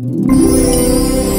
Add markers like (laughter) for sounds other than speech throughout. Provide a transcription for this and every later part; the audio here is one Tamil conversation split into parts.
Música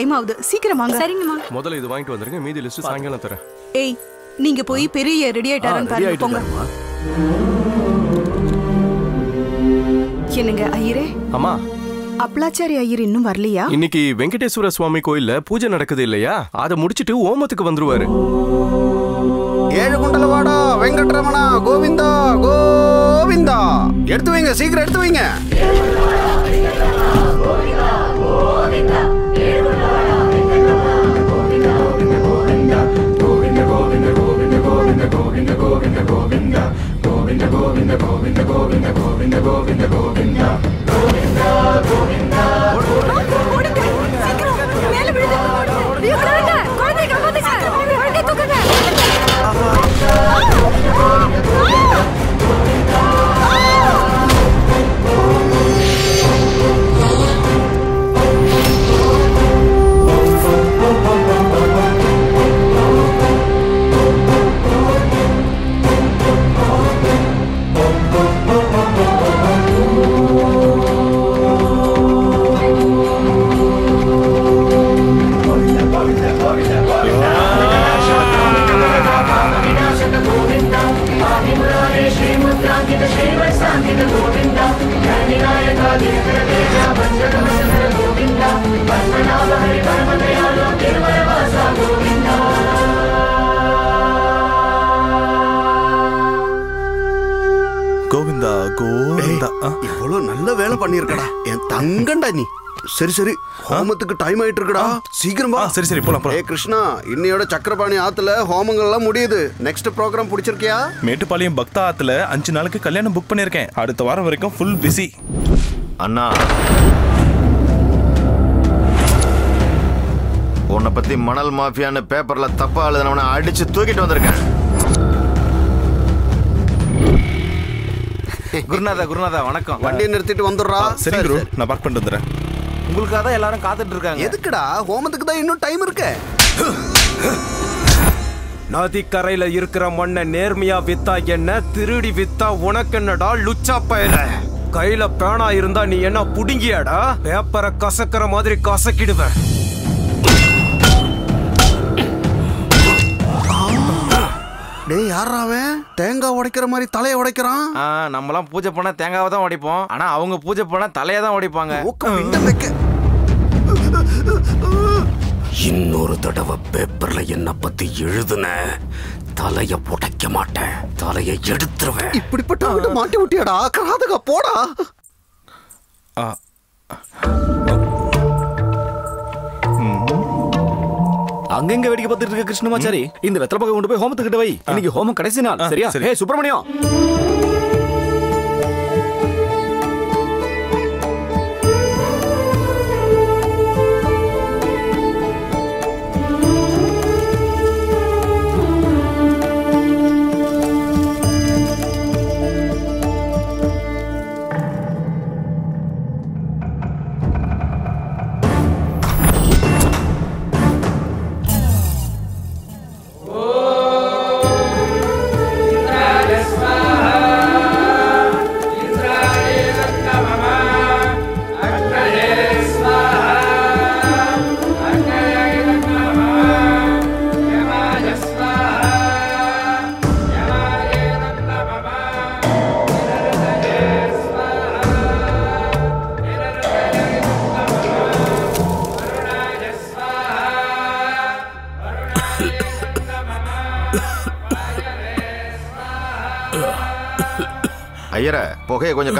டைம் ஆகுது. சீக்கிரம் வாங்க. சரிங்கம்மா. முதல்ல இது வாங்கிட்டு வந்துருங்க. மீதி லிஸ்ட் சாயங்காலம் தரேன். ஏய் நீங்க போய் பெரிய ரெடி ஆயிட்டாரான்னு பாருங்க போங்க. என்னங்க ஐயரே? அம்மா. அப்ளாச்சாரி ஐயர் இன்னும் வரலையா? இன்னைக்கு வெங்கடேஸ்வர சுவாமி கோயில்ல பூஜை நடக்குது இல்லையா? அதை முடிச்சிட்டு ஓமத்துக்கு வந்துருவாரு. ஏழு குண்டலவாடா வெங்கட்ரமணா கோவிந்தா கோவிந்தா. எடுத்து வைங்க சீக்கிரம் எடுத்து வைங்க. ஓடுங்க சீக்கிரம். மேல விழுந்து. குழந்தை குழந்தை காப்பாத்துங்க குழந்தை தூக்குங்க. கோவிந்தா கோவிந்தா ஆ, இவ்வளவு நல்ல வேலை பண்ணிருக்கடா என் தங்கண்டா நீ சரி சரி. ஹோமத்துக்கு டைம் ஆயிட்டு இருக்குடா சீக்கிரம் வா. சரி சரி. போலாம் ஏ கிருஷ்ணா இன்னையோட சக்கரபாணி ஆத்துல ஹோமங்கள் எல்லாம் முடியுது. Next program பிடிச்சிருக்கியா? மேட்டுப்பாளையம் பக்தா ஆத்துல அஞ்சு நாளுக்கு கல்யாணம் புக் பண்ணிருக்கேன் அடுத்த வாரம் வரைக்கும் ஃபுல் பிஸி அண்ணா உன்னை பத்தி மணல் மாஃபியான்னு பேப்பர்ல தப்பா எழுதினவனை அடிச்சு தூக்கிட்டு வந்திருக்கேன். குருநாதா குருநாதா வணக்கம். வண்டியை நிறுத்திட்டு வந்துடுறா. சரி குரு. நான் பார்க் பண்ணிட்டு வந்துடுறேன். உங்களுக்காக தான் எல்லாரும் காத்துட்டு இருக்காங்க. எதுக்குடா? ஹோமத்துக்கு தான் இன்னும் டைம் இருக்கு. நதிக்கரையில இருக்கிற மண்ணை நேர்மையா வித்தா என்ன? திருடி வித்தா உனக்கு என்னடா லுச்சா பயிர கையில பேனா இருந்தா நீ என்ன புடுங்கியாடா? பேப்பரை கசக்கிற மாதிரி கசக்கிடுவேன் டேய் யாரா அவன்? தேங்காய் உடைக்கிற மாதிரி தலையை உடைக்கிறான். ஆ, நம்மலாம் பூஜை பண்ணா தேங்காவை தான் உடைப்போம். ஆனா அவங்க பூஜை பண்ணா தலையை தான் உடைப்பாங்க. இன்னொரு தடவை பேப்பர்ல என்ன பத்தி எழுதுன தலைய உடைக்க மாட்டேன். தலைய எடுத்துருவேன். இப்படிப்பட்ட மாட்டி விட்டியாடா. கிராதகா போடா. அங்கங்க வேடிக்கை பார்த்துட்டு இருக்க கிருஷ்ணமாச்சாரி இந்த வெத்தலை பக்கம் கொண்டு போய் ஹோமத்துக்கிட்ட வை. இன்னைக்கு ஹோமம் கடைசி நாள். சரியா? சரி. ஏய் சுப்பிரமணியம்.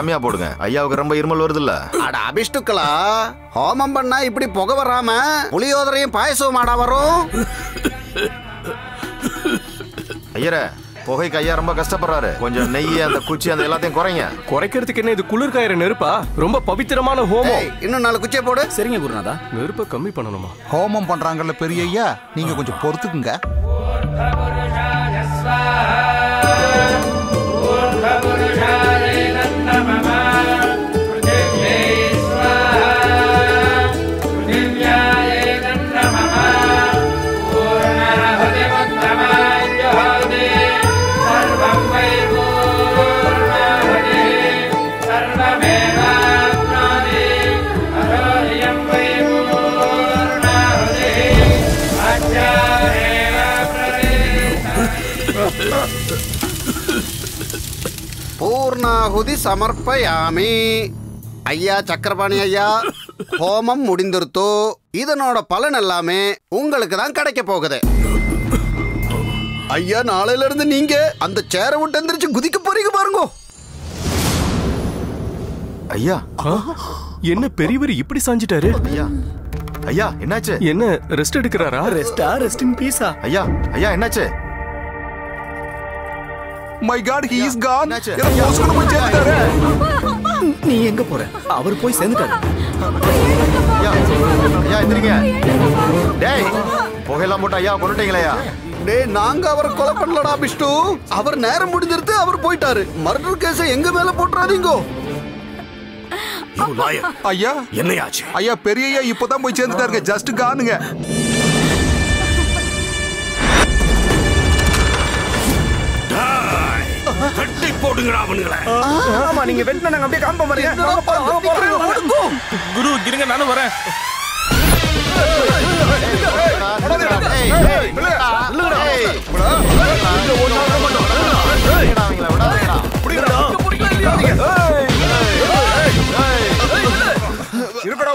கம்மியா போடுங்க. ஐயாவுக்கு ரொம்ப இருமல் வருது இல்ல அட அபிஷ்டுக்களா ஹோமம் பண்ணா இப்படி புகை வராம புளியோதரையும் பாயசம் ஆடா வரும்? ஐயர புகைக்கு ஐயா ரொம்ப கஷ்டப்படுறாரு. கொஞ்சம் நெய் அந்த குச்சி அந்த எல்லாத்தையும் குறைங்க. குறைக்கிறதுக்கு என்ன இது குளிர்காயிற நெருப்பா? ரொம்ப பவித்திரமான ஹோமம். இன்னும் நாலு குச்சியை போடு. சரிங்க குருநாதா. நெருப்பை கம்மி பண்ணணுமா? ஹோமம் பண்றாங்கல்ல பெரிய ஐயா நீங்க கொஞ்சம் பொறுத்துக்குங்க. பூர்ணாகுதி சமர்ப்பயாமி. ஐயா சக்கரபாணி ஐயா ஹோமம் முடிந்திருத்தோ. இதனோட பலன் எல்லாமே உங்களுக்கு தான் கிடைக்க போகுது. ஐயா நாளையில இருந்து நீங்க அந்த சேரை விட்டு எந்திரிச்சு குதிக்க போறீங்க பாருங்க. ஐயா? என்ன பெரியவர் இப்படி சாஞ்சிட்டாரு? ஐயா. ஐயா என்னாச்சு? என்ன ரெஸ்ட் எடுக்கிறாரா? ரெஸ்டா ரெஸ்ட் இன் பீஸா ஐயா ஐயா என்னாச்சு? My god he is gone? என்ன மோசமான போய் சேர்ந்துட்டாரு. (laughs) நீ எங்க போற? அவர் போய் சேர்ந்துட்டாரு. ஐயா ஐயா எந்திரிங்க. டேய் புகையெல்லாம் போட்டு ஐயா கொண்டுட்டீங்களா டேய் நாங்க அவரை கொலை பண்ணலடா பிஷ்டு அவர் நேரம் முடிஞ்சிருத்து அவர் போயிட்டாரு. மர்டர் கேஸ எங்க மேல போட்டுறாதீங்க. ஐயா என்னையாச்சு ஐயா. பெரிய ஐயா இப்பதான் போய் சேர்ந்துட்டாருங்க. ஜஸ்ட் கானுங்க கட்டி போடுங்கடா அவனுங்கள. ஆமா நீங்க வெட்டின நாங்க அப்படியே காம்ப மாதிரி என்னடா பண்றீங்க? ஓடுங்கோ. குரு இருங்க நானும் வரேன்.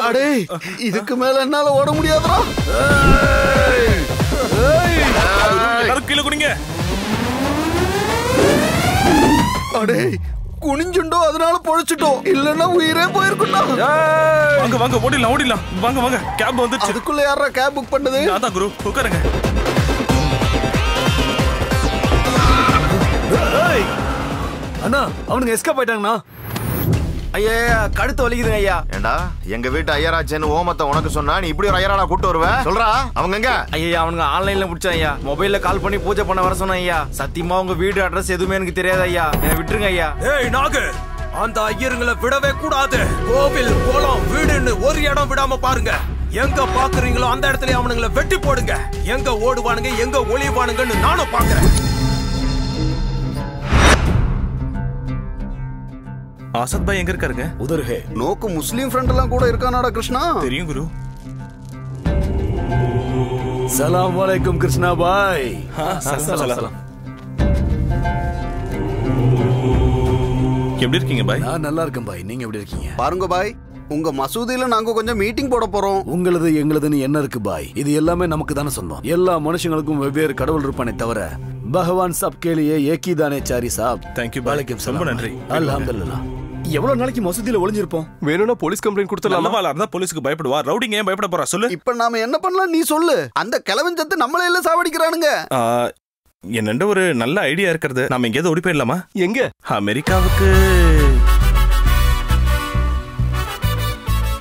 அடே இதுக்கு மேல என்னால ஓட முடியாதுடா. கீழே குடிங்க. அடே குனிஞ்சுண்டோ அதனால பொழைச்சிட்டோம் இல்லன்னா உயிரே போயிருக்கும்டா வாங்க வாங்க ஓடிடலாம் ஓடிடலாம். வாங்க வாங்க கேப் வந்துருச்சு அதுக்குள்ள யாரா கேப் புக் பண்ணது? நான் தான் குரு உட்காருங்க. அண்ணா அவனுங்க எஸ்கேப் ஆயிட்டாங்கண்ணா. ஐயா கழுத்து வலிக்குதுங்க ஐயா. ஏண்டா எங்க வீட்டு ஐயராஜன் ஓமத்தை உனக்கு சொன்னா நீ இப்படி ஒரு ஐயராடா கூட்டு வருவ? சொல்றா அவங்க எங்க? ஐயா அவனுங்க ஆன்லைன்ல முடிச்சான் ஐயா. மொபைல்ல கால் பண்ணி பூஜை பண்ண வர சொன்னேன் ஐயா. சத்தியமா உங்க வீடு அட்ரஸ் எதுவுமே எனக்கு தெரியாது ஐயா. என்னை விட்டுருங்க ஐயா. ஏய் நாகு அந்த ஐயருங்களை விடவே கூடாது. கோவில் குளம் வீடுன்னு ஒரு இடம் விடாம பாருங்க. எங்க பாக்குறீங்களோ அந்த இடத்துல அவனுங்களை வெட்டி போடுங்க. எங்க ஓடுவானுங்க எங்க ஒளிவானுங்கன்னு நானும் பாக்குறேன். ஆசத் பாய் எங்க இருக்காருங்க? உதர்ஹே நோக்கு முஸ்லீம் ஃப்ரெண்ட் எல்லாம் கூட இருக்கானாடா கிருஷ்ணா? தெரியும் குரு. சலாம் வலைக்கும் கிருஷ்ணா பாய். எப்படி இருக்கீங்க பாய்? நான் நல்லா இருக்கேன் பாய். நீங்க எப்படி இருக்கீங்க? பாருங்க பாய் உங்க மசூதியில நாங்க கொஞ்சம் மீட்டிங் போட போறோம். உங்களது எங்களதுன்னு என்ன இருக்கு பாய்? இது எல்லாமே நமக்கு தானே சொந்தம். எல்லா மனுஷங்களுக்கும் வெவ்வேறு கடவுள் இருப்பானே தவிர பகவான் சப் கேலியே ஏகி தானே சாரி சாப். Bye. வலைக்கும் ரொம்ப நன்றி. அல்ஹம்துலில்லாஹ். எவ்வளவு நாளைக்கு மசூதியில ஒளிஞ்சிருப்போம்? வேணும்னா போலீஸ் கம்ப்ளைண்ட் கொடுத்துடலாமா? நல்லவாளா இருந்தா போலீஸ்க்கு பயப்படுவா? ரவுடிங்க ஏன் பயப்பட போறா? சொல்லு. இப்ப நாம என்ன பண்ணலாம்? நீ சொல்லு. அந்த கிழவன் சத்து நம்மள எல்லாம் சாவடிக்கிறானுங்க. என்னண்ட ஒரு நல்ல ஐடியா இருக்கிறது. நாம எங்கேயாவது ஓடி போயிடலாமா? எங்க? அமெரிக்காவுக்கு.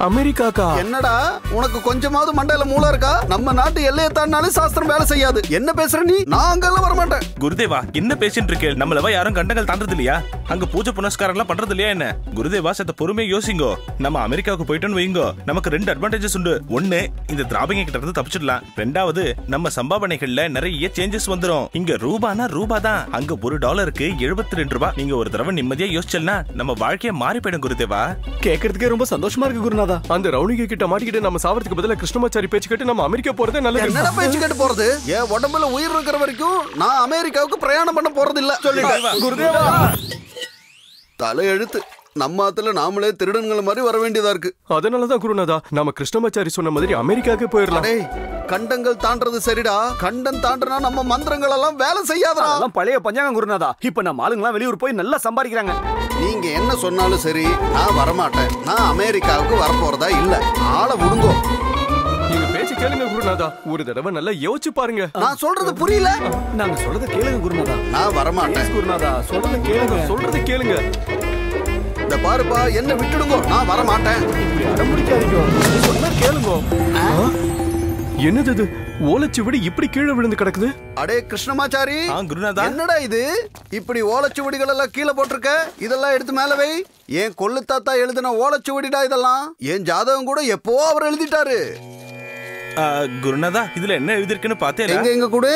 அமெரிக்காக்கா என்னடா? உனக்கு கொஞ்சமாவது மண்டையில மூளை இருக்கா? நம்ம நாட்டு எல்லையை தாண்டினாலும் சாஸ்திரம் வேலை செய்யாது. என்ன பேசுற நீ? நான் அங்கெல்லாம் வர மாட்டேன் குருதேவா என்ன பேசிட்டு இருக்கே? நம்மளவா யாரும் கண்டங்கள் தாண்டது இல்லையா அங்க பூஜை புனஸ்காரம் எல்லாம் பண்றது இல்லையா என்ன? குருதேவா சத்த பொறுமையா யோசிங்கோ. நம்ம அமெரிக்காவுக்கு போயிட்டோம்னு வைங்கோ நமக்கு ரெண்டு அட்வான்டேஜஸ் உண்டு. ஒண்ணு இந்த திராபிங்க கிட்ட இருந்து தப்பிச்சிடலாம். ரெண்டாவது நம்ம சம்பாவனைகள்ல நிறைய சேஞ்சஸ் வந்துரும். இங்க ரூபானா ரூபா தான். அங்க ஒரு டாலருக்கு எழுபத்தி ரெண்டு ரூபாய் நீங்க ஒரு தடவை நிம்மதியா யோசிச்சல்னா நம்ம வாழ்க்கைய மாறி போயிடும் குருதேவா. கேட்கறதுக்கே ரொம்ப சந்தோஷமா இருக்கு குருநாதா. அந்த ரவுனிக கிட்ட மாட்டிக்கிட்டு நம்ம சாவறதுக்கு பதிலா கிருஷ்ணமாச்சாரி பேச்சு கேட்டு நம்ம அமெரிக்கா போறதே நல்லது. என்னடா பேச்சு கேட்டு போறது? என் உடம்புல உயிர் இருக்கிற வரைக்கும் நான் அமெரிக்காவுக்கு பிரயாணம் பண்ண போறது இல்ல சொல்லிட்டேன் குருதேவா. தலை எழுத்து நம்ம ஆத்துல நாமளே திருடன்கள் மாதிரி வர வேண்டியதா இருக்கு. அதனாலதான் குருநாதா நம்ம கிருஷ்ணமாச்சாரி சொன்ன மாதிரி அமெரிக்காவுக்கு போயிடலாம் கண்டங்கள் தாண்டறது சரிடா. கண்டம் தாண்டனா நம்ம மந்திரங்கள் எல்லாம் வேலை செய்யாதடா. அதெல்லாம் பழைய பஞ்சாங்கம் குருநாதா. இப்ப நம்ம ஆளுங்கலாம் வெளியூர் போய் நல்லா சம்பாதிக்கிறாங்க. நீங்க என்ன சொன்னாலும் சரி நான் வரமாட்டேன். நான் அமெரிக்காவுக்கு வரப்போறதா இல்ல. ஆளை விடுங்கோ. நீங்க பேச்சு கேளுங்க குருநாதா. ஒரு தடவை நல்லா யோசிச்சு பாருங்க. நான் சொல்றது புரியல. நாங்க சொல்றத கேளுங்க குருநாதா. நான் வரமாட்டேன். குருநாதா சொல்றத கேளுங்க. சொல்றது கேளுங்க. இந்த பாருப்பா என்ன விட்டுடுங்கோ. நான் வரமாட்டேன். இப்படி அடம் சொன்னா கேளுங்க. என்னது இது? ஓலைச்சுவடி இப்படி கீழே விழுந்து கிடக்குது? அடே கிருஷ்ணமாச்சாரி குருநாதா. என்னடா இது? இப்படி ஓலைச்சுவடிகள் எல்லாம் கீழே போட்டிருக்க? இதெல்லாம் எடுத்து மேல வை. என் கொள்ளு தாத்தா எழுதின ஓலைச்சுவடிடா இதெல்லாம்? என் ஜாதகம் கூட எப்போ அவர் எழுதிட்டாரு? குருநாதா இதுல என்ன எழுதிருக்குன்னு பார்த்தேன்? எங்க எங்க கூடு?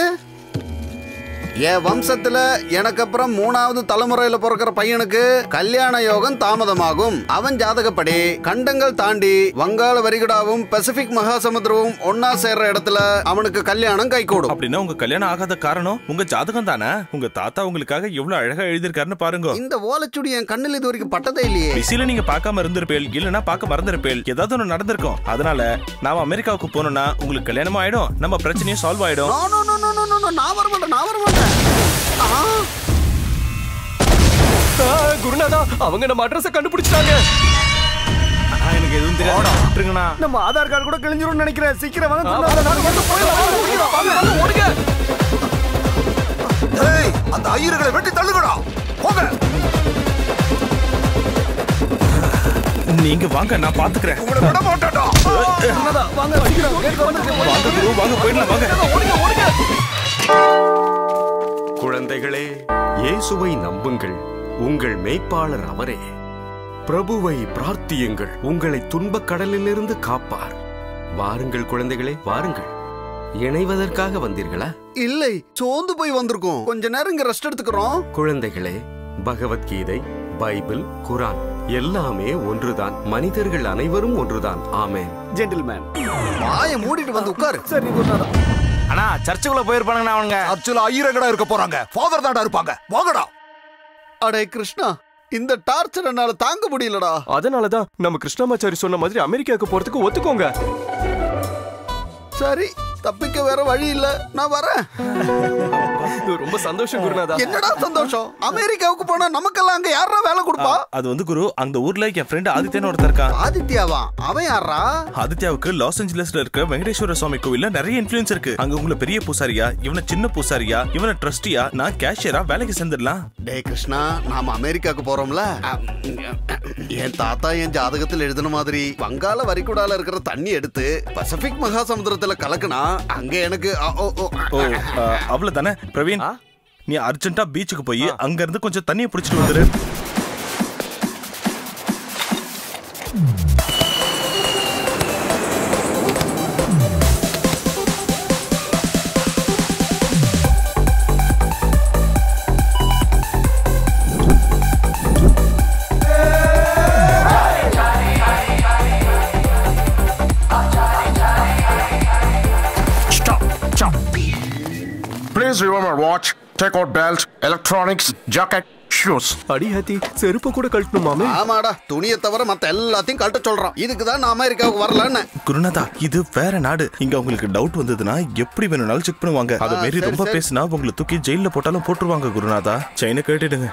என் வம்சத்துல எனக்கு அப்புறம் மூணாவது தலைமுறையில பிறக்கிற பையனுக்கு கல்யாண யோகம் தாமதமாகும். அவன் ஜாதகப்படி கண்டங்கள் தாண்டி வங்காள வரிகுடாவும் பசிபிக் மகாசமுத்திரமும் ஒன்னா சேர்ற இடத்துல அவனுக்கு கல்யாணம் கைகூடும். அப்படின்னா உங்க கல்யாணம் ஆகாத காரணம் உங்க ஜாதகம் தானே? உங்க தாத்தா உங்களுக்காக எவ்வளவு அழகா எழுதியிருக்காருன்னு பாருங்க. இந்த ஓலைச்சுடி என் கண்ணில் இது வரைக்கும் பட்டதே இல்லையே. பிஸில நீங்க பார்க்காம இருந்திருப்பேல் இல்லனா பார்க்க மறந்திருப்பேல் ஏதாவது ஒண்ணு நடந்திருக்கும். அதனால நாம அமெரிக்காவுக்கு போனோம்னா உங்களுக்கு கல்யாணம் ஆயிடும் நம்ம பிரச்சனையும் சால்வ் ஆயிடும். நான் வர மாட்டேன் நான் வர மாட்டேன். குருநாதா அவங்க நம்ம அட்ரஸ கண்டுபிடிச்சிட்டாங்க. எனக்கு எதுவும் தெரியாது. விட்டுருங்கண்ணா. நம்ம ஆதார் கார்டு கூட கிழிஞ்சிரும்னு நினைக்கிறேன். சீக்கிரம் வாங்க ஓடுங்க. ஏய் அந்த ஐயர்களை வெட்டி தள்ளுங்கடா. போங்க. நீங்க வாங்க நான் பாத்துக்கிறேன். உங்களை விட மாட்டேன்டா. குருநாதா, வாங்க. வாங்க வாங்க போயிடலாம் வாங்க. ஓடுங்க, ஓடுங்க. குழந்தைகளே இயேசுவை நம்புங்கள். உங்கள் மெய்ப்பாளர் அவரே. பிரபுவை பிரார்த்தியுங்கள். உங்களை துன்பக் கடலிலிருந்து காப்பார். வாருங்கள் குழந்தைகளே வாருங்கள். இணைவதற்காக வந்தீர்களா? இல்லை சோர்ந்து போய் வந்திருக்கோம். கொஞ்ச நேரம் இங்க ரெஸ்ட் எடுத்துக்கிறோம். குழந்தைகளே பகவத்கீதை பைபிள் குரான் எல்லாமே ஒன்றுதான். மனிதர்கள் அனைவரும் ஒன்றுதான். ஆமென். ஜென்டில்மேன் வாயை மூடிட்டு வந்து உட்காரு. சரி அண்ணா சர்ச்சுக்குள்ள போயிருப்பானுங்கண்ணா அவனுங்க. சர்ச்சில் ஐயரங்கடா இருக்க போறாங்க. ஃபாதர் தாண்டா இருப்பாங்க. வாங்கடா. அடே கிருஷ்ணா இந்த டார்ச்சர் என்னால தாங்க முடியலடா. அதனாலதான் நம்ம கிருஷ்ணமாச்சாரி சொன்ன மாதிரி அமெரிக்காவுக்கு போறதுக்கு ஒத்துக்கோங்க. சரி தப்பிக்க வேற வழி இல்ல. நான் வரேன். ரொம்ப சந்தோஷம் குருநாதா என்னடா சந்தோஷம்? அமெரிக்காவுக்கு போனா நமக்கெல்லாம் அங்க யாரா வேலை கொடுப்பா? அது வந்து குரு அந்த ஊர்ல என் ஃப்ரெண்ட் ஆதித்யன் ஒருத்தர் இருக்கான். ஆதித்யாவா? அவன் யாரா ஆதித்யாவுக்கு லாஸ் ஏஞ்சலஸ்ல இருக்க வெங்கடேஸ்வர சுவாமி கோவில்ல நிறைய இன்ஃபுளுன்ஸ் இருக்கு. அங்க உங்களை பெரிய பூசாரியா இவனை சின்ன பூசாரியா இவனை ட்ரஸ்டியா நான் கேஷியரா வேலைக்கு சேர்ந்துடலாம். டேய் கிருஷ்ணா நாம அமெரிக்காவுக்கு போறோம்ல? என் தாத்தா என் ஜாதகத்தில் எழுதின மாதிரி வங்காள வரிகுடால இருக்கிற தண்ணி எடுத்து பசிபிக் மகாசமுத்திரத்துல கலக்குனா அங்க எனக்கு அவ்வளவுதானே? பிரவீன் நீ அர்ஜென்ட்டா பீச்சுக்கு போய் அங்க இருந்து கொஞ்சம் தண்ணியை பிடிச்சிட்டு வந்துரு. Remember watch, take out belt, electronics, jacket, shoes. அடி ஹத்தி செருப்பு கூட கழட்டணுமாமே ஆமாடா துணியை தவிர மத்த எல்லாத்தையும் கழட்ட சொல்றான் இதுக்கு தான் நான் அமெரிக்காவுக்கு வரலன்னு குருநாதா இது வேற நாடு இங்க உங்களுக்கு டவுட் வந்ததுன்னா எப்படி வேணும்னாலும் செக் பண்ணுவாங்க அத மாரி ரொம்ப. பேசினா உங்களை தூக்கி ஜெயில போட்டாலும் போட்டுருவாங்க குருநாதா செயினை கேட்டுடுங்க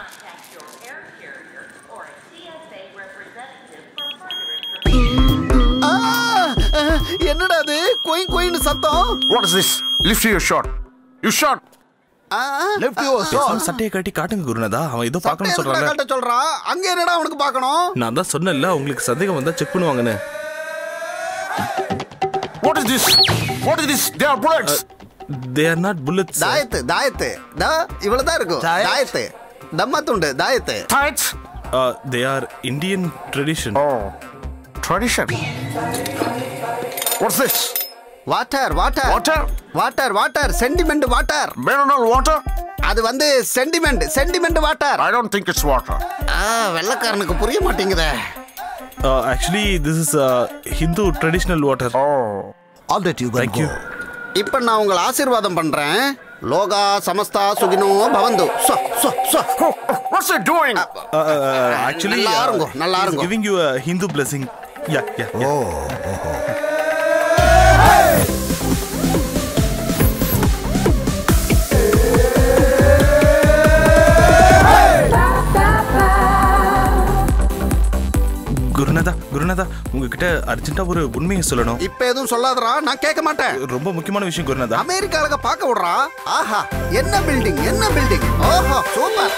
என்னடா அது கொயின் கொயின்னு சத்தம் What is this? Lift your shot. You shot. Left you பேசாம சட்டையை கட்டி காட்டுங்க குருநாதா. அவன் ஏதோ எதுக்குடா சொல்றாங்க. கழட்ட சொல்றான் அங்க என்னடா அவனுக்கு பார்க்கணும்? நான் தான் சொன்னேன்ல உங்களுக்கு சந்தேகம் வந்தா செக் பண்ணுவாங்கன்னு. What is this? What is this? They are bullets. They are not bullets தாயத்து தாயத்து. தா இவ்வளவுதான் இருக்கும். தாயத்து. தம்மா துண்டு தாயத்து. Tights. They are Indian tradition Oh, tradition. What's this? Water water Water? Water water sentiment water Mineral water? அது வந்து sentiment sentiment water I don't think it's water. ஆ வெள்ளக்காரனுக்கு புரிய மாட்டேங்குதே actually this is Hindu traditional water Oh. All that you Thank you. இப்ப நான் உங்களை ஆசீர்வாதம் பண்றேன் லோகா சமஸ்தா சுகினோ பவந்து சொ, சொ, சொ. What's it doing? ஆக்சுவலி நல்லா இருங்கோ, நல்லா இருங்கோ. Giving you Hindu blessing yeah yeah குருநாதா உங்ககிட்ட அர்ஜென்ட்டா ஒரு உண்மையை சொல்லணும். இப்ப எதுவும் சொல்லாதடா நான் கேட்க மாட்டேன். ரொம்ப முக்கியமான விஷயம் குருநாதா. அமெரிக்கால பார்க்க விடுறா? ஆஹா என்ன பில்டிங் என்ன பில்டிங் ஓஹோ சூப்பர்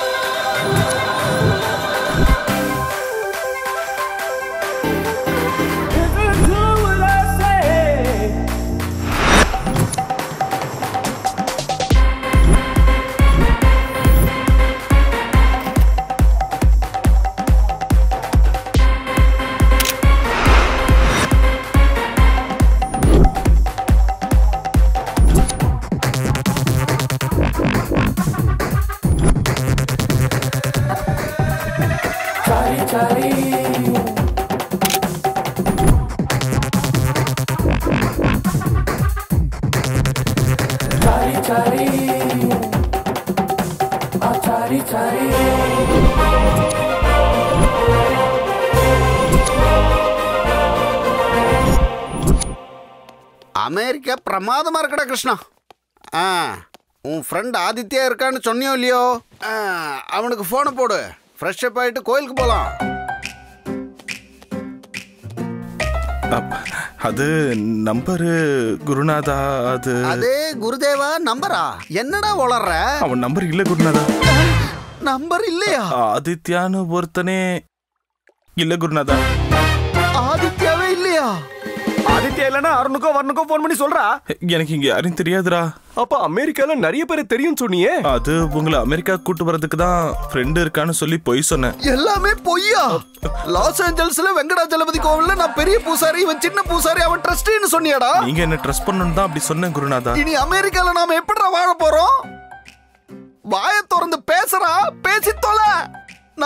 அமெரிக்கா பிரமாதமா இருக்கடா கிருஷ்ணா. ஆ உன் ஃப்ரெண்ட் ஆதித்யா இருக்கான்னு சொன்னியோ இல்லையோ? அவனுக்கு ஃபோனை போடு. ஃப்ரெஷ் அப் ஆயிட்டு கோயிலுக்கு அப், அது நம்பரு குருநாதா அது அதே குருதேவா நம்பரா? என்னடா வளர்ற அவன் நம்பர் இல்ல குருநாதா. நம்பர் இல்லையா? ஆதித்யான்னு ஒருத்தனே இல்ல குருநாதா. ஆதித்யா இல்லனா அருணுக்கோ வர்ணுக்கோ போன் பண்ணி சொல்றா. எனக்கு இங்க யாரும் தெரியாதுடா. அப்ப அமெரிக்கால நிறைய பேர் தெரியும் சொன்னியே. அது உங்களை அமெரிக்கா கூட்டு வரதுக்கு தான் ஃப்ரெண்டு இருக்கான்னு சொல்லி பொய் சொன்னேன். எல்லாமே பொய்யா? லாஸ் ஏஞ்சல்ஸ்ல வெங்கடாஜலபதி கோவில்ல நான் பெரிய பூசாரி இவன் சின்ன பூசாரி அவன் ட்ரஸ்டின்னு சொன்னியாடா. நீங்க என்ன ட்ரஸ்ட் பண்ணணும் தான் அப்படி சொன்னேன் குருநாதா. இனி அமெரிக்கால நாம எப்படிடா வாழ போறோம்? வாய திறந்து பேசுறா பேசி தொலை.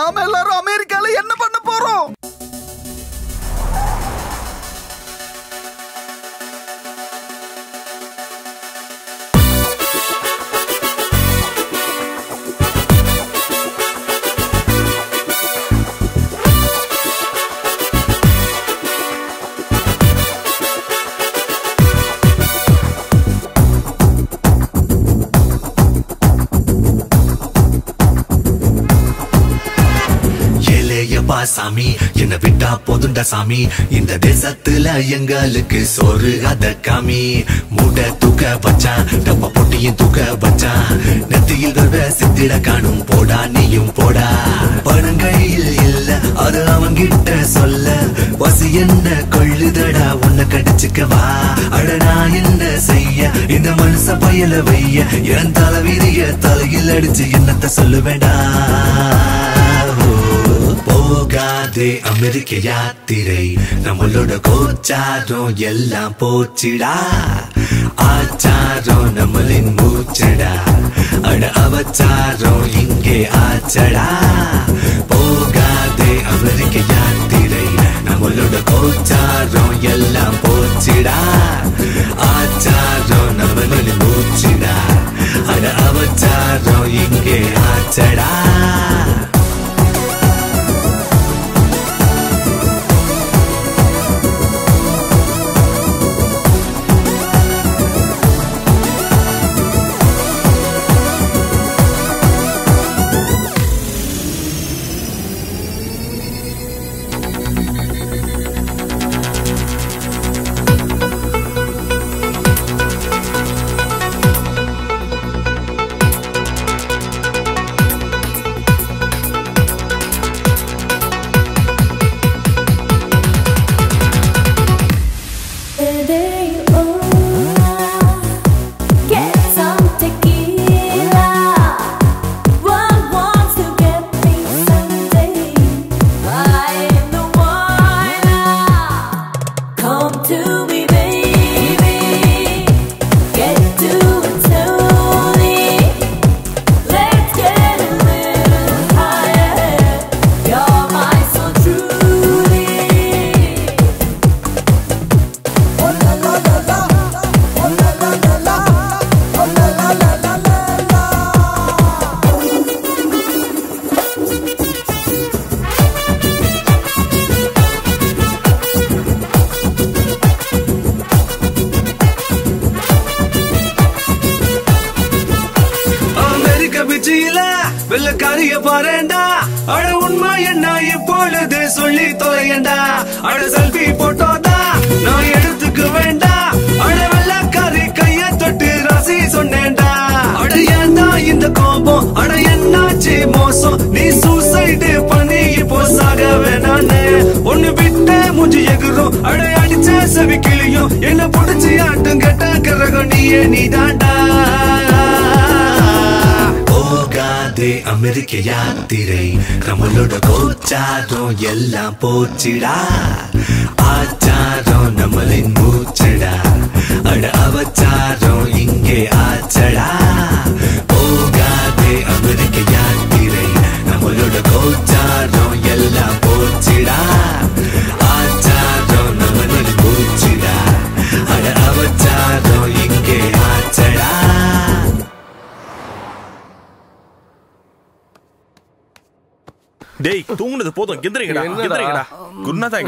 நாம எல்லாரும் அமெரிக்கால என்ன பண்ண போறோம்? சாமி. என்ன விட்டா போதுண்டா சாமி. இந்த தேசத்துல எங்களுக்கு சோறு அத காமி. மூட தூக்க வச்சா டப்ப பொட்டியும் தூக்க வச்சா. நெத்தியில் வர சித்திட காணும் போடா நீயும் போடா. பணங்கையில் இல்ல அது அவங்கிட்ட சொல்ல. பசி என்ன கொள்ளுதடா உன்னை கடிச்சுக்கவா அடனா என்ன செய்ய? இந்த மனுஷ பயல வைய. என் தலைவிதிய தலையில் அடிச்சு என்னத்த சொல்லுவேடா போகாதே அமெரிக்க யாத்திரை நம்மளோட கோச்சாரம் எல்லாம் போச்சிடா. ஆச்சாரம் நம்மளின் மூச்சடா. அட அவச்சாரம் இங்கே ஆச்சடா. போகாதே அமெரிக்க யாத்திரை நம்மளோட கோச்சாரம் எல்லாம் போச்சிடா. ஆச்சாரம் நம்மளின் மூச்சிடா. அட அவச்சாரம் இங்கே ஆச்சடா.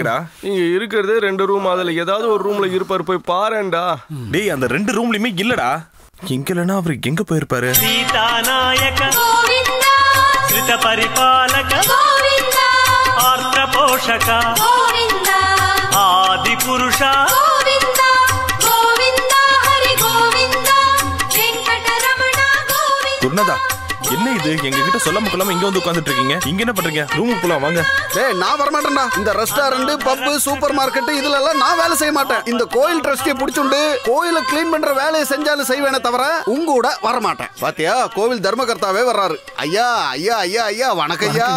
எங்கடா இங்க இருக்கிறது ரெண்டு ரூம் அதுல. ஏதாவது ஒரு ரூம்ல இருப்பாரு. போய் பாருடா டேய் அந்த ரெண்டு ரூம்லயுமே இல்லடா. எங்க இல்லனா அவர் எங்க போயிருப்பாரு? சீதா நாயக ஸ்ருத பரிபாலக ஆர்த்த போஷக ஆதி புருஷா துர்ணதா என்ன இது? எங்க கிட்ட சொல்லாம கொள்ளாம இங்க வந்து உட்கார்ந்துட்டு இருக்கீங்க இங்க என்ன பண்றீங்க? ரூமுக்கு போலாம் வாங்க. டேய் நான் வரமாட்டேன்டா. இந்த ரெஸ்டாரண்ட் பப் சூப்பர் மார்க்கெட் இதுல எல்லாம் நான் வேலை செய்ய மாட்டேன். இந்த கோயில் ட்ரஸ்டியை புடிச்சுண்டு கோயிலை க்ளீன் பண்ற வேலையை செஞ்சாலும் செய்வேனே தவிர உங்க கூட வரமாட்டேன். பாத்தியா? கோவில் தர்மகர்த்தாவே வர்றாரு. ஐயா ஐயா ஐயா ஐயா வணக்கம் ஐயா.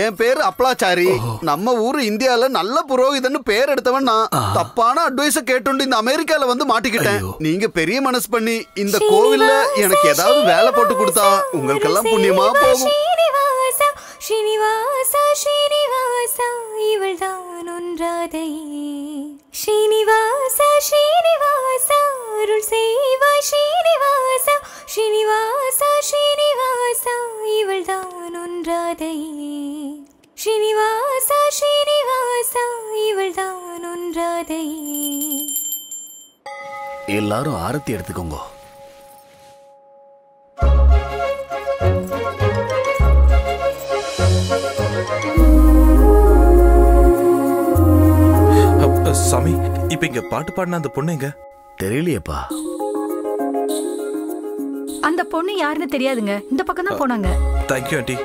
என் பேரு அப்ளாச்சாரி நம்ம ஊரு இந்தியால நல்ல புரோகிதன்னு பேர் எடுத்தவன் நான். தப்பான அட்வைஸ கேட்டுண்டு இந்த அமெரிக்கால வந்து மாட்டிக்கிட்டேன். நீங்க பெரிய மனசு பண்ணி இந்த கோவில்ல எனக்கு ஏதாவது வேலை போட்டு கொடுத்தா உங்களுக்கெல்லாம் புண்ணியமா போகும். ஸ்ரீனிவாச ஸ்ரீனிவாச இவள் தான் ஒன்றாதை. ஸ்ரீனிவாச ஸ்ரீனிவாச அருள் செய்வா ஸ்ரீனிவாச. ஸ்ரீனிவாச ஸ்ரீனிவாச இவள் தான் ஒன்றாதையே ஸ்ரீனிவாச ஸ்ரீனிவாச இவள் தான் ஒன்றாதையே எல்லாரும் ஆரத்தி எடுத்துக்கோங்க. சாமி இப்ப இங்க பாட்டு பாடின அந்த பொண்ணு எங்க? தெரியலையேப்பா. அந்த பொண்ணு யாருன்னு தெரியாதுங்க. இந்த பக்கம் தான் போனாங்க. Thank you aunty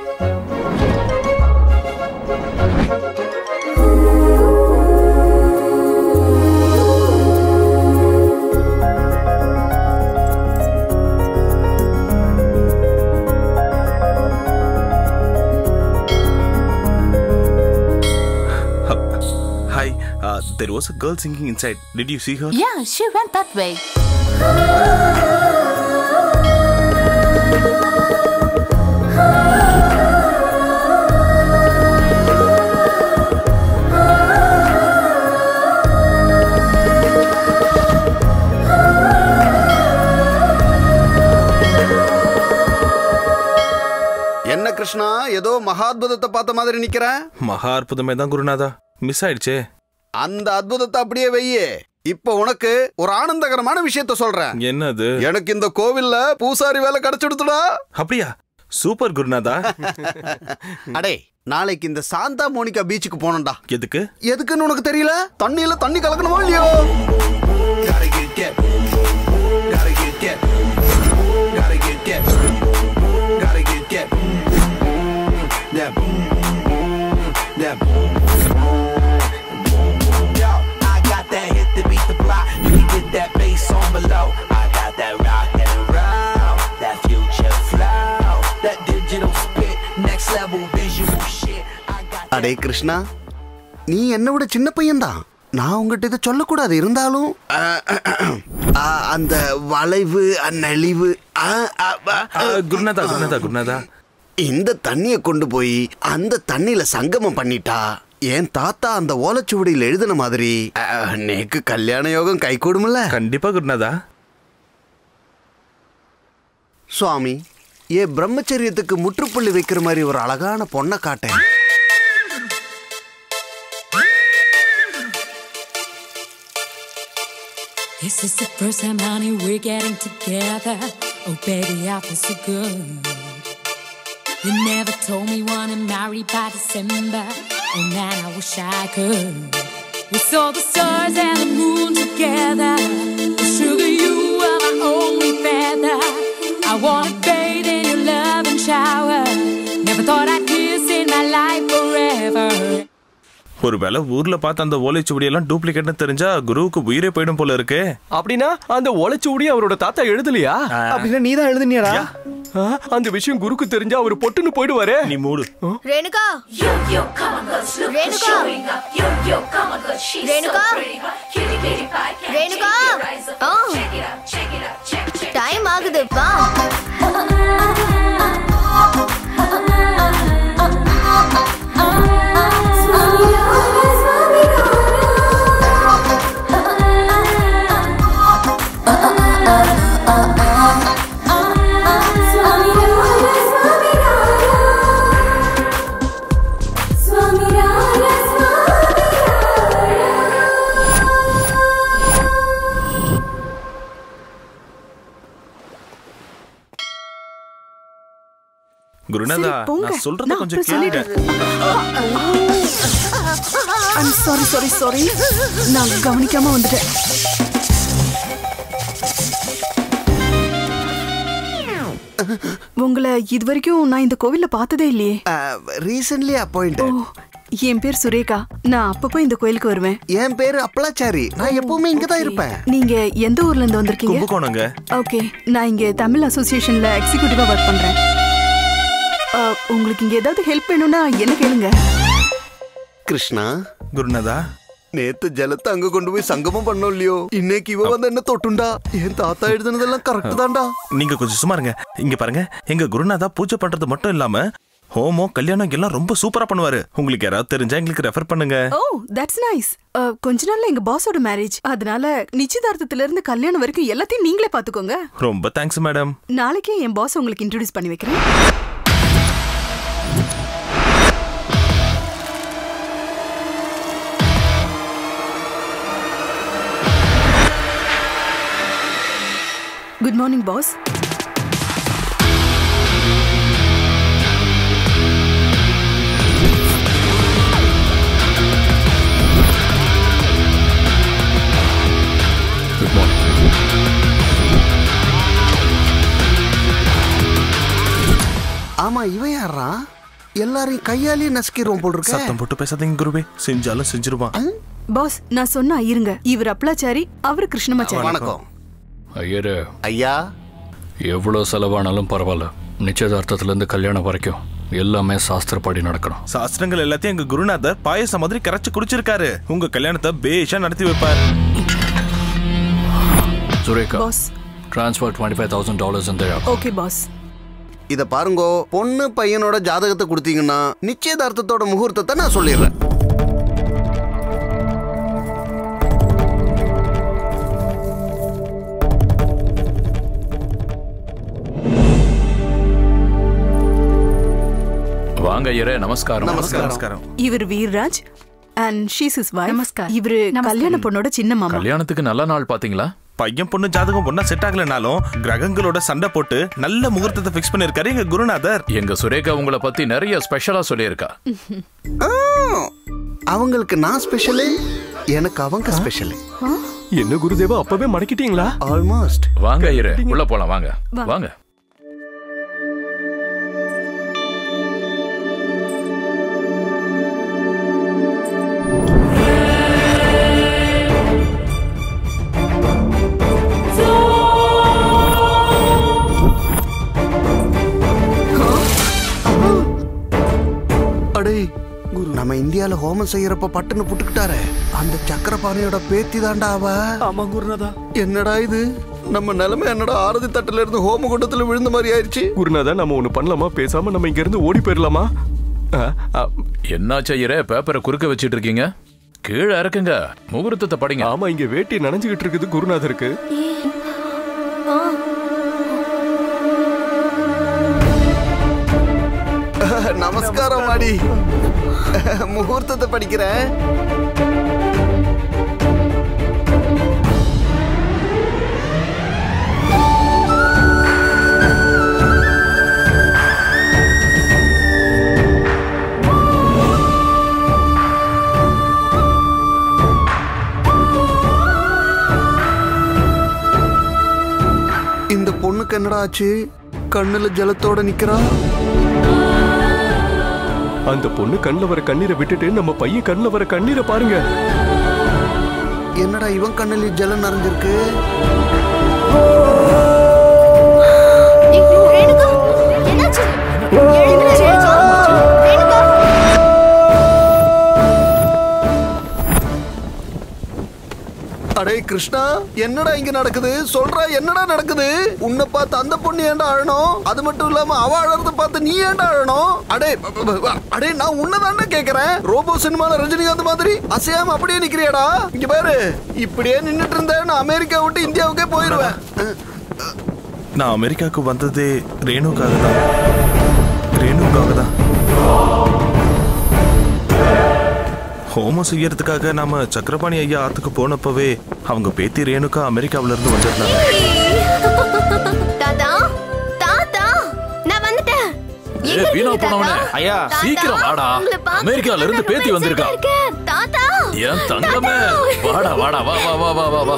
there was a girl singing inside. Did you see her? Yeah, she went that way. என்ன கிருஷ்ணா ஏதோ மகாத்புதத்தை பார்த்த மாதிரி நிக்கிற மகா அற்புதமே தான் குருநாதா மிஸ் ஆயிடுச்சே அந்த அற்புதத்தை அப்படியே வையே இப்ப உனக்கு ஒரு ஆனந்தகரமான விஷயத்த சொல்றேன் என்னது எனக்கு இந்த கோவில்ல பூசாரி வேலை கிடைச்சிடுத்துடா அப்படியா சூப்பர் குருநாதா அடே நாளைக்கு இந்த சாந்தா மோனிகா பீச்சுக்கு போனோம்டா எதுக்கு எதுக்குன்னு உனக்கு தெரியல தண்ணியில தண்ணி கலக்கணுமோ இல்லையோ I below. I got that rock and roll, that future flow, that digital spit, next level visual shit. அடே கிருஷ்ணா நீ என்னை விட சின்ன பையன்தான் நான் உங்ககிட்ட இதை சொல்லக்கூடாது இருந்தாலும் அந்த வளைவு நெளிவு. குருநாதா குருநாதா குருநாதா இந்த தண்ணிய கொண்டு போய் அந்த தண்ணியில சங்கமம் பண்ணிட்டா என் தாத்தா அந்த ஓலைச்சுவடியில் எழுதின மாதிரி நேக்கு கல்யாண யோகம் கை கூடுமில்ல கண்டிப்பா குருநாதா சுவாமி என் பிரம்மச்சரியத்துக்கு முற்றுப்புள்ளி வைக்கிற மாதிரி ஒரு அழகான பொண்ணை காட்டேன் This is the first time, honey, we're getting together. Oh, baby, I feel so good. You never told me wanna marry by December. Oh man, I wish I could. We saw the stars and the moon together. Sugar, you are my only feather. I wanna ஒருவேளை ஊர்ல பார்த்த அந்த ஓலைச்சுவடி எல்லாம் டூப்ளிகேட்னு தெரிஞ்சா குருவுக்கு உயிரே போயிடும் போல இருக்கே. அப்படின்னா அந்த ஓலைச்சுவடி அவரோட தாத்தா எழுதலையா? அப்படின்னா நீ தான் எழுதுனியடா ஆ, அந்த விஷயம் குருக்கு தெரிஞ்சா அவர் பொட்டுன்னு போயிடுவாரே. நீ மூடு. ரேணுகா. ரேணுகா. ரேணுகா. ரேணுகா. டைம் ஆகுது. வா. (laughs) குருநாதா. நான் சொல்றத கொஞ்சம் கேளுங்க ஐம் சாரி சாரி சாரி நான் கவனிக்காம வந்துட்டேன். உங்களை இது வரைக்கும் நான் இந்த கோவில்ல பார்த்ததே இல்லையே. ரீசன்ட்லி அப்பாயிண்ட் ஓ என் பேர் சுரேகா. நான் அப்பப்போ இந்த கோயிலுக்கு வருவேன். என் பேரு அப்பலாச்சாரி நான் எப்பவுமே இங்க தான் இருப்பேன். நீங்க எந்த ஊர்ல இருந்து வந்திருக்கீங்க? கும்பகோணங்க. ஓகே நான் இங்க தமிழ் அசோசியேஷன்ல எக்ஸிக்யூட்டிவா ஒர்க் பண்றேன். உங்களுக்கு இங்க ஏதாவது ஹெல்ப் வேணும்னா என்ன கேளுங்க. கிருஷ்ணா குருநாதா. நேத்து ஜலத்தை அங்க கொண்டு போய் சங்கமம் பண்ணோம் இல்லையோ? இன்னைக்கு இவ வந்து என்ன தொட்டுண்டா? என் தாத்தா எழுதுனதெல்லாம் கரெக்ட் தான்டா. நீங்க கொஞ்சம் சும்மா இருங்க. இங்க பாருங்க எங்க குருநாதா பூஜை பண்றது மட்டும் இல்லாம ஹோமம் கல்யாணம் எல்லாம் ரொம்ப சூப்பரா பண்ணுவாரு. உங்களுக்கு யாராவது தெரிஞ்சா எங்களுக்கு ரெஃபர் பண்ணுங்க. ஓ தட்ஸ் நைஸ் கொஞ்ச நாள்ல எங்க பாஸோட மேரேஜ் அதனால நிச்சயதார்த்தத்துல இருந்து கல்யாணம் வரைக்கும் எல்லாத்தையும் நீங்களே பாத்துக்கோங்க ரொம்ப தேங்க்ஸ் மேடம் நாளைக்கே என் பாஸ் உங்களுக்கு இன்ட்ரோடியூஸ் பண்ணி வைக்கிறேன். Good morning boss good morning ஆமா இவன் யாரா எல்லாரையும் கையாலேயே நசுக்கிடுவோம் போல் இருக்க சத்தம் போட்டு பேசாதீங்க குருவே. செஞ்சாலும் செஞ்சிருவான். பாஸ் நான் சொன்னா இருங்க. இவர் அப்ளாச்சாரி அவர் கிருஷ்ணமாச்சாரி. வணக்கம். ஐயரே. ஐயா? எவ்வளோ செலவானாலும் பரவாயில்ல. நிச்சயதார்த்தத்துலேருந்து கல்யாணம் வரைக்கும் எல்லாமே சாஸ்திரப்படி நடக்கணும். சாஸ்திரங்கள் எல்லாத்தையும் எங்க குருநாதர் பாயசம் மாதிரி கரைச்சு குடிச்சிருக்காரு. உங்க கல்யாணத்தை பேஷா நடத்தி வைப்பார். Surekha transfer twenty five thousand dollars இந்த ஓகே பாஸ். இத பாருங்கோ பொண்ணு பையனோட ஜாதகத்தை கொடுத்தீங்கன்னா நிச்சயதார்த்தத்தோட முகூர்த்தத்தை நான் சொல்லிடுறேன். வாங்க ஐயரே நமஸ்காரம். நமஸ்காரம். இவர் Veerraj and she's his wife நமஸ்கார் இவரு கல்யாண பொண்ணோட சின்ன மாமா. கல்யாணத்துக்கு நல்ல நாள் பாத்தீங்களா? பையன் பொண்ணு ஜாதகம் ஒன்னா செட் ஆகலனாலும் கிரகங்களோட சண்டை போட்டு நல்ல முகூர்த்தத்தை ஃபிக்ஸ் பண்ணிருக்காரு எங்க குருநாதர். எங்க சுரேகா உங்களை பத்தி நிறைய ஸ்பெஷலா சொல்லியிருக்கா. ஆ, அவங்களுக்கு நான் ஸ்பெஷலு எனக்கு அவங்க ஸ்பெஷலு என்ன குருதேவா அப்பவே மடக்கிட்டீங்களா? ஆல்மோஸ்ட் வாங்க ஐயரே உள்ள போலாம் வாங்க. வாங்க. ஹோமம் செய்யறப்ப பட்டுன்னு புட்டுக்கிட்டாரே. அந்த சக்கரபாணியோட பேத்தி தாண்டா அவ. ஆமா குருநாதா. என்னடா இது? நம்ம நிலைமை என்னடா? ஆரதி தட்டுல இருந்து ஹோம குண்டத்துல விழுந்த மாதிரி ஆயிடுச்சு. குருநாதா நம்ம ஒண்ணு பண்ணலாமா? பேசாம நம்ம இங்க இருந்து ஓடி போயிடலாமா? ஆ, ஆ, என்னாச்சு ஐயரே பேப்பரை குறுக்க வச்சிட்டு இருக்கீங்க. கீழே இறக்குங்க. முகூர்த்தத்தை படிங்க. ஆமா இங்க வேட்டி நனைஞ்சுகிட்டு இருக்குது குருநாதருக்கு. (laughs) நமஸ்காரம் மாடி (laughs) முகூர்த்தத்தை படிக்கிறேன். இந்த பொண்ணுக்கு என்னடா ஆச்சு? கண்ணுல ஜலத்தோட நிக்கிறா? அந்த பொண்ணு கண்ணுல வர கண்ணீரை விட்டுட்டு நம்ம பையன் கண்ணுல வர கண்ணீரை பாருங்க. என்னடா இவன் கண்ணுல ஜலம் நிறைஞ்சிருக்கு? என்னாச்சு? அடே கிருஷ்ணா என்னடா இங்க நடக்குது? சொல்றா என்னடா நடக்குது? உன்னை பார்த்து அந்த பொண்ணு ஏன்டா அழணும்? அது மட்டும் இல்லாம அவ அழறத பார்த்து நீ ஏன்டா அழணும்? அடே அடே நான் உன்னதானே கேக்குறேன். ரோபோ சினிமால ரஜினிகாந்த் மாதிரி அசையாம அப்படியே நிக்கிறியாடா. இங்க பாரு இப்படியே நின்னுட்டு இருந்தேன். நான் அமெரிக்கா விட்டு இந்தியாவுக்கே போயிருவேன். நான் அமெரிக்காவுக்கு வந்ததே ரேணுக்காக தான். ரேணுக்காக தான். ஹோமம் செய்யறதுக்காக நாம சக்கரபாணி ஐயா ஆத்துக்கு போனப்பவே அவங்க பேத்தி ரேணுகா அமெரிக்காவில இருந்து வந்திருந்தாங்க. தாத்தா தாத்தா நான் வந்துட்டேன். எங்க ஏய், வீணா இருக்கீங்க, போனவனே. ஐயா, சீக்கிரம் வாடா. அமெரிக்கால இருந்து பேத்தி வந்திருக்கா. தாத்தா என் தங்கமே. வாடா வாடா வா வா வா வா வா வா.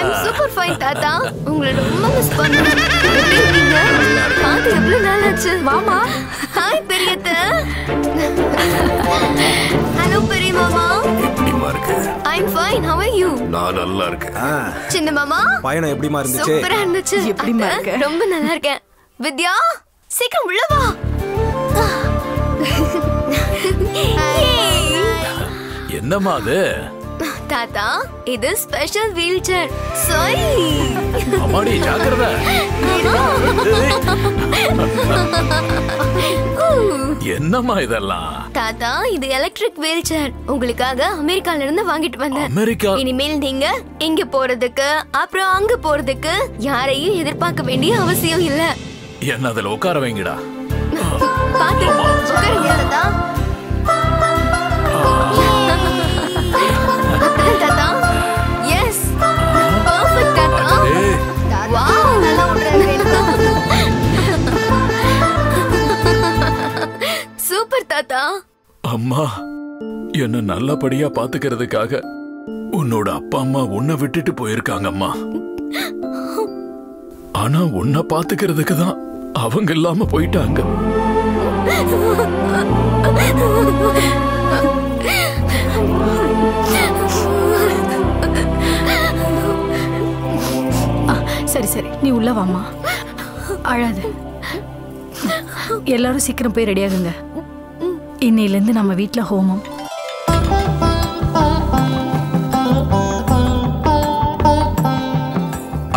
ஐம் சூப்பர் ஃபைன் தாத்தா. உங்களை ரொம்ப மிஸ் பண்ணேன். எப்படி இருக்கீங்க? பார்த்து எவ்வளவு நாள் ஆச்சு வாமா ஹாய் பெரியத்த ஹலோ பெரிய மாமா எப்படிமா இருக்கு? I'm fine how are you நான் நல்லா இருக்கேன். சின்ன மாமா? பயணம் எப்படிமா இருந்துச்சு? சூப்பரா இருந்துச்சு. எப்படிம்மா அத்தை, இருக்க? ரொம்ப நல்லா இருக்கேன். வித்யா சீக்கிரம் உள்ள வா. (laughs) என்னம்மா அது? தாத்தா இது ஸ்பெஷல் வீல் சேர் சாரி அம்மாடி ஜாக்கிரதை. (laughs) (laughs) என்னம்மா இதெல்லாம்? தாத்தா இது எலக்ட்ரிக் வீல் சேர் உங்களுக்காக அமெரிக்கால இருந்து வாங்கிட்டு வந்தேன். அமெரிக்கா? இனிமேல் நீங்க இங்க போறதுக்கு அப்புறம் அங்க போறதுக்கு யாரையும் எதிர்பார்க்க வேண்டிய அவசியம் இல்ல. என்ன அதுல உட்கார வைங்கடா. பாத்து உட்காருங்க தாத்தா. தாத்தா? அம்மா என்ன நல்லபடியா பாத்துக்கிறதுக்காக உன்னோட அப்பா அம்மா உன்னை விட்டுட்டு போயிருக்காங்க அம்மா. ஆனா உன்னை பாத்துக்கிறதுக்கு தான் அவங்க இல்லாம போயிட்டாங்க. ஆ, சரி சரி. நீ உள்ள வாமா அழாத. எல்லாரும் சீக்கிரம் போய் ரெடியாகுங்க இன்னையிலேருந்து நம்ம வீட்டில் ஹோமம்.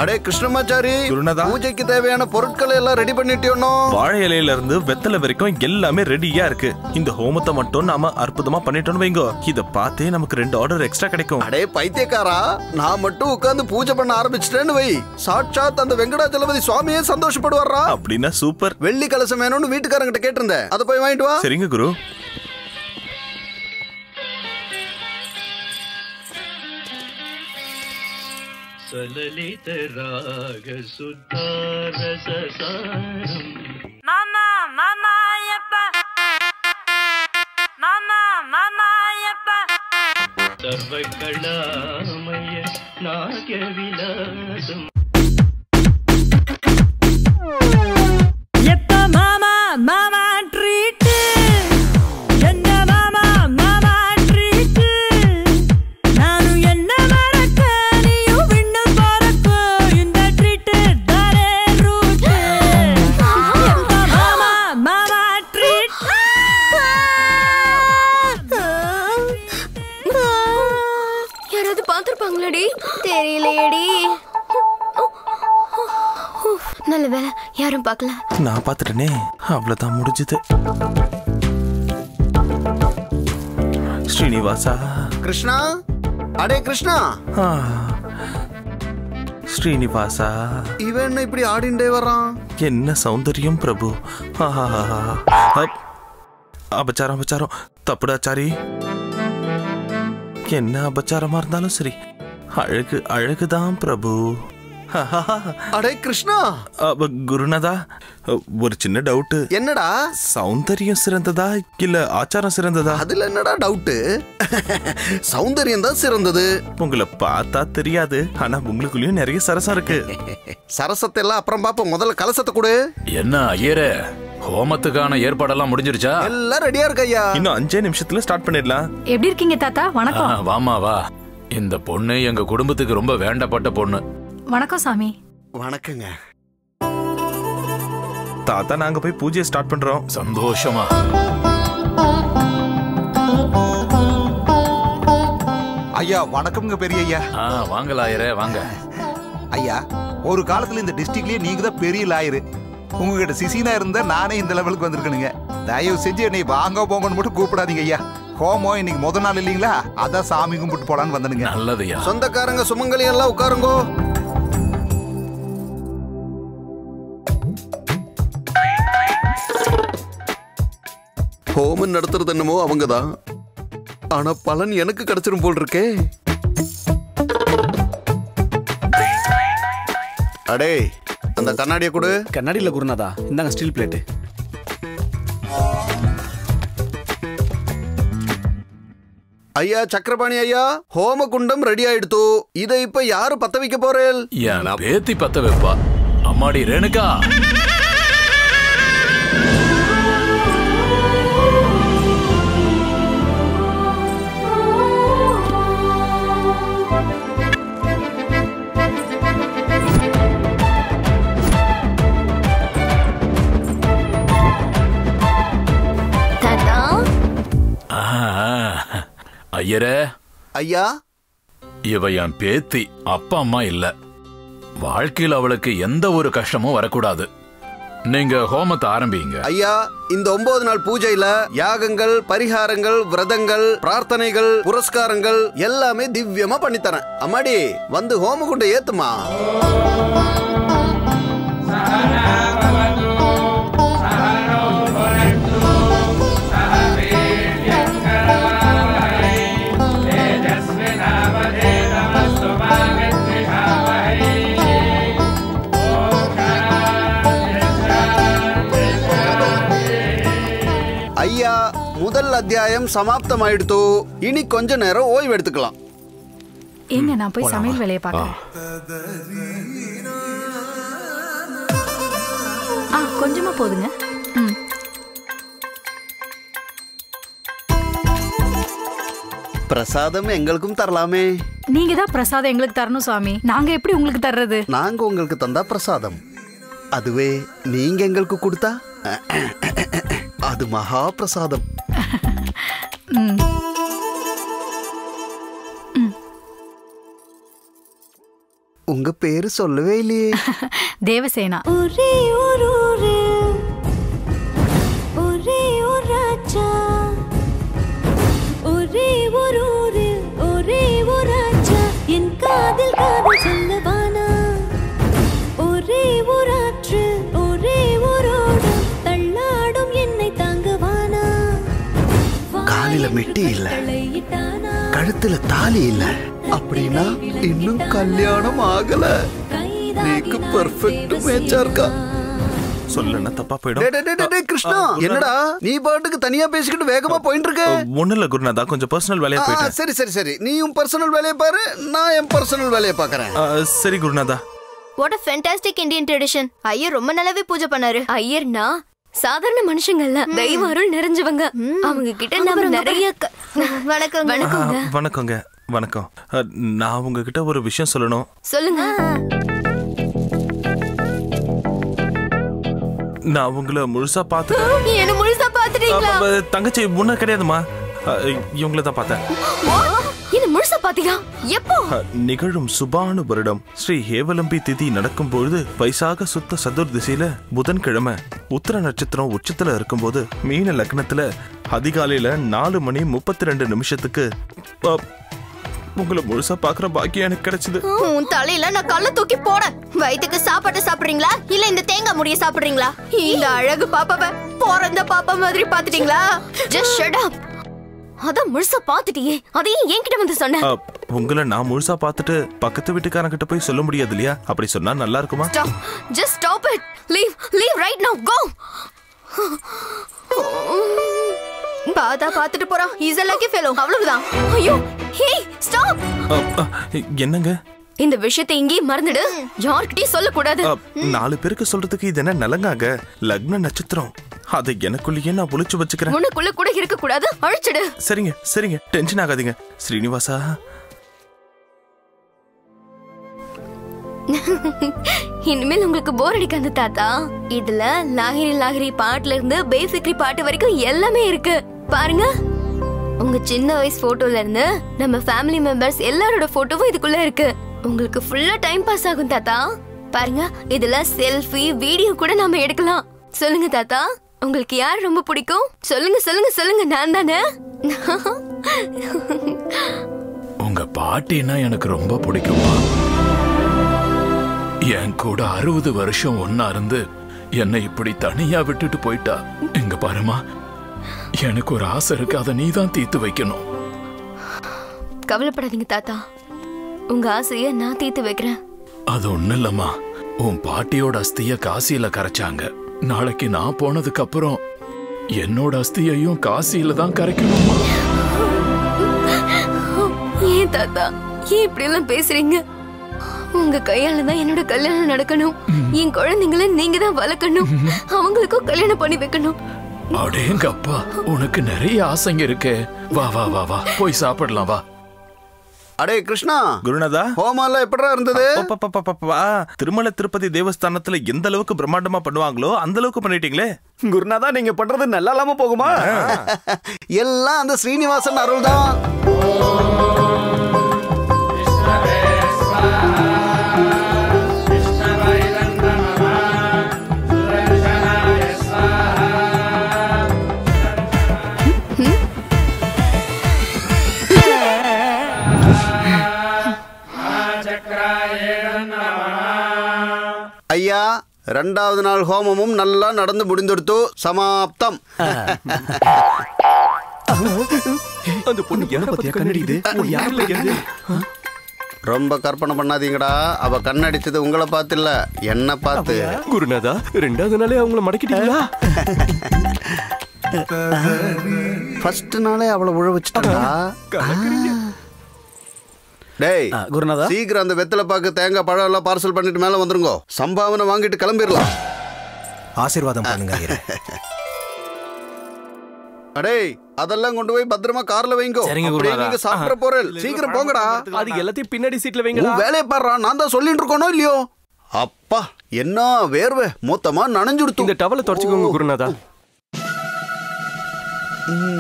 அடே கிருஷ்ணமாச்சாரி குருநாதா. பூஜைக்கு தேவையான பொருட்களை எல்லாம் ரெடி பண்ணிட்டியோனோ வாழை இலையில இருந்து வெத்தலை வரைக்கும் எல்லாமே ரெடியா இருக்கு. இந்த ஹோமத்தை மட்டும் நாம அற்புதமா பண்ணிட்டோம்னு வைங்கோ. இத பார்த்தே நமக்கு ரெண்டு ஆர்டர் எக்ஸ்ட்ரா கிடைக்கும். அடே பைத்தியக்காரா நான் மட்டும் உட்கார்ந்து பூஜை பண்ண ஆரம்பிச்சிட்டேன்னு வை. சாட்சாத் அந்த வெங்கடாச்சலபதி சுவாமியே சந்தோஷப்படுவாரா அப்படின்னா சூப்பர் வெள்ளி கலசம் வேணும்னு வீட்டுக்காரங்கிட்ட கேட்டிருந்தேன். அதை போய் வாங்கிட்டு வா. சரிங்க குரு. സലലിത രാഗസുധാരസാരം മാമ മാമായപ്പ മാമ മാമായപ്പ സർവകലാമയ നാഗവിലാസം. എപ്പ தெரியலையேடி நல்ல வேலை யாரும் பார்க்கல. நான் பார்த்துட்டேனே அவ்வளவுதான் முடிஞ்சது. ஸ்ரீனிவாசா. கிருஷ்ணா? அடே கிருஷ்ணா. ஸ்ரீனிவாசா. இவன் என்ன இப்படி ஆடிண்டே வர்றான்? என்ன சௌந்தரியம் பிரபு. அபச்சாரம் அபச்சாரம். தப்புடாச்சாரி. என்ன அபச்சாரமா இருந்தாலும் சரி. அழகு அழகுதான் பிரபு. அடே கிருஷ்ணா! அப்ப, குருநாதா ஒரு சின்ன டவுட் என்னடா? சௌந்தரியம் சிறந்ததா இல்ல ஆச்சாரம் சிறந்ததா? அதுல என்னடா டவுட்டு? சௌந்தரியம் தான் சிறந்தது. உங்களை பார்த்தா தெரியாது ஆனா உங்களுக்குள்ளயும் நிறைய சரசம் இருக்கு. சரசத்தை எல்லாம் அப்புறம் பாப்போம் முதல்ல கலசத்தை கொடு. என்ன ஐயரே? ஹோமத்துக்கான ஏற்பாடெல்லாம் முடிஞ்சிருச்சா? எல்லாம் ரெடியா இருக்கு ஐயா. இன்னும் அஞ்சே நிமிஷத்துல ஸ்டார்ட் பண்ணிடலாம். எப்படி இருக்கீங்க தாத்தா? வணக்கம். வாமா வா. இந்த பொண்ணு எங்க குடும்பத்துக்கு ரொம்ப வேண்டப்பட்ட பொண்ணு. வணக்கம் சாமி. வணக்கங்க. தாத்தா நாங்க போய் பூஜையை ஸ்டார்ட் பண்றோம். சந்தோஷமா. ஐயா வணக்கம்ங்க பெரிய ஐயா ஆ வாங்க லாயரே வாங்க. ஐயா ஒரு காலத்துல இந்த டிஸ்ட்ரிக்ட்லயே நீங்க தான் பெரிய லாயரு. உங்ககிட்ட சிசினா இருந்தா நானே இந்த லெவலுக்கு வந்திருக்கணுங்க. தயவு செஞ்சு என்னை வாங்க போங்கன்னு மட்டும் கூப்பிடாதீங்க ஐயா. ஹோமம் இன்னைக்கு முத நாள் இல்லைங்களா? அதான் சாமி கும்பிட்டு போலான்னு வந்தனுங்க. நல்லதுயா. சொந்தக்காரங்க சுமங்கலி எல்லாம் உட்காருங்கோ. ஹோமம் நடத்துறது என்னமோ அவங்கதான். ஆனா பலன் எனக்கு கிடைச்சிரும் போல் இருக்கே அடே அந்த கண்ணாடியை கொடு. கண்ணாடியில குருநாதா. இந்தாங்க ஸ்டீல் பிளேட்டு ஐயா சக்கரபாணி ஐயா ஹோம குண்டம் ரெடி ஆயிடுத்து. இதை இப்ப யாரு பத்த வைக்க போறேன் பேத்தி பத்த வைப்பா. அம்மாடி ரேணுகா. ஐயரே. ஐயா? இவ என் பேத்தி அப்பா அம்மா இல்ல. வாழ்க்கையில் அவளுக்கு எந்த ஒரு கஷ்டமும் வரக்கூடாது. நீங்க ஹோமத்தை ஆரம்பிங்க. ஐயா இந்த ஒன்பது நாள் பூஜையில யாகங்கள் பரிகாரங்கள் விரதங்கள் பிரார்த்தனைகள் புரஸ்காரங்கள் எல்லாமே திவ்யமா பண்ணித்தரேன். அம்மாடி வந்து ஹோம குண்டை ஏத்துமா? அத்தியாயம் சமாப்தம் ஆயிடுத்து இனி கொஞ்ச நேரம் ஓய்வு எடுத்துக்கலாம் ஏங்க நான் போய் சமையல் வேலையை பார்க்கறேன். ஆ கொஞ்சமா போதுங்க. ம். பிரசாதம் எங்களுக்கும் தரலாமே. நீங்க தான் பிரசாதம் எங்களுக்கு தரணும் சாமி நாங்க எப்படி உங்களுக்கு தர்றது? நாங்க உங்களுக்கு தந்தா பிரசாதம். அதுவே நீங்க எங்களுக்கு கொடுத்தா? அது மகா பிரசாதம். உங்க பேரு சொல்லவே இல்லையே. (laughs) தேவசேனா. ஒரே ஒரு காலில மெட்டி இல்ல. கழுத்துல தாலி இல்ல. அப்படின்னா இன்னும் கல்யாணம் ஆகல. நீக்கு பெர்ஃபெக்ட் மேட்சா இருக்கா? சொல்லனா தப்பா போயிடும்? கிருஷ்ணா என்னடா? நீ பாட்டுக்கு தனியா பேசிக்கிட்டு வேகமா போயிட்டு இருக்க. ஒண்ணு இல்ல குருநாதா கொஞ்சம் பர்சனல் வேலையா ஆ, போயிட்டேன் சரி சரி சரி. நீயும் பர்சனல் வேலையை பாரு நான் என் பர்சனல் வேலையை பாக்குறேன் சரி குருநாதா. What a fantastic Indian tradition Iyer ரொம்ப நல்லாவே பூஜை பண்ணாரு. ஐயர்னா சாதாரண மனுஷங்க இல்ல தெய்வ அருள் நிறைஞ்சவங்க. அவங்க கிட்ட நம்ம நிறைய க- வணக்கம் ஆ, வணக்கங்க வணக்கம். நான் உங்ககிட்ட ஒரு விஷயம் சொல்லணும். சொல்லுங்க. நான் உங்களை முழுசா பார்த்து என்ன முழுசா பாத்துட்டீங்களா தங்கச்சி முன்ன கிடையாதுமா இவங்கள தான் பார்த்தேன். முழுசா பாத்தீங்களா எப்போ? நிகழும் சுபானு வருடம். ஸ்ரீ ஹேவலம்பி திதி நடக்கும் பொழுது வைசாக சுத்த சதுர்திசையில புதன்கிழமை உத்தர நட்சத்திரம் உச்சத்துல இருக்கும்போது மீன லக்னத்துல அதிகாலையில நாலு மணி முப்பத்தி ரெண்டு நிமிஷத்துக்கு உங்களை முழுசா பாக்குற பாக்கியம் எனக்கு கிடைச்சது. உன் தலையில நான் கல்ல தூக்கி போட. வயித்துக்கு சாப்பாட்டு சாப்பிடுறீங்களா? இல்ல இந்த தேங்காய் முடிய சாப்பிடுறீங்களா? இந்த அழகு பாப்பாவ பிறந்த பாப்பா மாதிரி பாத்துட்டீங்களா? ஜஸ்ட் ஷட் அப் அதான் முழுசா பாத்துட்டியே அதையும் என்கிட்ட வந்து சொன்ன அ, உங்களை நான் முழுசா பார்த்துட்டு பக்கத்து வீட்டுக்காரன் கிட்ட போய் சொல்ல முடியாது இல்லையா அப்படி சொன்னா நல்லா இருக்குமா. Just stop it. Leave. Leave right now. Go. பாதா பாத்துட்டு போறான் இஸ் a lucky fellow அவ்வளவுதான் ஐயோ ஹே ஸ்டாப் அ, அ, என்னங்க இந்த விஷயத்தை இங்கேயே மறந்துடு. யார்கிட்டயும் சொல்லக்கூடாது. நாலு பேருக்கு சொல்றதுக்கு இது என்ன நலங்காக? லக்ன நட்சத்திரம். அதை எனக்குள்ளேயே நான் ஒளிச்சு வச்சுக்கிறேன். உனக்குள்ள கூட இருக்க கூடாது அழிச்சிடு. சரிங்க சரிங்க. டென்ஷன் ஆகாதீங்க. ஸ்ரீனிவாசா. இனிமேல் உங்களுக்கு போர் அடிக்காது தாத்தா. இதுல லாகிரி லாகிரி பாட்டுல இருந்து பேசிக்ரி பாட்டு வரைக்கும் எல்லாமே இருக்கு. பாருங்க. உங்க சின்ன வயசு போட்டோல இருந்து நம்ம ஃபேமிலி மெம்பர்ஸ் எல்லாரோட போட்டோவும் இதுக்குள்ள இருக்கு. உங்களுக்கு ஃபுல்லா டைம் பாஸ் ஆகும் தாத்தா. பாருங்க இதுல செல்ஃபி வீடியோ கூட நாம எடுக்கலாம். சொல்லுங்க தாத்தா. உங்களுக்கு யார் ரொம்ப பிடிக்கும்? சொல்லுங்க சொல்லுங்க சொல்லுங்க நான் தானே? உங்க பாட்டினா எனக்கு ரொம்ப பிடிக்குமா என் கூட அறுபது வருஷம் ஒன்னா இருந்து என்னை இப்படி தனியா விட்டுட்டு போயிட்டா. இங்க பாருமா எனக்கு ஒரு ஆசை இருக்கு அதை நீ தான் தீர்த்து வைக்கணும். கவலைப்படாதீங்க தாத்தா. உங்க ஆசைய நான் தீர்த்து வைக்கிறேன். அது ஒண்ணு இல்லம்மா உன் பாட்டியோட அஸ்திய காசியில கரைச்சாங்க. நாளைக்கு நான் போனதுக்கு அப்புறம் என்னோட அஸ்தியையும் காசியில தான் கரைக்கணுமா ஏன் தாத்தா ஏன் இப்படி எல்லாம் பேசுறீங்க? உங்க கையால தான் என்னோட கல்யாணம் நடக்கணும். என் குழந்தைங்களை நீங்க தான் வளர்க்கணும். அவங்களுக்கும் கல்யாணம் பண்ணி வைக்கணும். அடேங்க அப்பா உனக்கு நிறைய ஆசைங்க இருக்கே. வா வா வா வா போய் சாப்பிடலாம் வா. அடே கிருஷ்ணா. குருநாதா. ஹோமாலாம் எப்படா இருந்தது? திருமல திருப்பதி தேவஸ்தானத்துல எந்த அளவுக்கு பிரம்மாண்டமா பண்ணுவாங்களோ அந்த அளவுக்கு பண்ணிட்டீங்களே. குருநாதா நீங்க பண்றது நல்லா இல்லாம போகுமா? (laughs) எல்லாம் அந்த ஸ்ரீனிவாசன் அருள் தான் ரெண்டாவது நாள் ஹோமமும் நல்லா நடந்து முடிந்துடுத்து சமாப்தம். (laughs) அந்த பொண்ணு யார பத்தி கண்ணடிக்குது? யாருல ரொம்ப கற்பனை பண்ணாதீங்கடா. அவ கண்ணடிச்சது உங்களை பார்த்து இல்ல என்ன பார்த்து. குருநாதா ரெண்டாவது நாளே அவங்கள மடக்கிட்டீங்களா? (laughs) ஃபர்ஸ்ட் நாளே அவளை உழ வச்சுட்டாடா டேய் குருநாதா? சீக்கிரம் அந்த வெத்தலை பாக்கு தேங்காய் பழம் எல்லாம் பார்சல் பண்ணிட்டு மேல வந்துருங்க. சம்பாவனை வாங்கிட்டு கிளம்பிடலாம். ஆசீர்வாதம் பண்ணுங்க அடே அதெல்லாம் கொண்டு போய் பத்திரமா கார்ல வைங்கோ. சரிங்க. நீங்க சாப்பிட போறேன். சீக்கிரம் போங்கடா. அது எல்லாத்தையும் பின்னாடி சீட்ல வைங்களா உன் வேலையை பாடுறா நான் தான் சொல்லிட்டு இருக்கோனோ இல்லையோ? அப்பா என்ன வேர்வை? மொத்தமா நனைஞ்சுடுத்து இந்த டவலை தொடச்சுக்கோங்க குருநாதா.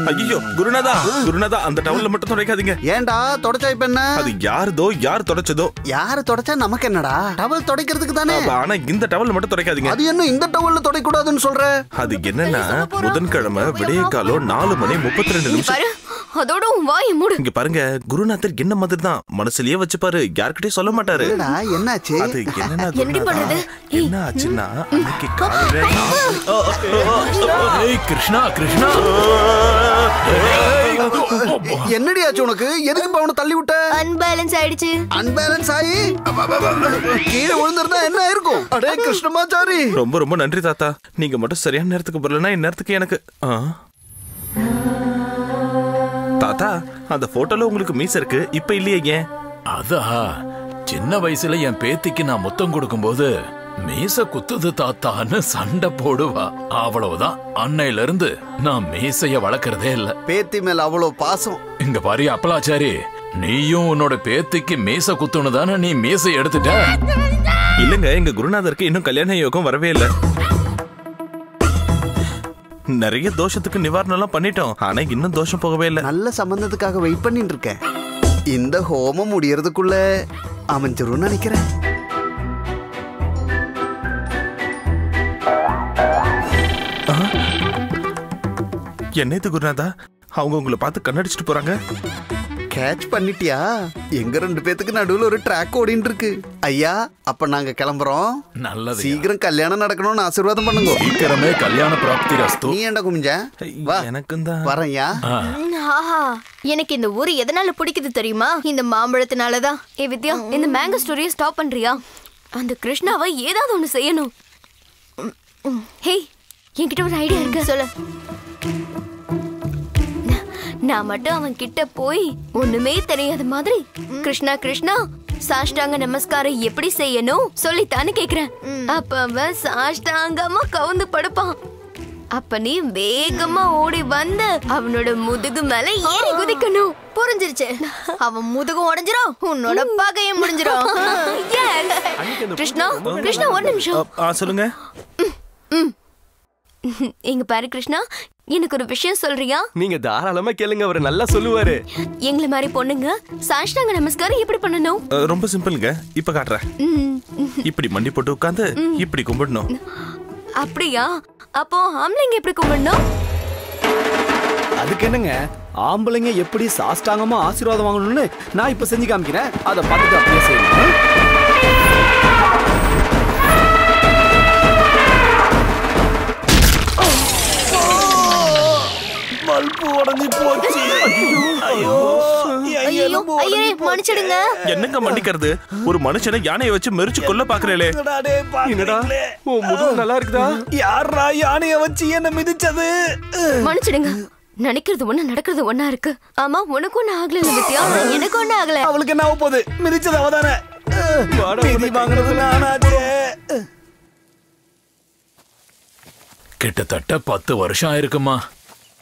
ஐயோ குருநாதா குருநாதா அந்த டவல்ல மட்டும் துடைக்காதீங்க. ஏன்டா தொடச்சா இப்ப என்ன? அது யாருதோ யார் தொடச்சதோ. யாரு தொடச்சா நமக்கு என்னடா? டவல் துடைக்கிறதுக்கு தானே? ஆனா இந்த டவல் மட்டும் துடைக்காதீங்க. அது என்ன இந்த டவல்ல துடைக்க கூடாதுன்னு சொல்ற? அது என்னன்னா புதன்கிழமை விடிய காலம் நாலு மணி முப்பத்தி ரெண்டு நிமிஷம். அதோட வாயை மூடு. இங்க பாருங்க குருநாதர் என்ன மாதிரி தான் மனசுலயே வச்சுப்பாரு யார்கிட்டயும் சொல்ல மாட்டாரு. என்னாச்சு? அது என்னன்னா என்னடி குருநாதா, பண்றது? என்ன ஆச்சுன்னா அன்னைக்கு காலையில கிருஷ்ணா கிருஷ்ணா. என்னடி ஆச்சு உனக்கு? எதுக்கு அவனை தள்ளி விட்ட? அன்பேலன்ஸ் ஆயிடுச்சு. அன்பேலன்ஸ் ஆகி கீழே விழுந்திருந்தா என்ன இருக்கும் அடே கிருஷ்ணமாச்சாரி ரொம்ப ரொம்ப நன்றி தாத்தா. நீங்க மட்டும் சரியான நேரத்துக்கு வரலன்னா இந்நேரத்துக்கு எனக்கு ஆ. தாத்தா அந்த போட்டோல உங்களுக்கு மீச இருக்கு. இப்ப இல்லையே ஏன்? அதா சின்ன வயசுல என் பேத்திக்கு நான் முத்தம் கொடுக்கும்போது மீச குத்துது தாத்தான்னு சண்டை போடுவா. அவ்வளவுதான். அன்னையில இருந்து நான் மீசைய வளர்க்கறதே இல்ல. பேத்தி மேல அவ்வளவு பாசம். இங்க பாரு அப்பலாச்சாரி. நீயும் உன்னோட பேத்திக்கு மீச குத்துன்னு தானே நீ மீசை எடுத்துட்ட? இல்லங்க எங்க குருநாதருக்கு இன்னும் கல்யாண யோகம் வரவே இல்ல. நிறைய தோஷத்துக்கு நிவாரணம் எல்லாம் பண்ணிட்டோம். ஆனா இன்னும் தோஷம் போகவே இல்ல. நல்ல சம்பந்தத்துக்காக வெயிட் பண்ணிட்டு இருக்கேன். இந்த ஹோமம் முடியறதுக்குள்ள அமைஞ்சிரும்னு நினைக்கிறேன். என்ன இது குருநாதா? அவங்க உங்களை பார்த்து கண்ணடிச்சிட்டு போறாங்க. கேட்ச் பண்ணிட்டியா? எங்க ரெண்டு பேத்துக்கு நடுவுல ஒரு ட்ராக் ஓடிட்டு இருக்கு. ஐயா அப்ப நாங்க கிளம்புறோம். நல்லது சீக்கிரம் கல்யாணம் நடக்கணும்னு ஆசீர்வாதம் பண்ணுங்க. சீக்கிரமே கல்யாண பிராப்தி ரஸ்து. நீ ஏன்டா குமிஞ்ச? வா. எனக்கும் தான் வரேன்யா ஆஹா எனக்கு இந்த ஊர் எதனால பிடிக்குது தெரியுமா? இந்த மாம்பழத்தினால தான் ஏ வித்யா இந்த மேங்கோ ஸ்டோரியை ஸ்டாப் பண்றியா? அந்த கிருஷ்ணாவை ஏதாவது ஒண்ணு செய்யணும். ஹேய் என்கிட்ட ஒரு ஐடியா இருக்கு. சொல்லு. நான் மட்டும் அவன் கிட்ட போய் ஒண்ணுமே தெரியாத மாதிரி கிருஷ்ணா கிருஷ்ணா சாஷ்டாங்க நமஸ்காரம் எப்படி செய்யணும்? சொல்லித்தான்னு கேக்குறேன். அப்ப அவன் சாஷ்டாங்கமா கவுந்து படுப்பான். அப்ப நீ வேகமா ஓடி வந்து அவனோட முதுகு மேல ஏறி குதிக்கணும். புரிஞ்சிருச்சு? அவன் முதுகு உடைஞ்சிரும் உன்னோட பகையும் முடிஞ்சிரும். கிருஷ்ணா கிருஷ்ணா ஒரு நிமிஷம். ஆ சொல்லுங்க. இங்க பாரு கிருஷ்ணா எனக்கு ஒரு விஷயம் சொல்றியா? நீங்க தாராளமா கேளுங்க அவர் நல்லா சொல்லுவாரு. எங்களை மாதிரி பொண்ணுங்க சாஷ்டாங்க நமஸ்காரம் எப்படி பண்ணணும்? ரொம்ப சிம்பிளுங்க. இப்ப காட்டுறேன். ம், இப்படி மண்டி போட்டு உட்காந்து இப்படி கும்பிடணும். அப்படியா? அப்போ ஆம்பளைங்க எப்படி கும்பிடணும்? அதுக்கு என்னங்க? ஆம்பளைங்க எப்படி சாஷ்டாங்கமா ஆசீர்வாதம் வாங்கணும்னு நான் இப்ப செஞ்சு காமிக்கிறேன். அதை பார்த்துட்டு அப்படியே செய்யணும் பல்பு உடஞ்சி போச்சு. ஐயோ ஐயோ ஐயோ மன்னிச்சிடுங்க. என்னங்க மன்னிக்கிறது? ஒரு மனுஷனை யானையை வச்சு மெரிச்சு கொல்ல பாக்குறேளே என்னடா ஓ முதுகு நல்லா இருக்குதா? யாரா யானைய வச்சு என்ன மிதிச்சது? மன்னிச்சிடுங்க. நினைக்கிறது ஒண்ணு நடக்கிறது ஒண்ணா இருக்கு. ஆமா உனக்கு ஒண்ணு ஆகல வித்யா எனக்கு ஒண்ணு ஆகல. அவளுக்கு என்ன ஆகப் போகுது? மிதிச்சது அவதானே. மிதி வாங்குறது நானாச்சே. கிட்டத்தட்ட பத்து வருஷம் ஆயிருக்குமா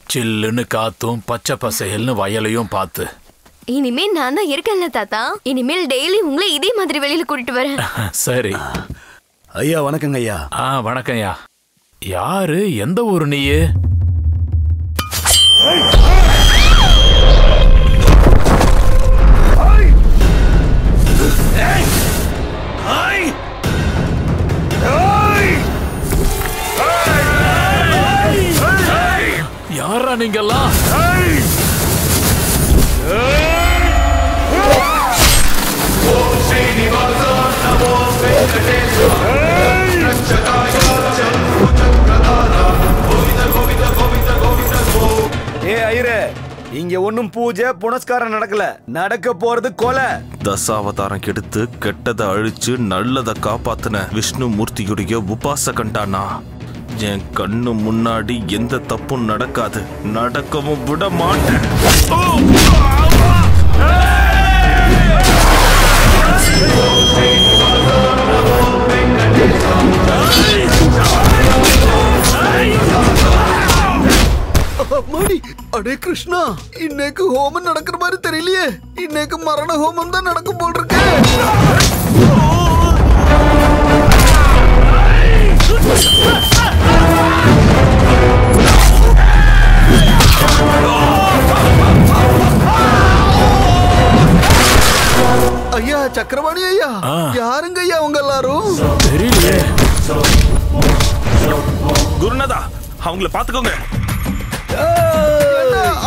சில்லுன்னு காத்தும் பச்சை பசையல்னு வயலையும் பார்த்து. இனிமே நான் தான் இருக்கேன்ல தாத்தா. இனிமேல் டெய்லி உங்களை இதே மாதிரி வெளியில கூட்டிட்டு வரேன். (laughs) சரி. ஐயா வணக்கங்க ஐயா. ஆ வணக்கம்யா யாரு? எந்த ஊரு நீயே? யாரா நீங்கெல்லாம்? ஏ ஐயரே இங்க ஒண்ணும் பூஜை புனஸ்காரம் நடக்கல. நடக்க போறது கொலை. தசாவதாரம் கெடுத்து கெட்டதை அழிச்சு நல்லதை காப்பாத்தின விஷ்ணு மூர்த்தியுடைய உபாசகண்டானா என் கண்ணு முன்னாடி எந்த தப்பும் நடக்காது. நடக்கவும் விட மாட்டேன். மாடி அடே கிருஷ்ணா இன்னைக்கு ஹோமம் நடக்கிற மாதிரி தெரியலையே. இன்னைக்கு மரண ஹோமம் தான் நடக்கும் போல் இருக்கு சக்கரவாணி ஐயா. யாருங்க ஐயா உங்க எல்லாரும் தெரியலையே. குருநாதா அவங்கள பாத்துக்கோங்க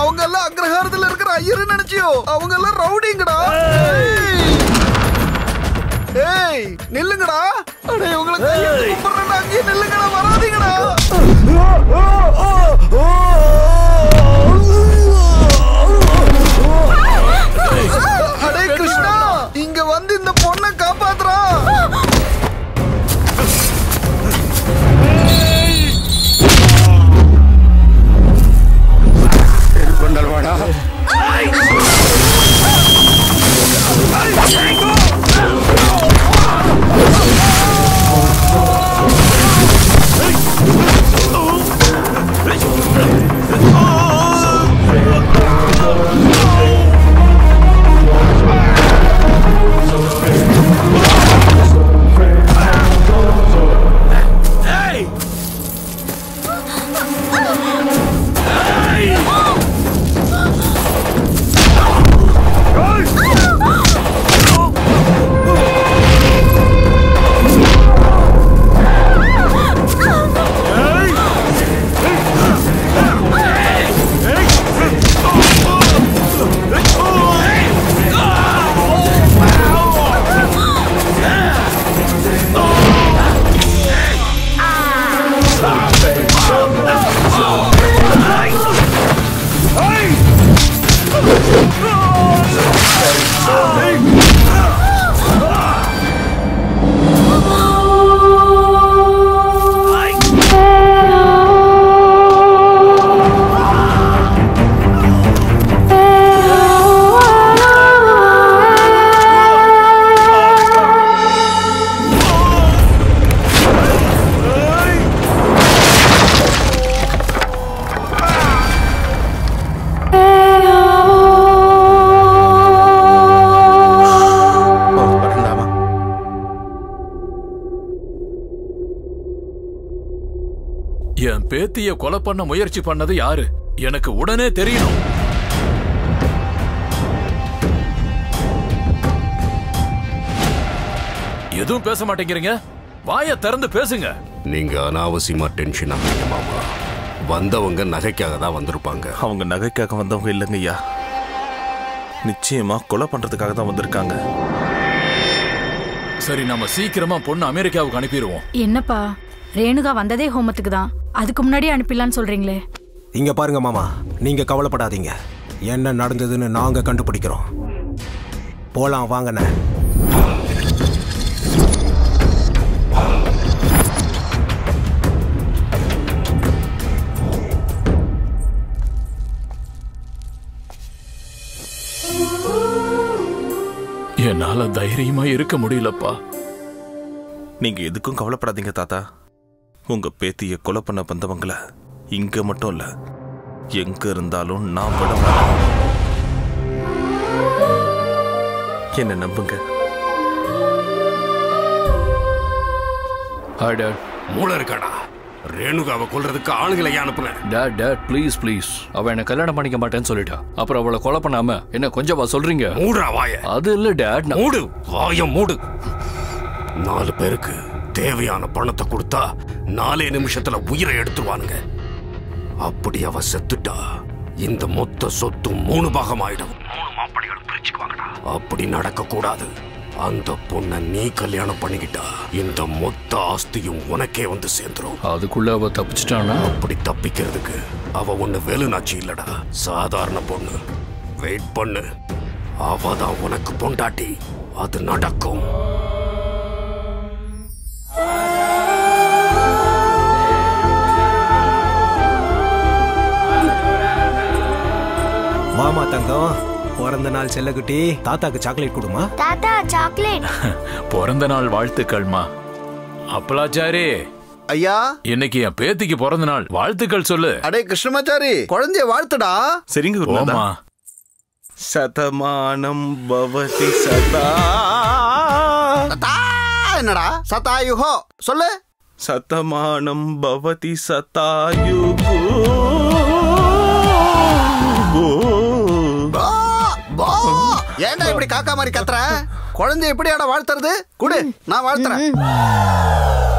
அவங்க எல்லாம் அக்ரஹாரத்துல இருக்கிற ஐயரு நினைச்சியோ? அவங்க எல்லாம் ரவுடிங்கடா. ஏய். ஏய் நில்லுங்கடா. அடே உங்களை கையெடுத்து கும்பிடுறேன்டா அங்கேயே நில்லுங்கடா வராதீங்கடா. அடே கிருஷ்ணா. பேத்திய கொலை பண்ண முயற்சி பண்ணது யாரு? எனக்கு உடனே தெரியணும். எதுவும் பேச மாட்டேங்கிறீங்க? வாயை திறந்து பேசுங்க. நீங்க அனாவசியமா டென்ஷன் ஆகுறீங்க மாமா. வந்தவங்க நகைக்காக தான் வந்திருப்பாங்க. அவங்க நகைக்காக வந்தவங்க இல்லைங்க ஐயா. நிச்சயமா கொலை பண்றதுக்காக தான் வந்திருக்காங்க. சரி நம்ம சீக்கிரமா பொண்ணு அமெரிக்காவுக்கு அனுப்பிடுவோம். என்னப்பா? ரேணுகா வந்ததே ஹோமத்துக்கு தான். அதுக்கு முன்னாடியே அனுப்பிடலான்னு சொல்றீங்களே. இங்க பாருங்க மாமா நீங்க கவலைப்படாதீங்க. என்ன நடந்ததுன்னு நாங்க கண்டுபிடிக்கிறோம். போலாம் வாங்கண்ணே என்னால தைரியமா இருக்க முடியலப்பா. நீங்க எதுக்கும் கவலைப்படாதீங்க தாத்தா. உங்க பேத்திய கொலை பண்ண வந்தவங்கள இங்க மட்டும் இல்ல எங்க இருந்தாலும் நான் மாட்டேன். என்ன நம்புங்க. ஹாய் டேட் மூளை இருக்காடா. ரேணுகாவை கொல்றதுக்கு ஆளுங்களை ஏன் அனுப்புன. டேட் டேட் ப்ளீஸ் ப்ளீஸ் அவ என்ன கல்யாணம் பண்ணிக்க மாட்டேன்னு சொல்லிட்டா. அப்புறம் அவளை கொலை பண்ணாம என்ன கொஞ்சமா சொல்றீங்க? மூடுறா வாய. அது இல்ல டேட் நான்- மூடு. வாய மூடு. நாலு பேருக்கு தேவையான பணத்தை கொடுத்தா நாலே நிமிஷத்துல உயிரை எடுத்துருவானுங்க. அப்படி அவ செத்துட்டா இந்த மொத்த சொத்தும் மூணு பாகமாயிடும். மூணு மாப்படிகள் பிரிச்சுக்குவாங்கடா. அப்படி நடக்க கூடாது அந்த பொண்ணை நீ கல்யாணம் பண்ணிக்கிட்டா இந்த மொத்த ஆஸ்தியும் உனக்கே வந்து சேர்ந்துரும். அதுக்குள்ள அவ தப்பிச்சிட்டானா? அப்படி தப்பிக்கிறதுக்கு அவ ஒண்ணு வேலுநாச்சி இல்லடா. சாதாரண பொண்ணு. வெயிட் பண்ணு. அவ தான் உனக்கு பொண்டாட்டி. அது நடக்கும். வாமா தங்கம் பிறந்த நாள் செல்லக்குட்டி தாத்தாக்கு சாக்லேட் கொடுமா? தாத்தா சாக்லேட் (laughs) பிறந்த நாள் வாழ்த்துக்கள்மா. அப்பலாச்சாரி. ஐயா. இன்னைக்கு என் பேத்திக்கு பிறந்த நாள். வாழ்த்துக்கள் சொல்லு. அடே கிருஷ்ணமாச்சாரி குழந்தைய வாழ்த்துடா. சரிங்க குருநாதா. ஓமா சதமானம் பவதி சதா. என்னடா? சதாயுஹோ சொல்லு. சதமானம் பவதி சதாயு பா ஏன்டா இப்படி காக்கா மாதிரி கத்துற? குழந்தை எப்படியாடா வாழ்த்துறது? குடு நான் வாழ்த்துறேன்.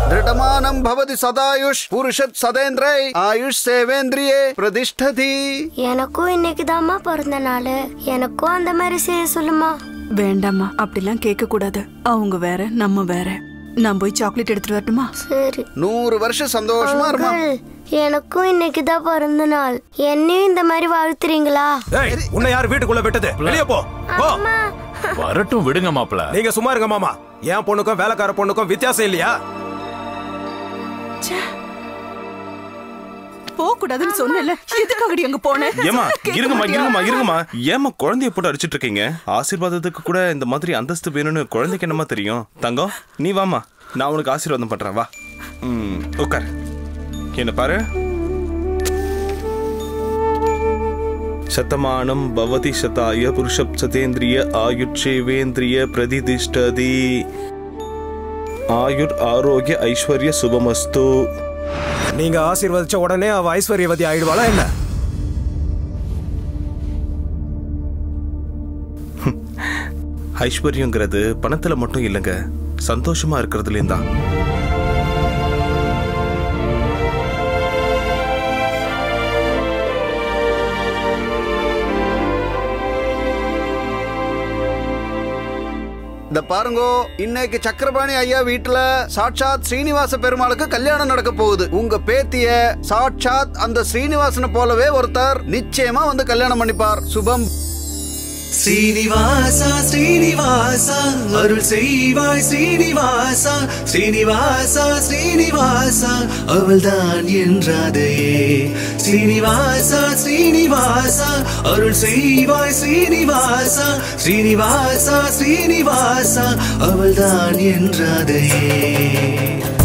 திருடமானம் பவதி சதாயுஷ் புருஷத் சதேந்திரை ஆயுஷ் சேவேந்திரியே பிரதிஷ்டதி. எனக்கும் இன்னைக்கு தாம்மா பிறந்த நாள். எனக்கும் அந்த மாதிரி செய்ய சொல்லுமா? வேண்டாம்மா அப்படிலாம் கேட்க கூடாது அவங்க வேற நம்ம வேற. நான் போய் சாக்லேட் எடுத்துட்டு வரட்டுமா? சரி. நூறு வருஷம் சந்தோஷமா இருமா? எனக்கும் இன்னைக்கு தான் பிறந்த நாள். என்னையும் இந்த மாதிரி வாழ்த்துறீங்களா? ஏய் உன்னை யார் வீட்டுக்குள்ள விட்டது? வெளியே போ. போ. வரட்டும் விடுங்க மாப்பிள நீங்க சும்மா இருங்க மாமா. என் பொண்ணுக்கும் வேலைக்கார பொண்ணுக்கும் வித்தியாசம் இல்லையா? போக கூடாதுன்னு சொன்னேன்ல. எதுக்காகடி அங்க ஏமா (laughs) கேட்க இருங்கம்மா? இருங்கம்மா இருங்கம்மா. ஏமா குழந்தைய போட்டு அடிச்சிட்டு இருக்கீங்க? ஆசீர்வாதத்துக்கு கூட இந்த மாதிரி அந்தஸ்து வேணும்னு குழந்தைக்கு என்னமா தெரியும்? தங்கம் நீ வாமா நான் உனக்கு ஆசீர்வாதம் பண்றேன். வா. ம் உட்கார். என்ன பாரு? சத்தமானம் பவதி சதாய புருஷப் சதேந்திரிய ஆயுட்சேவேந்திரிய பிரதிதிஷ்டதி. ஆயுர் ஆரோக்கிய ஐஸ்வர்ய சுபமஸ்து. நீங்க ஆசீர்வதிச்ச உடனே அவ ஐஸ்வர்யவதி ஆயிடுவாளா என்ன? ஐஸ்வர்யங்கிறது பணத்துல மட்டும் இல்லைங்க. சந்தோஷமா இருக்கிறதுலேயும் தான். இந்த பாருங்கோ இன்னைக்கு சக்கரபாணி ஐயா வீட்டுல சாட்சாத் ஸ்ரீனிவாச பெருமாளுக்கு கல்யாணம் நடக்க போகுது. உங்க பேத்திய சாட்சாத் அந்த ஸ்ரீனிவாசனை போலவே ஒருத்தர் நிச்சயமா வந்து கல்யாணம் பண்ணிப்பார். சுபம். ஸ்ரீனிவாசா ஸ்ரீனிவாசா அருள் செய்வாய் ஸ்ரீனிவாசா ஸ்ரீனிவாசா ஸ்ரீனிவாசா அவள்தான் என்றாதையே. ஸ்ரீனிவாசா ஸ்ரீனிவாசா அருள் செய்வாய் ஸ்ரீனிவாசா ஸ்ரீனிவாசா ஸ்ரீனிவாசா அவள்தான் என்றாதையே.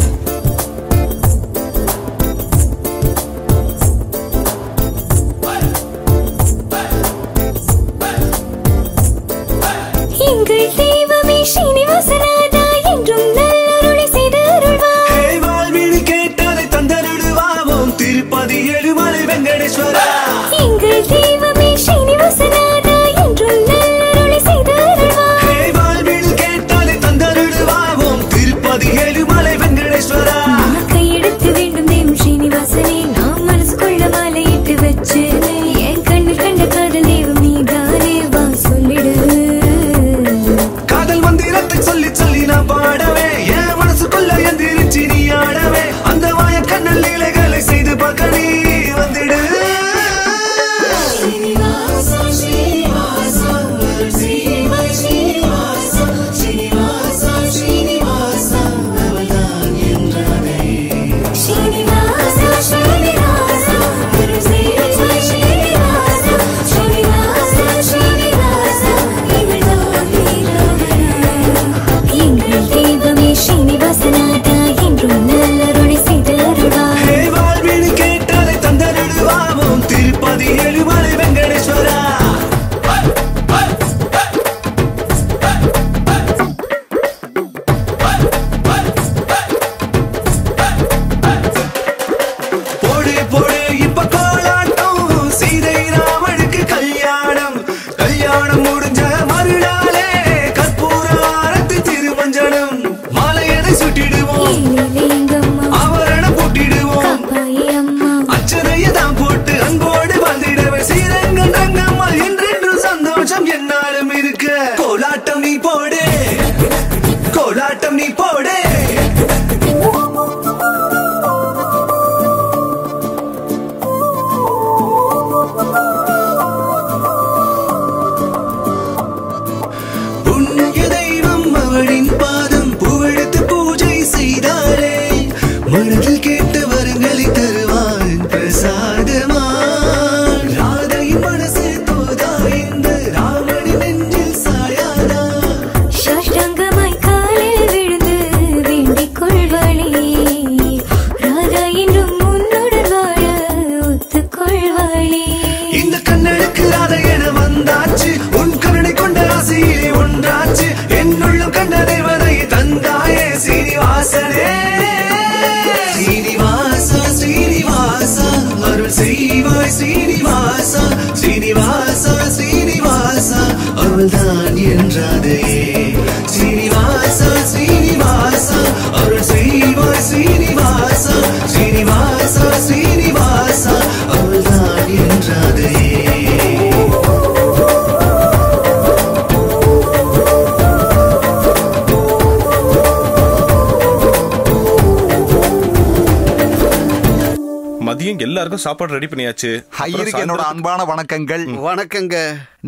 சாப்பாடு ரெடி பண்ணியாச்சு. ஐயருக்கு என்னோட அன்பான வணக்கங்கள். வணக்கங்க.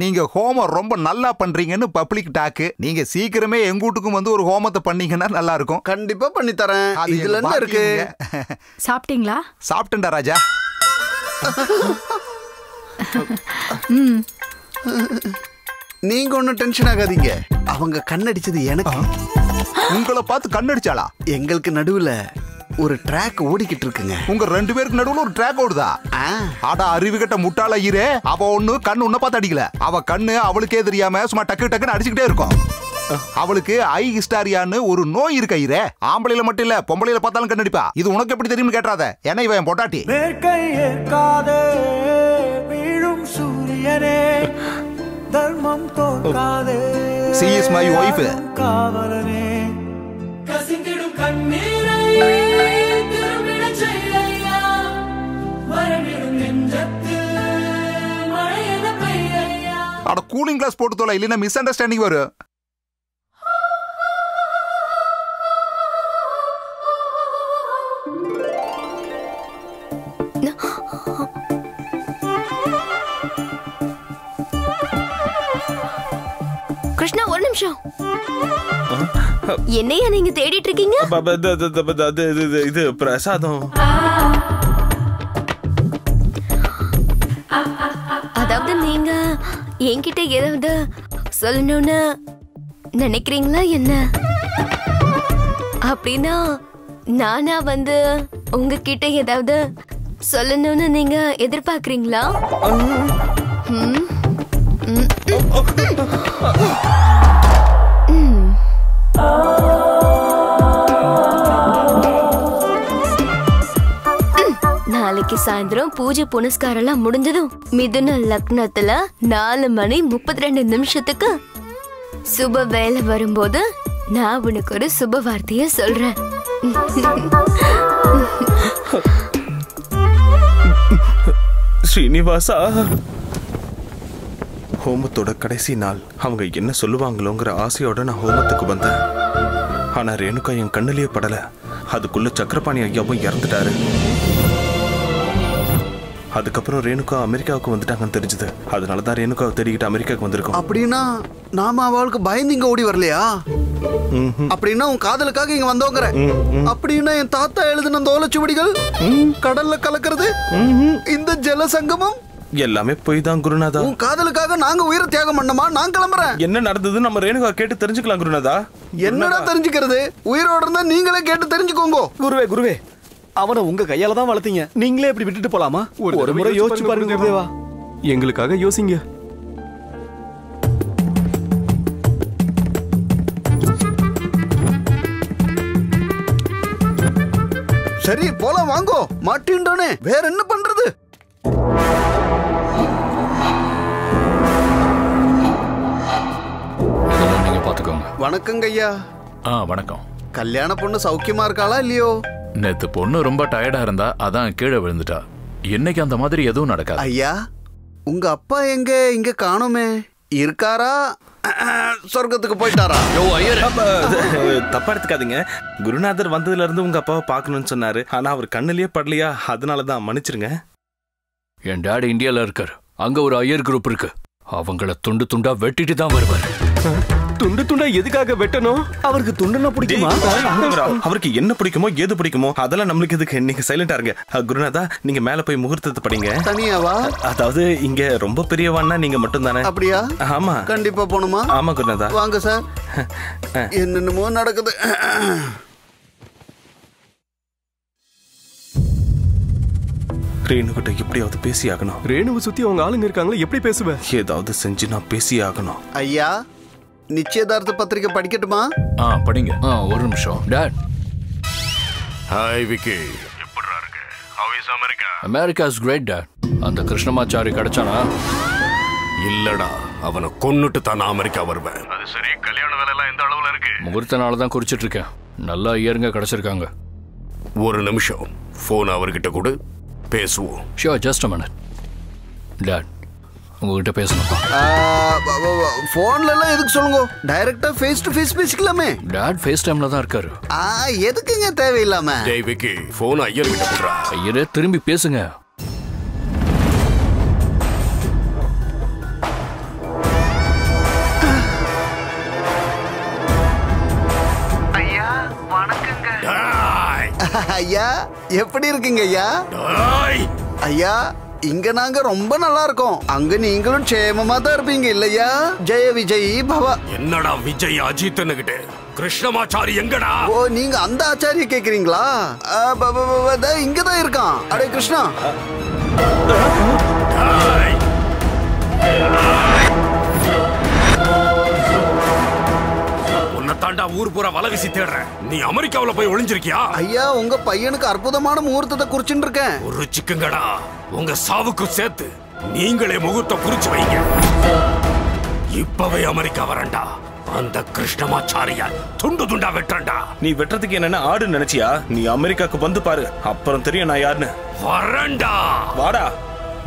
நீங்க ஹோமம் ரொம்ப நல்லா பண்றீங்கன்னு பப்ளிக் டாக்கு நீங்க சீக்கிரமே எங்க வீட்டுக்கும் வந்து ஒரு ஹோமத்தை பண்ணீங்கன்னா நல்லா இருக்கும் கண்டிப்பா பண்ணி தரேன் இதுல என்ன இருக்கு? சாப்பிட்டீங்களா? சாப்பிட்டேன்டா ராஜா. நீங்க ஒன்னும் டென்ஷன் ஆகாதீங்க. அவங்க கண்ணடிச்சது எனக்கு. உங்களை பார்த்து கண்ணடிச்சாளா? எங்களுக்கு நடுவுல ஒரு ட்ராக் ஓடிக்கிட்டு இருக்குங்க. உங்க ரெண்டு பேருக்கு நடுவுல ஒரு ட்ராக் ஓடுதா? ஆடா அறிவு கட்ட முட்டாள ஈரே அவ ஒண்ணு கண்ணு உன்ன பார்த்து அடிக்கல. அவ கண்ணு அவளுக்கே தெரியாம சும்மா டக்கு டக்குன்னு அடிச்சுக்கிட்டே இருக்கும். அவளுக்கு ஐ ஹிஸ்டாரியான்னு ஒரு நோய் இருக்கு ஐயரே ஆம்பளையில மட்டும் இல்ல பொம்பளையில பார்த்தாலும் கண்ணடிப்பா. இது உனக்கு எப்படி தெரியும்னு கேட்டாத ஏன்னா இவன் பொட்டாட்டி வீழும் சூரியனே. தர்மம் தோற்காதே is my wife. காவலனே. கூலிங் கிளாஸ் போட்டு தோல இல்லைன்னா மிஸ் அண்டர்ஸ்டாண்டிங் வரும் கிருஷ்ணா ஒரு நிமிஷம். என்னையா நீங்க தேடிட்டு இருக்கீங்க? இது பிரசாதம். என்கிட்ட ஏதாவது சொல்லணும்னு நினைக்கிறீங்களா என்ன? அப்படின்னா நானா வந்து உங்ககிட்ட ஏதாவது சொல்லணும்னு நீங்க எதிர்பார்க்கறீங்களா? ம்? நாளைக்கு சாயந்தரம் பூஜை புனஸ்காரம் எல்லாம் முடிஞ்சதும் மிதுன லக்னத்துல நாலு மணி முப்பத்தி ரெண்டு நிமிஷத்துக்கு சுப வேலை வரும்போது நான் உனக்கு ஒரு சுப வார்த்தைய சொல்றேன். ஸ்ரீனிவாசா. ஹோமத்தோட கடைசி நாள். அவங்க என்ன சொல்லுவாங்களோங்கிற ஆசையோட நான் ஹோமத்துக்கு வந்தேன். ஆனா ரேணுகா என் கண்ணிலேயே படல. அதுக்குள்ள சக்கரபாணி ஐயாவும் இறந்துட்டாரு. அதுக்கப்புறம் ரேணுகா அமெரிக்காவுக்கு வந்துட்டாங்கன்னு தெரிஞ்சது. அதனால தான் ரேணுகாவை தேடிக்கிட்டு அமெரிக்காவுக்கு வந்திருக்கோம். அப்படின்னா நாம அவளுக்கு பயந்து இங்க ஓடி வரலையா? அப்படின்னா உன் காதலுக்காக இங்க வந்தோங்கிற. அப்படின்னா என் தாத்தா எழுதின அந்த ஓலைச்சுவடிகள் கடல்ல கலக்கிறது இந்த ஜலசங்கமம். எல்லாமே போய் தான் குருநாதா. உன் காதலுக்காக நாங்க உயிரை தியாகம் பண்ணோமா? நான் கிளம்புறேன். என்ன நடந்தது நம்ம ரேணுகா கேட்டு தெரிஞ்சுக்கலாம் குருநாதா. என்னடா தெரிஞ்சுக்கிறது? உயிரோட இருந்தா நீங்களே கேட்டு தெரிஞ்சுக்கோங்க. குருவே குருவே. அவனை உங்க கையால தான் வளர்த்தீங்க. நீங்களே இப்படி விட்டுட்டு போலாமா? ஒரு முறை யோசிச்சு பாருங்க குருதேவா. எங்களுக்காக யோசிங்க. சரி போலாம் வாங்கோ. மாட்டின்டோனே வேற என்ன பண்றது? நீங்க பாத்துக்கோங்க வணக்கங்க ஐயா ஆ வணக்கம். கல்யாண பொண்ணு சௌக்கியமா இருக்காளா இல்லையோ? நேத்து பொண்ணு ரொம்ப டயர்டா இருந்தா அதான் கீழே விழுந்துட்டா. இன்னைக்கு அந்த மாதிரி எதுவும் நடக்காது. ஐயா உங்க அப்பா எங்க? இங்க காணுமே. இருக்காரா? சொர்க்கத்துக்கு போயிட்டாரா? அப்ப, தப்பா எடுத்துக்காதீங்க. குருநாதர் வந்ததுல இருந்து உங்க அப்பாவை பார்க்கணும்னு சொன்னாரு. ஆனா அவர் கண்ணுலயே படலையா? அதனாலதான் மன்னிச்சிருங்க. என் டாடி இந்தியால இருக்காரு. அங்க ஒரு ஐயர் குரூப் இருக்கு. அவங்கள துண்டு துண்டா வெட்டிட்டு தான் வருவாரு. துண்டு துண்டா எதுக்காக வெட்டணும்? அவருக்கு துண்டுனா பிடிக்குமா? அவருக்கு என்ன பிடிக்குமோ எது பிடிக்குமோ அதெல்லாம் நம்மளுக்கு எதுக்கு? நீங்க சைலண்டா இருங்க. குருநாதா நீங்க மேல போய் முகூர்த்தத்தை படிங்க. தனியாவா? அதாவது இங்க ரொம்ப பெரியவான்னா நீங்க மட்டும் தானே அப்படியா? ஆமா. கண்டிப்பா போணுமா ஆமா குருநாதா. வாங்க சார். என்னென்னமோ நடக்குது. ரேணுகிட்ட எப்படியாவது பேசி ஆகணும் ரேணுவை சுத்தி அவங்க ஆளுங்க இருக்காங்களா எப்படி பேசுவேன் ஏதாவது செஞ்சு நான் பேசி ஆகணும் ஐயா நிச்சயதார்த்த பத்திரிக்கை படிக்கட்டுமா? ஆ படிங்க. ஆ ஒரு நிமிஷம். Dad hi Vicky America is great dad அந்த கிருஷ்ணமாச்சாரி கிடைச்சானா? இல்லடா அவனை கொன்னுட்டு தான் அமெரிக்கா வருவேன். அது சரி கல்யாண வேலை எல்லாம் எந்த அளவுல இருக்கு? முகூர்த்த நாள் தான் குறிச்சிட்டு இருக்கேன் நல்லா ஐயருங்க கிடைச்சிருக்காங்க. ஒரு நிமிஷம். போன் அவர்கிட்ட கொடு. பேசுவோம். Sure just a minute dad உங்ககிட்ட பேசணும்ப்பா போன்ல எல்லாம் எதுக்கு சொல்லுங்க? டைரக்டா ஃபேஸ் டு ஃபேஸ் பேசிக்கலாமே. டாட் ஃபேஸ் டைம்ல தான் இருக்காரு. ஆ எதுக்குங்க தேவையில்லாம? டேய் விக்கி போன் ஐயர் கிட்ட கொடுறா. ஐயரே திரும்பி பேசுங்க. ஐயா எப்படி இருக்கீங்க ஐயா? ஐயா இங்க நாங்க ரொம்ப நல்லா இருக்கோம். அங்க நீங்களும் க்ஷேமமா தான் இருப்பீங்க இல்லையா? ஜெய விஜய் பவா. என்னடா விஜய் அஜித்னு கிட்ட கிருஷ்ணமாச்சாரி எங்கடா? ஓ நீங்க அந்த ஆச்சாரிய கேக்குறீங்களா? ஆ, ப- ப- ப- ப- தா, இங்கதான் இருக்கான். அடே கிருஷ்ணா. தாண்டா ஊர் பூரா வலை வீசி தேடுறேன் நீ அமெரிக்காவுல போய் ஒளிஞ்சிருக்கியா? ஐயா உங்க பையனுக்கு அற்புதமான முகூர்த்தத்தை குறிச்சுட்டு இருக்கேன். ஒரு சிக்குங்கடா. உங்க சாவுக்கு சேர்த்து நீங்களே முகூர்த்தம் குறிச்சு வைங்க. இப்பவே அமெரிக்கா வரண்டா அந்த கிருஷ்ணமாச்சாரியா துண்டு துண்டா வெட்டுறண்டா நீ வெட்டுறதுக்கு என்னன்னா ஆடு நினைச்சியா? நீ அமெரிக்காக்கு வந்து பாரு. அப்புறம் தெரியும் நான் யாருன்னு. வரண்டா வாடா.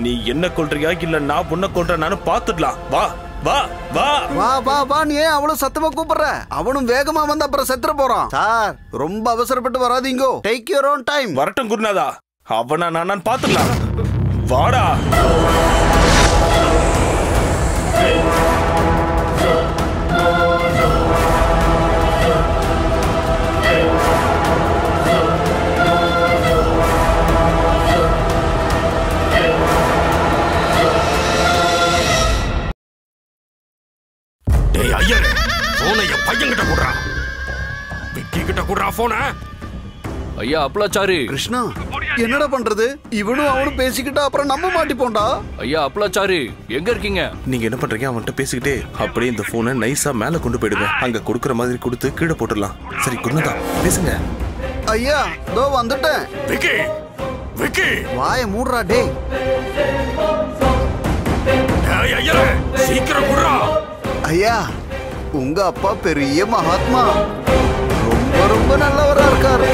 நீ என்ன கொல்றியா இல்ல நான் உன்ன கொல்றேன்னு பாத்துடலாம் வா. வா வா. வா வா வா நீ ஏன் அவ்வளவு சத்தமா கூப்பிடுற? அவனும் வேகமா வந்து அப்புறம் செத்துற போறான். சார் ரொம்ப அவசரப்பட்டு வராதீங்கோ. டேக் யூர் ஓன் டைம் வரட்டும் குருநாதா. அவனா நான் பாத்துடலாம் வாடா. டேய் ஐயர். போனை என் பையன் கிட்ட குடுறா. விக்கி கிட்ட குடுறா போனை ஐயா அப்பலாச்சாரி கிருஷ்ணா என்னடா பண்றது? இவனும் அவனும் பேசிக்கிட்டா அப்புறம் நம்ம மாட்டிப்போண்டா ஐயா அப்பலாச்சாரி எங்க இருக்கீங்க? நீங்க என்ன பண்றீங்க? அவன்கிட்ட பேசிக்கிட்டே அப்படியே இந்த போனை நைஸா மேல கொண்டு போயிடுங்க. அங்க கொடுக்குற மாதிரி கொடுத்து கீழே போட்டுடலாம். சரி குருநாதா பேசுங்க. ஐயா தோ வந்துட்டேன். விக்கி விக்கி. வாய மூடுறா டேய். டேய் ஐயர் சீக்கிரம் குடுறா. ஐயா உங்க அப்பா பெரிய மகாத்மா. ரொம்ப ரொம்ப நல்லவரா இருக்காரு.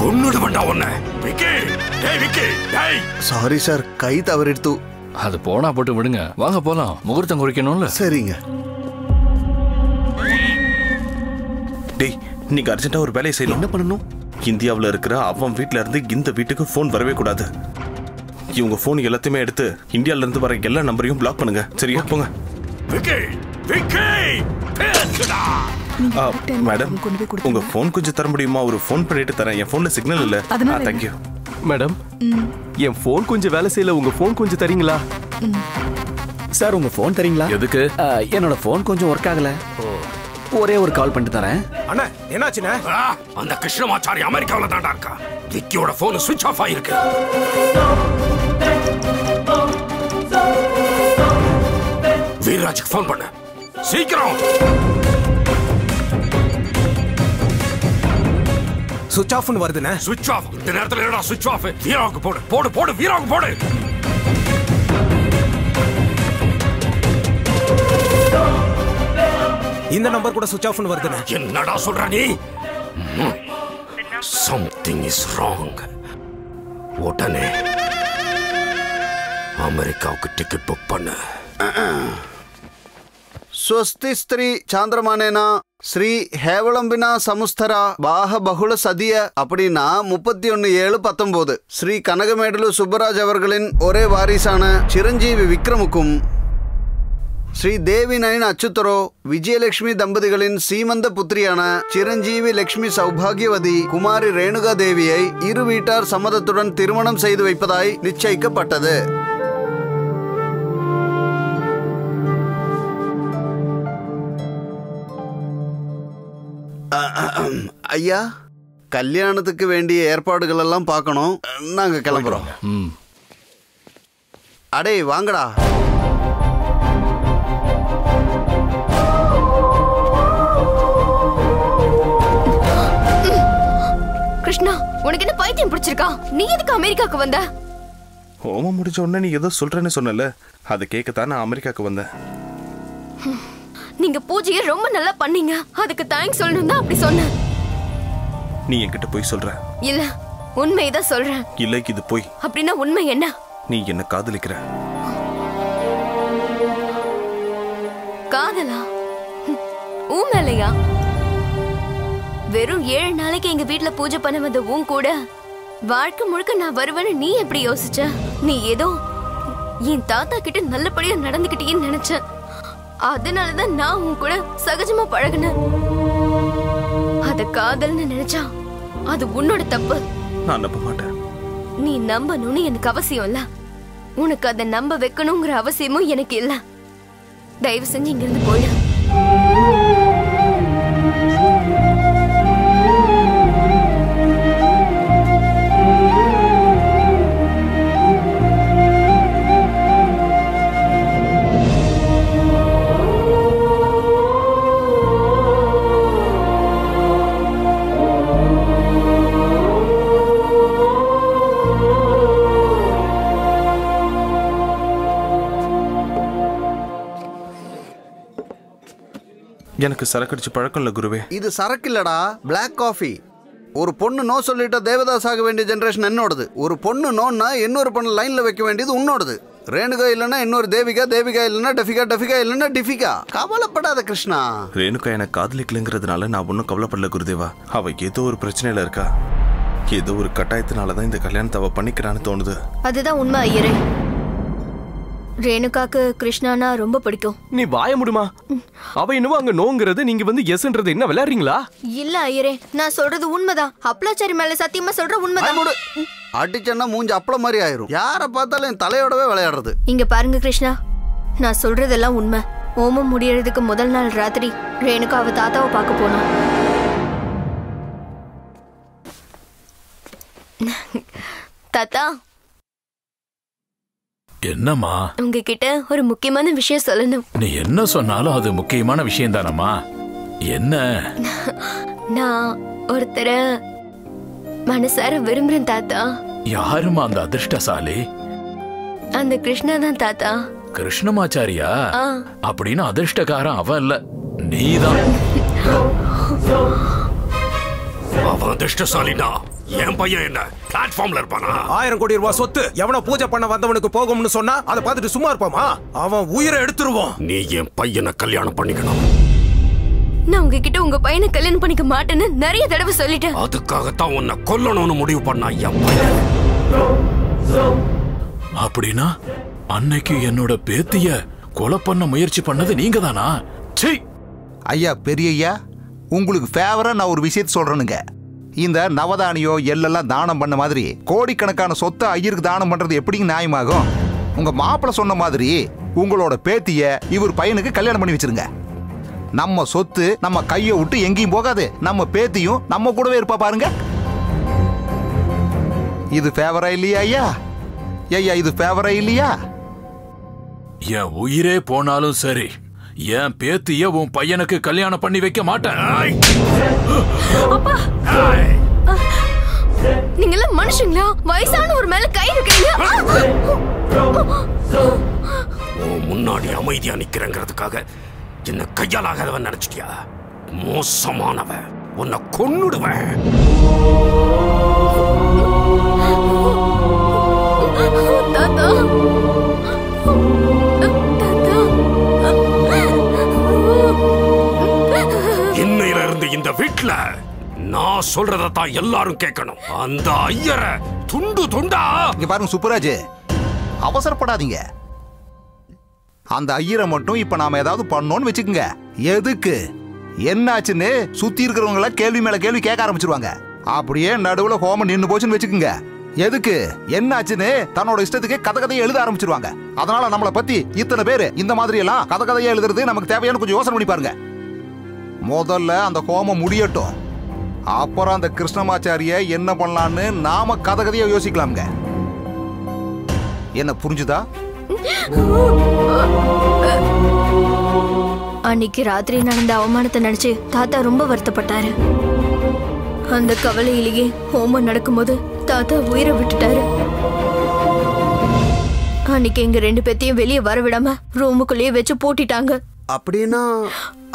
கொன்னுடுவண்டா உன்னை. விக்கி டேய் விக்கி டேய். சாரி சார் கை தவறிடுத்து. அது போனா போட்டு விடுங்க. வாங்க போலாம். முகூர்த்தம் குறிக்கணும்ல. சரிங்க. டேய் நீங்க அர்ஜென்ட்டா ஒரு வேலையை செய்யணும். என்ன பண்ணணும்? இந்தியாவுல இருக்கிற அவன் வீட்ல இருந்து இந்த வீட்டுக்கு ஃபோன் வரவே கூடாது. இவங்க ஃபோன் எல்லாத்தையுமே எடுத்து இந்தியால இருந்து வர எல்லா நம்பரையும் பிளாக் பண்ணுங்க. சரியா? போங்க. மேடம் உங்க ஃபோன் கொஞ்சம் தர முடியுமா? ஒரு ஃபோன் பண்ணிட்டு தரேன். என் ஃபோன்ல சிக்னல் இல்ல? தேங்க்யூ மேடம் என் ஃபோன் கொஞ்சம் வேலை செய்யல. உங்க ஃபோன் கொஞ்சம் தரீங்களா? சார் உங்க ஃபோன் தரீங்களா? எதுக்கு? என்னோட ஃபோன் கொஞ்சம் ஒர்க் ஆகல. ஒரே ஒரு கால் பண்ணிட்டு தரேன். அண்ணா என்னாச்சுண்ணே? அந்த கிருஷ்ணமாச்சாரி அமெரிக்காவுல தான்டா இருக்கா. விக்கியோட போன் சுவிட்ச் ஆஃப் ஆயிருக்கு. வீர்ராஜுக்கு ஃபோன் பண்ண. சீக்கிரம். சுவிட்ச் ஆஃப்னு வருதுண்ணே. சுவிட்ச் ஆஃப் இந்த நேரத்துல என்னடா சுவிட்ச் ஆஃப் வீராவுக்கு போடு. போடு போடு வீராவுக்கு போடு. இந்த நம்பர் கூட சுவிச் ஆஃப்னு வருதுண்ணே என்னடா சொல்ற நீ சம்திங் இஸ் ராங் உடனே அமெரிக்காவுக்கு டிக்கெட் புக் பண்ண ಸ್ವಸ್ತಿ ಸ್ತ್ರೀ ಚಾಂದ್ರಮಾನೇನ ஸ்ரீ ஹேவலம்பினா சமுஸ்தரா பாக பகுல சதிய அப்படின்னா முப்பத்தி ஒன்னு ஏழு பத்தொன்பது ஸ்ரீ கனகமேடலு சுப்பராஜ் அவர்களின் ஒரே வாரிசான சிரஞ்சீவி விக்ரமுக்கும் ஸ்ரீ தேவி நயன் அச்சுத்தரோ விஜயலட்சுமி தம்பதிகளின் சீமந்த புத்திரியான சிரஞ்சீவி லட்சுமி சௌபாகியவதி குமாரி ரேணுகா தேவியை இரு வீட்டார் சம்மதத்துடன் திருமணம் செய்து வைப்பதாய் நிச்சயிக்கப்பட்டது. ஐயா கல்யாணத்துக்கு வேண்டிய ஏற்பாடுகள் எல்லாம் பார்க்கணும். நாங்க கிளம்புறோம். அடே வாங்கடா. பிடிச்சிருக்கா நீ எதுக்கு அமெரிக்காக்கு வந்த? ஹோமம் முடிஞ்ச உடனே நீ ஏதோ சொல்றேன்னு சொன்னல அதை கேட்கத்தான் நான் அமெரிக்காக்கு வந்தேன். நீங்க பூஜையை ரொம்ப நல்லா பண்ணீங்க. அதுக்கு தேங்க்ஸ் சொல்லணும் தான் அப்படி சொன்னேன். நீ என்கிட்ட போய் சொல்ற. இல்ல உண்மையதான் சொல்றேன். இல்ல இது போய். அப்படின்னா உண்மை என்ன? நீ என்ன காதலிக்கிற. காதலா? உன் மேலையா வெறும் ஏழு நாளைக்கு எங்க வீட்ல பூஜை பண்ண வந்த உன் கூட வாழ்க்கை முழுக்க நான் வருவேன்னு நீ எப்படி யோசிச்ச? நீ ஏதோ என் தாத்தா கிட்ட நல்லபடியா நடந்துக்கிட்டேன்னு நினைச்ச. அதனாலதான் நான் உன் கூட சகஜமா பழகுனேன் அத காதல்னு நினைச்சா அது உன்னோட தப்பு. நான் நம்ப மாட்டேன். நீ நம்பணும்னு எனக்கு அவசியம் இல்ல. உனக்கு அதை நம்ப வைக்கணுங்கிற அவசியமும் எனக்கு இல்ல. தயவு செஞ்சு இங்க இருந்து போயிடு எனக்கு சரக்கடிச்சு பழக்கம் இல்ல குருவே. இது சரக்கு இல்லடா பிளாக் காஃபி ஒரு பொண்ணு நோ சொல்லிட்ட தேவதாஸ் ஆக வேண்டிய ஜெனரேஷன் என்னோடது? ஒரு பொண்ணு நோன்னா இன்னொரு பொண்ணு லைன்ல வைக்க வேண்டியது உன்னோடது. ரேணுகா இல்லைன்னா இன்னொரு தேவிகா தேவிகா இல்லைன்னா டெஃபிகா டெஃபிகா இல்லைன்னா டிஃபிகா. கவலைப்படாத கிருஷ்ணா. ரேணுகா எனக்கு காதலிக்கலைங்கிறதுனால நான் ஒன்றும் கவலைப்படல குருதேவா. அவ ஏதோ ஒரு பிரச்சனையில இருக்கா. ஏதோ ஒரு கட்டாயத்தினால தான் இந்த கல்யாணத்தை அவ பண்ணிக்கிறான்னு தோணுது. அதுதான் உண்மை ஐயரே. ரேணுகாக்கு கிருஷ்ணானா ரொம்ப பிடிக்கும். நீ வாய முடியுமா அவ என்னவோ அங்க நோங்கிறது நீங்க வந்து எஸ்ன்றது என்ன விளையாடுறீங்களா? இல்ல ஐயரே நான் சொல்றது உண்மைதான். அப்ளாச்சாரி மேல சத்தியமா சொல்ற உண்மைதான். அடிச்சேன்னா மூஞ்சி அப்பளம் மாதிரி ஆயிரும். யாரை பார்த்தாலும் என் தலையோடவே விளையாடுறது. இங்க பாருங்க கிருஷ்ணா நான் சொல்றதெல்லாம் உண்மை. ஓமம் முடியறதுக்கு முதல் நாள் ராத்திரி ரேணுகா அவ தாத்தாவை பார்க்க போனோம் தாத்தா என்னம்மா? உங்ககிட்ட ஒரு முக்கியமான விஷயம் சொல்லணும். நீ என்ன சொன்னாலும் அது முக்கியமான விஷயம் தானம்மா என்ன? நான் ஒருத்தரை மனசார விரும்புறேன் தாத்தா. யாருமா அந்த அதிர்ஷ்டசாலி? அந்த கிருஷ்ணா தான் தாத்தா. கிருஷ்ணமாச்சாரியா. அப்படின்னு அதிர்ஷ்டக்காரன் அவன் இல்ல. நீதான். (laughs) அவன் அதிர்ஷ்டசாலினா என் பையன் என்ன? பிளாட்ஃபார்ம்ல இருப்பானா? ஆயிரம் கோடி ரூபாய் சொத்து எவன பூஜை பண்ண வந்தவனுக்கு போகும்னு சொன்னா அதை பார்த்துட்டு சும்மா இருப்பாமா? அவன் உயிரை எடுத்துருவான். நீ என் பையனை கல்யாணம் பண்ணிக்கணும். நான் உங்ககிட்ட உங்க பையனை கல்யாணம் பண்ணிக்க மாட்டேன்னு நிறைய தடவை சொல்லிட்டேன். அதுக்காகத்தான் உன்னை கொல்லணும்னு முடிவு பண்ணா என் பையன். அப்படின்னா அன்னைக்கு என்னோட பேத்திய கொலை பண்ண முயற்சி பண்ணது நீங்க தானா ஐயா பெரியய்யா உங்களுக்கு ஃபேவரா நான் ஒரு விஷயத்த சொல்றேனுங்க. இந்த நவதானியோ எள்ளெல்லாம் தானம் பண்ண மாதிரி கோடிக்கணக்கான சொத்தை ஐயருக்கு தானம் பண்றது எப்படிங்க நியாயமாகும்? உங்க மாப்பிள்ள சொன்ன மாதிரி உங்களோட பேத்திய இவர் பையனுக்கு கல்யாணம் பண்ணி வச்சிருங்க. நம்ம சொத்து நம்ம கையை விட்டு எங்கேயும் போகாது. நம்ம பேத்தியும் நம்ம கூடவே இருப்பா பாருங்க. இது ஃபேவரா இல்லையா ஐயா? ஐயா இது ஃபேவரா இல்லையா? என் உயிரே போனாலும் சரி. என் பேத்திய உன் பையனுக்கு கல்யாணம் பண்ணி வைக்க மாட்டேன். நீங்க எல்லாம் மனுஷங்களா? வயசான ஒரு மேல கை வைக்கிறீங்க முன்னாடி அமைதியா நிக்கிறேங்கிறதுக்காக என்ன கையாலாகாதவன் நினைச்சிட்டியா? மோசமானவன். உன்னை கொன்னுடுவேன். தாத்தா! இந்த வீட்டுல நான் சொல்றத தான் எல்லாரும் கேட்கணும் அந்த ஐயரை துண்டு துண்டா? இங்க பாருங்க சுப்புராஜ். அவசரப்படாதீங்க. அந்த ஐயரை மட்டும் இப்ப நாம ஏதாவது பண்ணோம்னு வச்சுக்கோங்க. எதுக்கு? என்னாச்சுன்னு சுத்தி இருக்கிறவங்கள கேள்வி மேல கேள்வி கேட்க ஆரம்பிச்சிருவாங்க. அப்படியே நடுவுல ஹோமம் நின்னு போச்சுன்னு வச்சுக்கோங்க. எதுக்கு? என்னாச்சுன்னு தன்னோட இஷ்டத்துக்கு கதை கதையை எழுத ஆரம்பிச்சிருவாங்க. அதனால நம்மளை பத்தி இத்தனை பேர் இந்த மாதிரி எல்லாம் கதை கதையை எழுதுறது நமக்கு தேவையான கொஞ்சம் யோசனை பண்ணி பாருங்க. முதல்ல அந்த ஹோமம் முடியட்டும். அப்புறம் அந்த கிருஷ்ணமாச்சாரிய என்ன பண்ணலான்னு நாம கதை கதையா யோசிக்கலாம்ங்க. என்ன புரிஞ்சுதா? அன்னைக்கு ராத்திரி நடந்த அவமானத்தை நினைச்சு தாத்தா ரொம்ப வருத்தப்பட்டாரு. அந்த கவலையிலேயே ஹோமம் நடக்கும்போது தாத்தா உயிரை விட்டுட்டாரு. அன்னைக்கு எங்க ரெண்டு பேத்தையும் வெளியே வர விடாம ரூமுக்குள்ளேயே வச்சு பூட்டிட்டாங்க. அப்படின்னா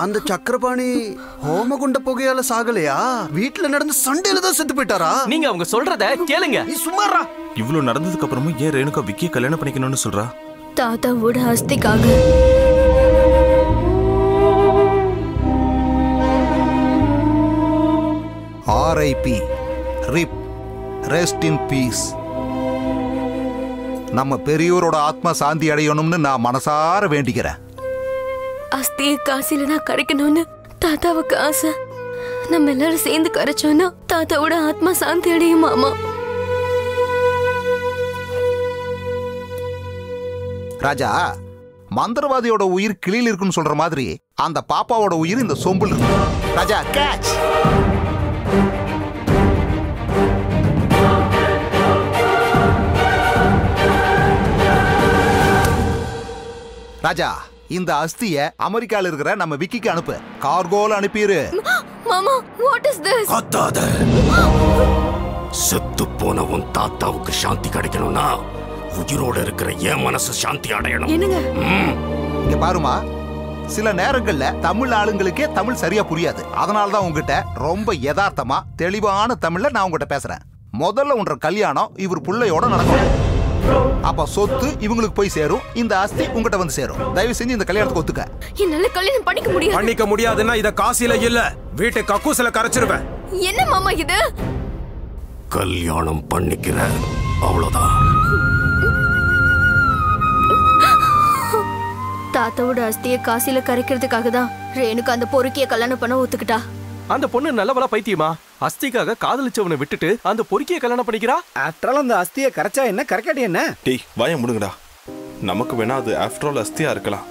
அந்த சக்கரபாணி ஹோமகுண்ட புகையால சாகலையா? வீட்டுல நடந்த சண்டையில தான் செத்து போயிட்டாரா? நீங்க அவங்க சொல்றத கேளுங்க. நீ சும்மாறா இவ்வளவு நடந்ததுக்கு அப்புறமும் ஏன் ரேணுகா விக்கிய கல்யாணம் பண்ணிக்கணும்னு சொல்றா? தாத்தாவோட அஸ்திக்காக RIP rip rest in peace நம்ம பெரியோரோட ஆத்மா சாந்தி அடையணும்னு நான் மனசார வேண்டிக்கிறேன். அஸ்தியை காசில நான் கரைக்கணும்னு தாத்தாவுக்கு ஆசை. நம்ம எல்லாரும் சேர்ந்து கரைச்சோம்னா தாத்தாவோட ஆத்மா சாந்தி அடையும் மாமா. ராஜா மந்திரவாதியோட உயிர் கிளியில் இருக்குன்னு சொல்ற மாதிரி அந்த பாப்பாவோட உயிர் இந்த சொம்பில் இருக்கு. ராஜா கேட்ச் ராஜா இந்த அஸ்திய அமெரிக்கால இருக்கிற நம்ம விக்கிக்கு அனுப்பு. கார்கோல அனுப்பிடு மாமா வாட் இஸ் திஸ் கத்தாத செத்து போன உன் தாத்தாவுக்கு சாந்தி கிடைக்கணும்னா உயிரோட இருக்கிற என் மனசு சாந்தி அடையணும். என்னங்க. இங்க பாருமா சில நேரங்கள்ல தமிழ் ஆளுங்களுக்கே தமிழ் சரியா புரியாது. அதனால தான் உங்ககிட்ட ரொம்ப யதார்த்தமா தெளிவான தமிழ்ல நான் உங்ககிட்ட பேசுறேன். முதல்ல உன்ற கல்யாணம் இவர் புள்ளையோட நடக்கும். அப்ப சொத்து இவங்களுக்கு போய் சேரும். இந்த அஸ்தி உங்ககிட்ட வந்து சேரும். தயவு செஞ்சு இந்த கல்யாணத்துக்கு ஒத்துக்க. என்னால கல்யாணம் பண்ணிக்க முடியாது. பண்ணிக்க முடியாதுன்னா இத காசில இல்ல வீட்டு கக்கூசில கரைச்சிருவேன். என்ன மாமா இது? கல்யாணம் பண்ணிக்கிற அவ்வளவுதான். தாத்தாவோட அஸ்திய காசில கரைக்கிறதுக்காக தான் ரேணுக்கு அந்த பொறுக்கிய கல்யாணம் பண்ண ஒத்துக்கிட்டா. அந்த பொண்ணு நல்லவளா பைத்தியமா? அஸ்திக்காக காதலிச்சவனை விட்டுட்டு அந்த பொறுக்கிய கல்யாணம் பண்ணிக்கிறா? ஆஃப்டர் அந்த அஸ்தியை கரைச்சா என்ன? கரைக்காட்டி என்ன? டேய் வாய முடுங்கடா. நமக்கு வேணா அது ஆஃப்டர் ஆல் அஸ்தியா இருக்கலாம்.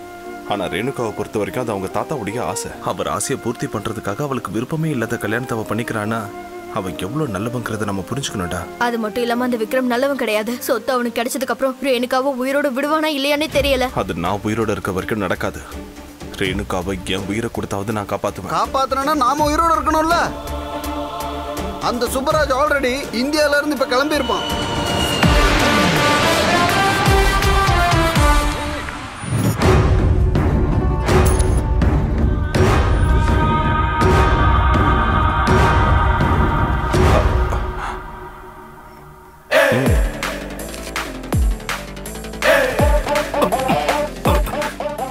ஆனா ரேணுகாவை பொறுத்த வரைக்கும் அது அவங்க தாத்தாவுடைய ஆசை. அவர் ஆசையை பூர்த்தி பண்றதுக்காக அவளுக்கு விருப்பமே இல்லாத கல்யாணத்தை அவ பண்ணிக்கிறானா அவ எவ்வளவு நல்லவங்கிறத நம்ம புரிஞ்சுக்கணும்டா. அது மட்டும் இல்லாம அந்த விக்ரம் நல்லவன் கிடையாது. சொத்து அவனுக்கு கிடைச்சதுக்கு அப்புறம் ரேணுகாவை உயிரோட விடுவானா இல்லையானே தெரியல. அது நான் உயிரோட இருக்க வரைக்கும் நடக்காது. ரேணுகாவை என் உயிரை கொடுத்தாவது நான் காப்பாத்துவேன். காப்பாத்தனா நாம உயிரோட இருக்கணும்ல. அந்த சுப்பராஜ் ஆல்ரெடி இந்தியால இருந்து இப்ப கிளம்பி இருப்பான்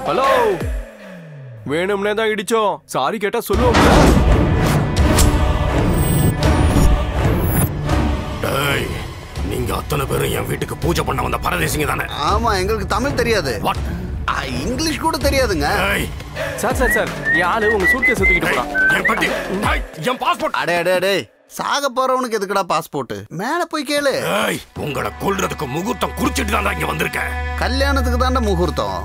ஹலோ வேணும்னே தான் இடிச்சோம். சாரி கேட்டா சொல்லுவோம். அத்தனை பேரும் என் வீட்டுக்கு பூஜை பண்ண வந்த பரதேசிங்க தானே? ஆமா எங்களுக்கு தமிழ் தெரியாது. ஆ, இங்கிலீஷ் கூட தெரியாதுங்க. சார் சார் சார் என் ஆளு உங்க சூட்கேஸ் தூக்கிட்டு போறான். என் பட்டி. என் பாஸ்போர்ட் அடே அடே அடே. சாக போறவனுக்கு எதுக்குடா பாஸ்போர்ட் மேல போய் கேளு. ஏய் உங்களை கொல்றதுக்கு முகூர்த்தம் குறிச்சிட்டு தான் இங்க வந்திருக்கேன். கல்யாணத்துக்கு தாண்டா முகூர்த்தம்.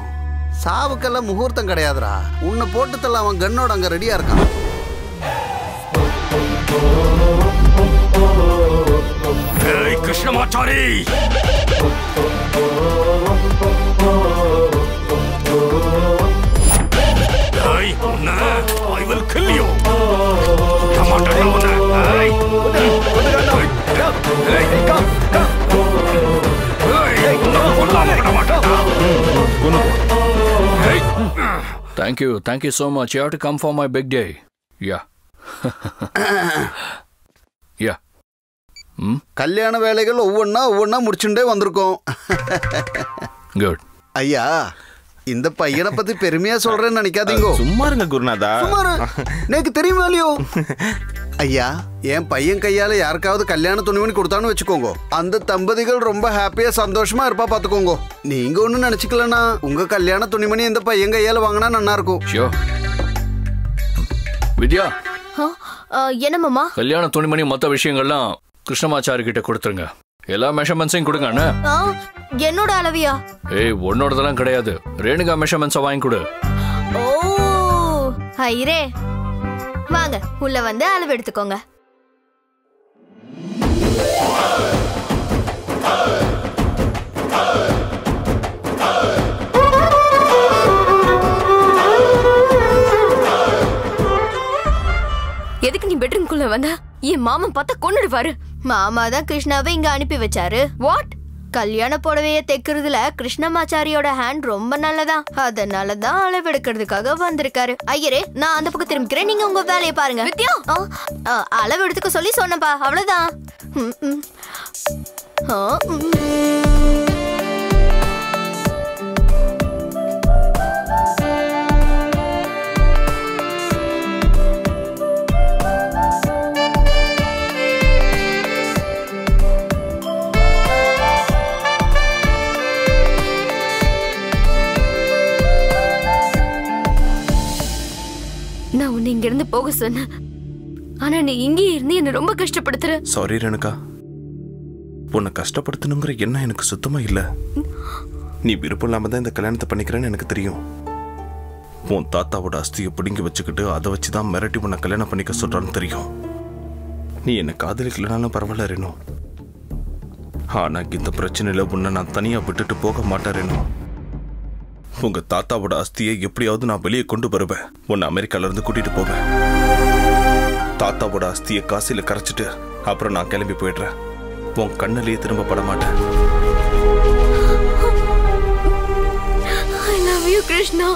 சாவுக்கெல்லாம் முகூர்த்தம் கிடையாதுடா. உன்னை போட்டு தள்ள அவன் கண்ணோட அங்க ரெடியா இருக்கான். Hey, Krishna Krishnamachari! Hey, Unna, I will kill you! Come on, Unna, hey! Hey, come, come! Hey, Unna, Unna, Unna, Unna! Hey! Thank you, thank you so much. You have to come for my big day. Yeah. (laughs) yeah. கல்யாண வேலைகள் ஒவ்வொன்றா ஒவ்வொன்றா முடிச்சுட்டே வந்திருக்கோம். குட் ஐயா இந்த பையனை பத்தி பெருமையா சொல்றேன்னு நினைக்காதீங்க. சும்மா இருங்க குருநாதா. எனக்கு தெரியுமா இல்லையோ? ஐயா என் பையன் கையால யாருக்காவது கல்யாண துணிமணி கொடுத்தான்னு வச்சுக்கோங்க. அந்த தம்பதிகள் ரொம்ப ஹாப்பியா சந்தோஷமா இருப்பா பாத்துக்கோங்க. நீங்க ஒண்ணும் நினைச்சுக்கலனா உங்க கல்யாண துணிமணி இந்த பையன் கையால வாங்கினா நல்லா இருக்கும். ஷியோ வித்யா. என்ன மாமா? கல்யாண துணிமணி மற்ற விஷயங்கள்லாம் கிருஷ்ணமாச்சாரி கிட்ட கொடுத்துருங்க. எல்லா மெஷர்மெண்ட்ஸையும் கொடுங்க அண்ணா. ஆ, என்னோட அளவியா? ஏய் உன்னோடதெல்லாம் கிடையாது. ரேணுகா மெஷர்மெண்ட்ஸை வாங்கி கொடு. ஓ ஐரே வாங்க உள்ள வந்து அளவு எடுத்துக்கோங்க. எதுக்கு நீ பெட்ரூம்குள்ள வந்த? என் மாமன் பார்த்தா கொன்னுடுவாரு. மாமா தான் கிருஷ்ணாவை இங்க அனுப்பி வச்சாரு. வாட் கல்யாண புடவைய தைக்கிறதுல கிருஷ்ணமாச்சாரியோட ஹேண்ட் ரொம்ப நல்லதா? அதனால தான் அளவெடுக்கிறதுக்காக வந்திருக்காரு. ஐயரே நான் அந்த பக்கம் திரும்பிக்கிறேன். நீங்க உங்க வேலையை பாருங்க. வித்யா! அளவு எடுத்துக்க சொல்லி சொன்னப்பா அவ்வளவுதான். போக சொன்ன ஆனா நீ இங்கேயே இருந்து என்ன ரொம்ப கஷ்டப்படுத்துற. சாரி ரேணுகா. உன்னை கஷ்டப்படுத்தணுங்கிற எண்ணம் எனக்கு சுத்தமா இல்ல. நீ விருப்பம் இல்லாம தான் இந்த கல்யாணத்தை பண்ணிக்கிறேன்னு எனக்கு தெரியும். உன் தாத்தாவோட அஸ்தியை பிடுங்கி வச்சுக்கிட்டு அதை வச்சு தான் மிரட்டி உன்னை கல்யாணம் பண்ணிக்க சொல்றான்னு தெரியும். நீ என்னை காதலிக்கலனாலும் பரவாயில்ல ரேணு. ஆனா இந்த பிரச்சனையில உன்னை நான் தனியா விட்டுட்டு போக மாட்டேன் ரேணு. உங்க தாத்தாவோட அஸ்தியை எப்படியாவது நான் வெளியே கொண்டு வருவேன். உன்னை அமெரிக்கால இருந்து கூட்டிட்டு போவேன். தாத்தாவோட அஸ்தியை காசில கரைச்சிட்டு அப்புறம் நான் கிளம்பி போயிடுறேன். உன் கண்ணிலேயே திரும்ப பட மாட்டேன். கிருஷ்ணா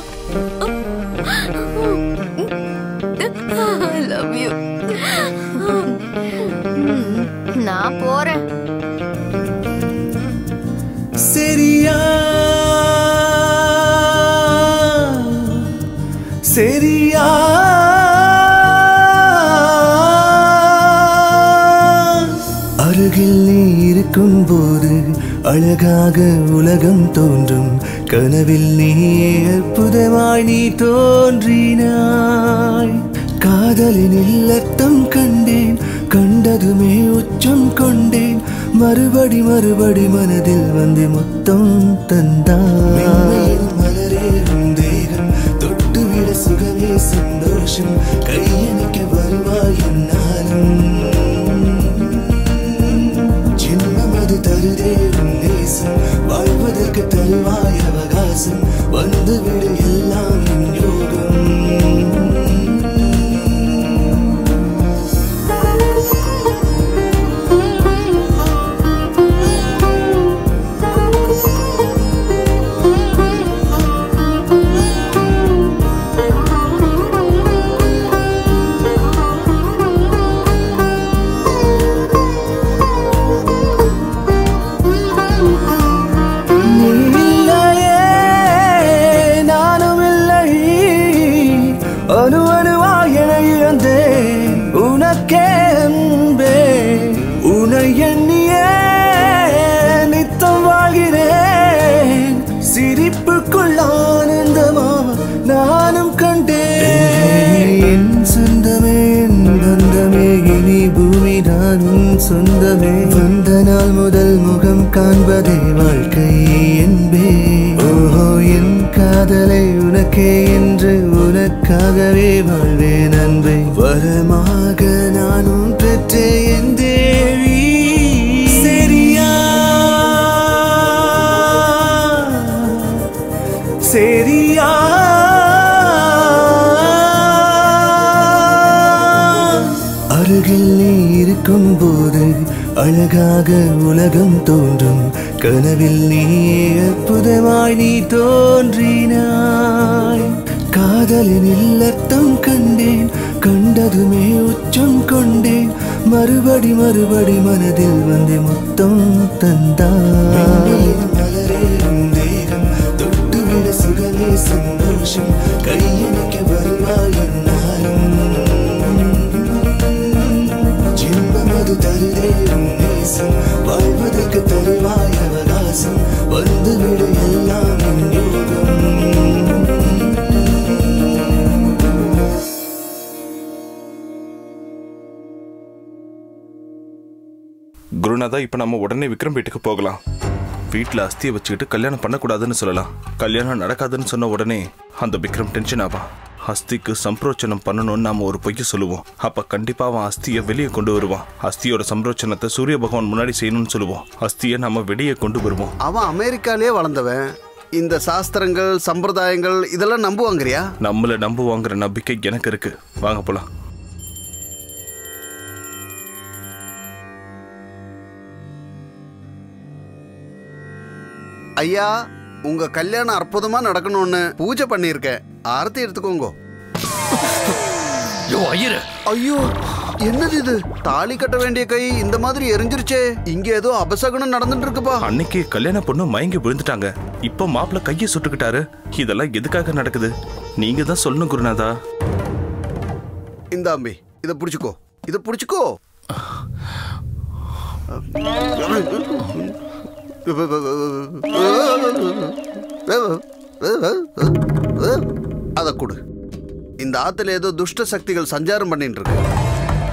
நான் போறேன். இருக்கும் போது அழகாக உலகம் தோன்றும். கனவில் நீ அற்புதமாய் நீ தோன்றினாய். காதலின் இல்லத்தம் கண்டேன் கண்டதுமே உச்சம் கொண்டேன். மறுபடி மறுபடி மனதில் வந்து மொத்தம் தந்தாய். மலரே தேகம். தொட்டுவிட சுகமே சந்தோஷம். கையணிக்க வாழ்வதற்கு தருவாய் அவகாசம் வந்துவிடு. வாழ்க்கை என்று உனக்காகவே வாழ்வேன் அன்பை. வரமாக நானும் பெற்றே என் தேவி. சரியா? சரியா? அருகில் நீ இருக்கும் போது அழகாக உலகம் தோன்றும். கனவில் நீ அற்புதமாய் நீ தோன்றினாய். காதலின் இல்லத்தம் கண்டேன் கண்டதுமே உச்சம் கொண்டேன். மறுபடி மறுபடி மனதில் வந்து முத்தம் தந்தாய். குருநாதா இப்ப நம்ம உடனே விக்ரம் வீட்டுக்கு போகலாம். வீட்ல அஸ்தியை வச்சுக்கிட்டு கல்யாணம் பண்ணக்கூடாதுன்னு சொல்லலாம். கல்யாணம் நடக்காதுன்னு சொன்ன உடனே அந்த விக்ரம் டென்ஷன் ஆவான். அஸ்திக்கு சம்பிரோச்சனம் பண்ணணும்னு நாம ஒரு பொய்ய சொல்லுவோம். அப்ப கண்டிப்பா அவன் அஸ்தியை வெளியே கொண்டு வருவான். அஸ்தியோட சம்பிரோச்சனத்தை சூரிய பகவான் முன்னாடி செய்யணும்னு சொல்லுவோம். அஸ்தியை நம்ம வெளியே கொண்டு வருவோம். அவன் அமெரிக்காலே வளர்ந்தவன். இந்த சாஸ்திரங்கள் சம்பிரதாயங்கள் இதெல்லாம் நம்புவாங்கறியா? நம்மள நம்புவாங்கிற நம்பிக்கை எனக்கு இருக்கு. வாங்க போலாம். ஐயா உங்க கல்யாணம் அற்புதமா நடக்கணும்னு பூஜை பண்ணியிருக்கேன். ஆரத்தி எடுத்துக்கோங்க. ஐயோ என்னது இது? தாலி கட்ட வேண்டிய கை இந்த மாதிரி எரிஞ்சிருச்சே. இங்க ஏதோ அபசகுனம் நடந்துட்டு இருக்குப்பா அன்னைக்கு கல்யாண பொண்ணு மயங்கி விழுந்துட்டாங்க. இப்ப மாப்பிள்ள கையை சுட்டுக்கிட்டாரு. இதெல்லாம் எதுக்காக நடக்குது? நீங்க தான் சொல்லணும் குருநாதா. இந்த அம்பி இத புடிச்சுக்கோ. இத புடிச்சுக்கோ. அத கொடு. இந்த ஆத்துல ஏதோ துஷ்ட சக்திகள் சஞ்சாரம் பண்ணிட்டு இருக்கு.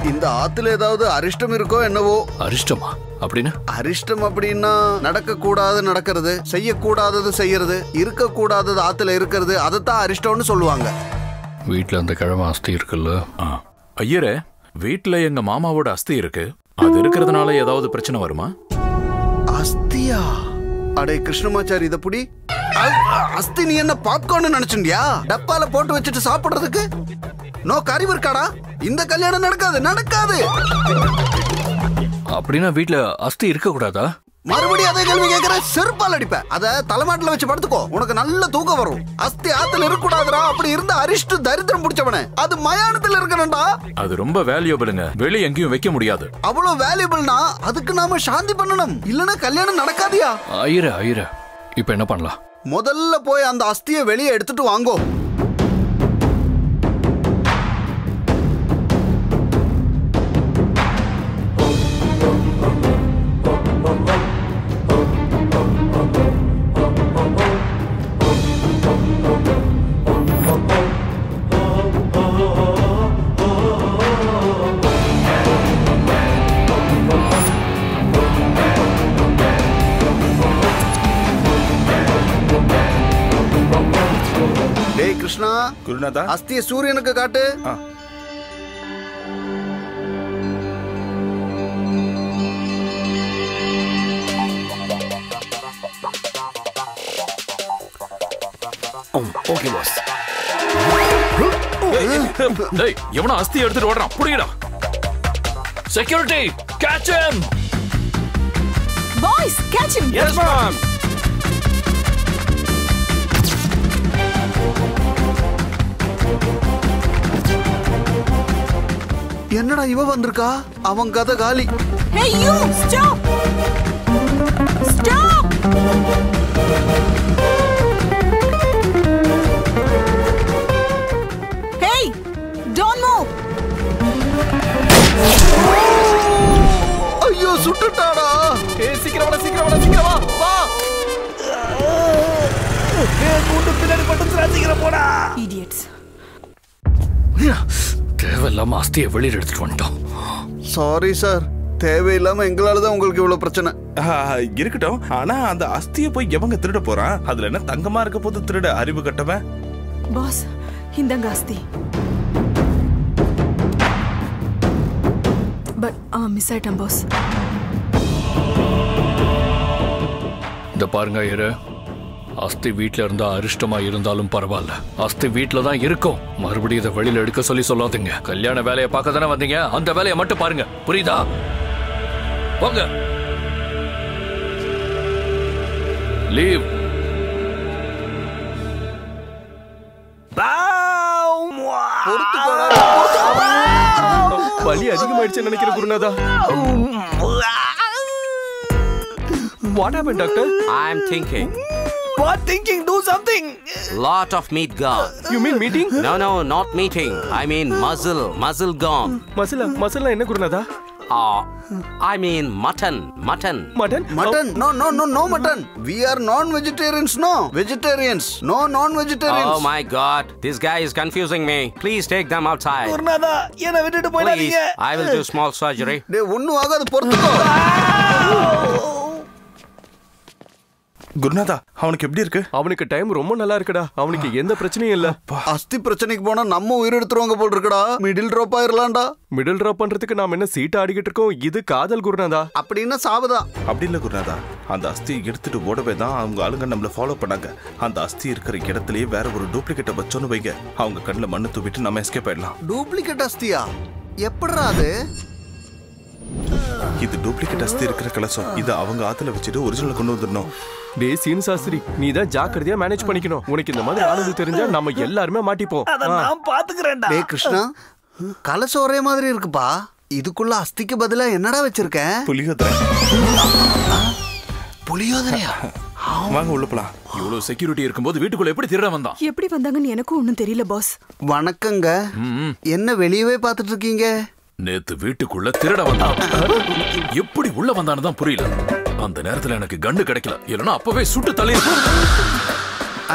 இந்த ஆத்துல ஏதாவது அரிஷ்டம் இருக்கோ என்னவோ? அரிஷ்டமா? அப்படின்னு? அரிஷ்டம் அப்படின்னா நடக்க கூடாது நடக்கிறது செய்யக்கூடாதது செய்யறது இருக்க கூடாதது ஆத்துல இருக்கிறது அதைத்தான் அரிஷ்டம்னு சொல்லுவாங்க. வீட்ல அந்த கிழமை அஸ்தி இருக்குல்ல? ஆ. ஐயரே வீட்ல எங்க மாமாவோட அஸ்தி இருக்கு. அது இருக்கிறதுனால ஏதாவது பிரச்சனை வருமா? அஸ்தியா? அடே கிருஷ்ணமாச்சாரி இத புடி. அஸ்தி நீ என்ன பாப்கார்ன் நினைச்சுண்டியா டப்பால போட்டு வச்சுட்டு சாப்பிடுறதுக்கு? நோ கறிவு இருக்காடா? இந்த கல்யாணம் நடக்காது நடக்காது. அப்படின்னா வீட்ல அஸ்தி இருக்க கூடாதா மறுபடியும் அதே கேள்வி கேக்குற செருப்பால் அடிப்ப. அத தலைமாட்டுல வச்சு படுத்துக்கோ. உனக்கு நல்ல தூக்கம் வரும். அஸ்தி ஆத்துல இருக்க அப்படி இருந்த அரிஷ்டு தரித்திரம் பிடிச்சவனே. அது மயானத்துல இருக்கணும்டா. அது ரொம்ப வேல்யூபிளுங்க வெளிய எங்கேயும் வைக்க முடியாது. அவ்வளவு வேல்யூபிள்னா அதுக்கு நாம சாந்தி பண்ணணும். இல்லனா கல்யாணம் நடக்காதியா? ஐயர ஐயர இப்ப என்ன பண்ணலாம்? முதல்ல போய் அந்த அஸ்தியை வெளியே எடுத்துட்டு வாங்கோ. குருநாதா? அஸ்திய சூரியனுக்கு காட்டு. ஓகே பாஸ் டேய் எவனோ அஸ்தி எடுத்துட்டு ஓடுறான்? புடிங்கடா. Security catch him. Boys catch him. Yes ma'am என்னடா இவ வந்திருக்கா? அவன் கதை காலி. Hey you stop! Stop! Hey don't move! ஐயோ சுட்டுட்டாடா. ஏய் சீக்கிரம் வாடா சீக்கிரம் வாடா சீக்கிரம் வா வா. கூண்டு பின்னாடி பட்டுச்சுடா சீக்கிரம் போடா. Idiots. தேவையில்லாம அஸ்தியை வெளியில எடுத்துட்டு வந்துட்டோம். சாரி சார் தேவையில்லாம எங்களால தான் உங்களுக்கு இவ்வளவு பிரச்சனை. ஆ, இருக்கட்டும். ஆனா அந்த அஸ்தியை போய் எவங்க திருட போறான்? அதுல என்ன தங்கமா இருக்க போது திருட அறிவு கட்டவன்? பாஸ் இந்தாங்க அஸ்தி. பட் மிஸ் ஆயிட்டேன் பாஸ் இந்த பாருங்க ஐயர அஸ்தி வீட்ல இருந்தா அரிஷ்டமா இருந்தாலும் பரவாயில்ல அஸ்தி வீட்ல தான் இருக்கும். மறுபடியும் இதை வெளியில எடுக்க சொல்லி சொல்லாதீங்க. கல்யாண வேலையை பார்க்க தானே வந்தீங்க? அந்த வேலையை மட்டும் பாருங்க. புரியுதா? போங்க. லீவ். வலி அதிகமாயிடுச்சுன்னு நினைக்கிறேன் குருநாதா? What happen doctor I'm thinking. What thinking? Do something. Lot of meat gone. You mean meeting? No, no, not meeting. I mean muscle. Muscle gone. Masala masala என்ன குருநாதா Uh, I mean mutton. Mutton. Mutton no no no no mutton we are non vegetarians no vegetarians no non Oh my god. This guy is confusing me. Please take them outside. குருநாதா என்ன விட்டுட்டு Please. போயிடாதீங்க I will do small surgery. டேய் ஒண்ணும் ஆகாது பொறுத்துக்கோ குருநாதா அவனுக்கு எப்படி இருக்கு? அவனுக்கு டைம் ரொம்ப நல்லா இருக்குடா. அவனுக்கு எந்த பிரச்சனையும் இல்ல. அஸ்தி பிரச்சனைக்கு போனா நம்ம உயிர் எடுத்துருவாங்க போல் இருக்குடா. மிடில் ட்ராப் ஆயிரலாம்டா. மிடில் ட்ராப் பண்றதுக்கு நாம என்ன சீட் ஆடிக்கிட்டு இருக்கோம்? இது காதல் குருநாதா. அப்படின்னா சாவுதா? அப்படி இல்ல குருநாதா. அந்த அஸ்தி எடுத்துட்டு ஓடவே தான் அவங்க ஆளுங்க நம்மள ஃபாலோ பண்ணாங்க. அந்த அஸ்தி இருக்கிற இடத்துலயே வேற ஒரு டூப்ளிகேட்டை வச்சோன்னு வைங்க. அவங்க கண்ணுல மண்ணு தூவிட்டு நம்ம எஸ்கேப் ஆயிடலாம். டூப்ளிகேட் அஸ்தியா? எப்படிடா அது? இது டூப்ளிகேட் அஸ்தி இருக்கிற கலசம். இதை அவங்க ஆத்துல வச்சுட்டு ஒரிஜினல் கொண்டு வந்துடணும். டேய் சீன் சாஸ்திரி நீ தான் ஜாக்கிரதையா மேனேஜ் பண்ணிக்கணும். உனக்கு இந்த மாதிரி ஆனது தெரிஞ்சா நம்ம எல்லாருமே மாட்டிப்போம். அத. நான் பாத்துக்கிறேன்டா. டேய் கிருஷ்ணா கலசம் ஒரே மாதிரி இருக்குப்பா. இதுக்குள்ள அஸ்திக்கு பதிலா என்னடா வச்சிருக்க புளியோதரை. புளியோதரையா? வாங்க உள்ள போலாம். இவ்வளவு செக்யூரிட்டி இருக்கும்போது வீட்டுக்குள்ள எப்படி திருட வந்தான்? எப்படி வந்தாங்கன்னு எனக்கும் ஒன்றும் தெரியல பாஸ் வணக்கங்க. என்ன வெளியவே பார்த்துட்டு இருக்கீங்க? நேத்து வீட்டுக்குள்ள திருட வந்தான். எப்படி உள்ள வந்தான்னு தான் புரியல. அந்த நேரத்துல எனக்கு கண்ணு கிடைக்கல. இல்லைன்னா அப்பவே சுட்டு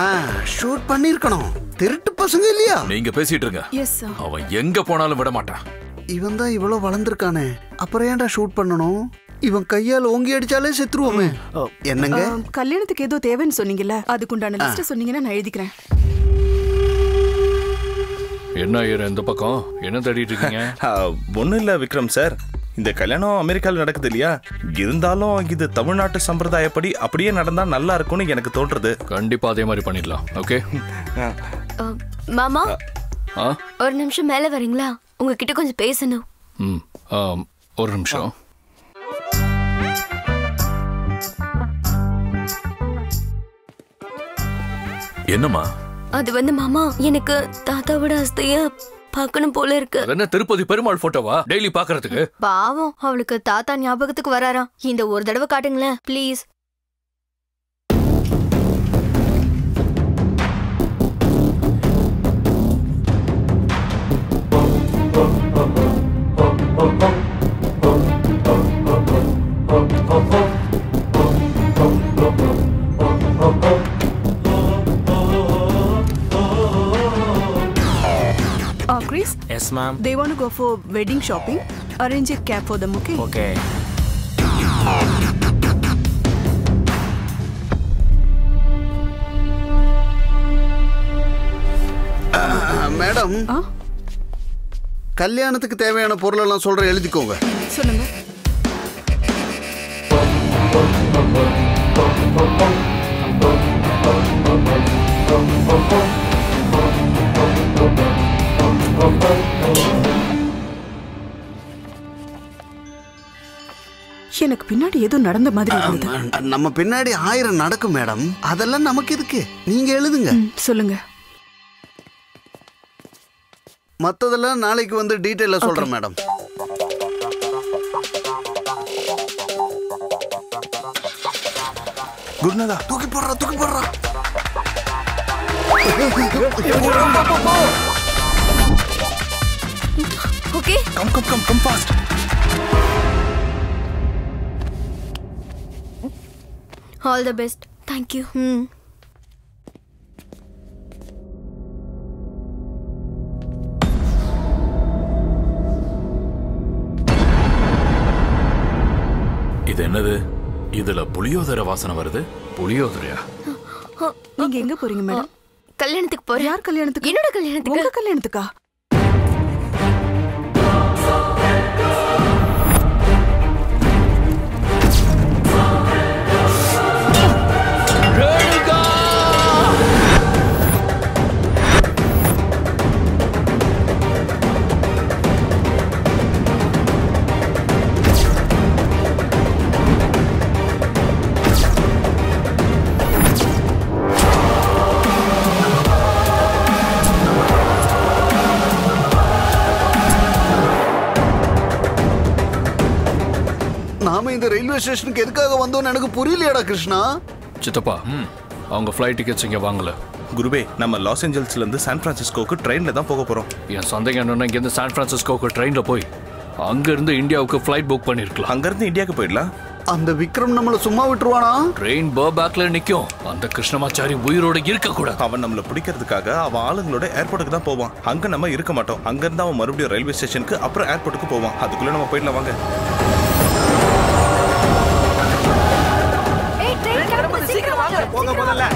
ஆ ஷூட் பண்ணிருக்கணும். திருட்டு பசங்க இல்லையா? நீங்க பேசிட்டு இருங்க. எஸ் சார் அவன் எங்க போனாலும் விட மாட்டான். இவன் தான் இவ்வளவு வளர்ந்துருக்கானே. அப்புறம் ஏன்டா ஷூட் பண்ணணும்? இவன் கையால் ஓங்கி அடிச்சாலே செத்துருவோமே. என்னங்க? கல்யாணத்துக்கு ஏதோ தேவைன்னு சொன்னீங்கல்ல அதுக்குண்டான லிஸ்ட் சொன்னீங்கன்னா நான் எழுதிக்கிறேன். என்ன ஐயர் இந்த பக்கம்? என்ன தேடிட்டு இருக்கீங்க? (laughs) ஒன்றும் இல்லை விக்ரம் சார். இந்த கல்யாணம் அமெரிக்காவில் நடக்குது இல்லையா? இருந்தாலும் இது தமிழ்நாட்டு சம்பிரதாயப்படி அப்படியே நடந்தா நல்லா இருக்கும்னு எனக்கு தோன்றது கண்டிப்பா அதே மாதிரி பண்ணிடலாம் ஓகே? மாமா? ஆ. ஒரு நிமிஷம் மேல வரீங்களா? உங்ககிட்ட கொஞ்சம் பேசணும். ஒரு நிமிஷம். என்னம்மா? அது வந்து மாமா எனக்கு தாத்தாவோட அஸ்திய பார்க்கணும் போல இருக்கு. என்ன திருப்பதி பெருமாள் போட்டோவா டெய்லி பாக்குறதுக்கு பாவம் அவளுக்கு தாத்தா ஞாபகத்துக்கு வராராம். இந்த ஒரு தடவை காட்டுங்களேன் please ma'am. they want to go for wedding shopping. Arrange a cab for them, okay? Okay. Madam கல்யாணத்துக்கு தேவையான பொருள் எல்லாம் சொல்ற எழுதிக்கோங்க சொல்லுங்க எனக்கு பின்னாடி ஏதோ நடந்த மாதிரி இருந்தது. நம்ம பின்னாடி ஆயிரம் நடக்கும் மேடம். அதெல்லாம் நமக்கு எதுக்கு? நீங்க எழுதுங்க. சொல்லுங்க. மத்ததெல்லாம் நாளைக்கு வந்து டீட்டெயிலா சொல்றேன் மேடம். குருநாதா தூக்கி போடுறா தூக்கி போடுறா. Okay. Come come come come fast all the best thank you ம் இது என்னது? இதுல புளியோதரை வாசனை வருது? புளியோதரையா? நீங்க எங்க போறீங்க மேடம்? கல்யாணத்துக்கு போறேன். யார் கல்யாணத்துக்கு? என்னோட கல்யாணத்துக்கு? உங்க கல்யாணத்துக்கா? நாம இந்த ரயில்வே ஸ்டேஷனுக்கு எதுக்காக வந்தோம்னு எனக்கு புரியலையாடா கிருஷ்ணா. சித்தப்பா அவங்க ஃப்ளைட் டிக்கெட்ஸ் இங்க வாங்கல. குருவே நம்ம லாஸ் ஏஞ்சல்ஸ்ல இருந்து சான் பிரான்சிஸ்கோக்கு ட்ரெயின்ல தான் போக போறோம். என் சந்தேகம் என்னன்னா இங்கேருந்து சான் பிரான்சிஸ்கோக்கு ட்ரெயின்ல போய் அங்க இருந்து இந்தியாவுக்கு ஃப்ளைட் புக் பண்ணிருக்கலாம். அங்க இருந்து இந்தியாவுக்கு போயிடலாம். அந்த விக்ரம் நம்மள சும்மா விட்டுருவானா? ட்ரெயின் பர்பேக்ல நிக்கும். அந்த கிருஷ்ணமாச்சாரி உயிரோட இருக்க கூடாது அவன் நம்மள பிடிக்கிறதுக்காக அவன் ஆளுங்களோட ஏர்போர்ட்டுக்கு தான் போவான். அங்க நம்ம இருக்க மாட்டோம். அங்க இருந்து அவன் மறுபடியும் ரயில்வே ஸ்டேஷனுக்கு அப்புறம் ஏர்போர்ட்டுக்கு போவான். அதுக்குள்ள நம்ம போயிடலாம் வாங்க. முதல்ல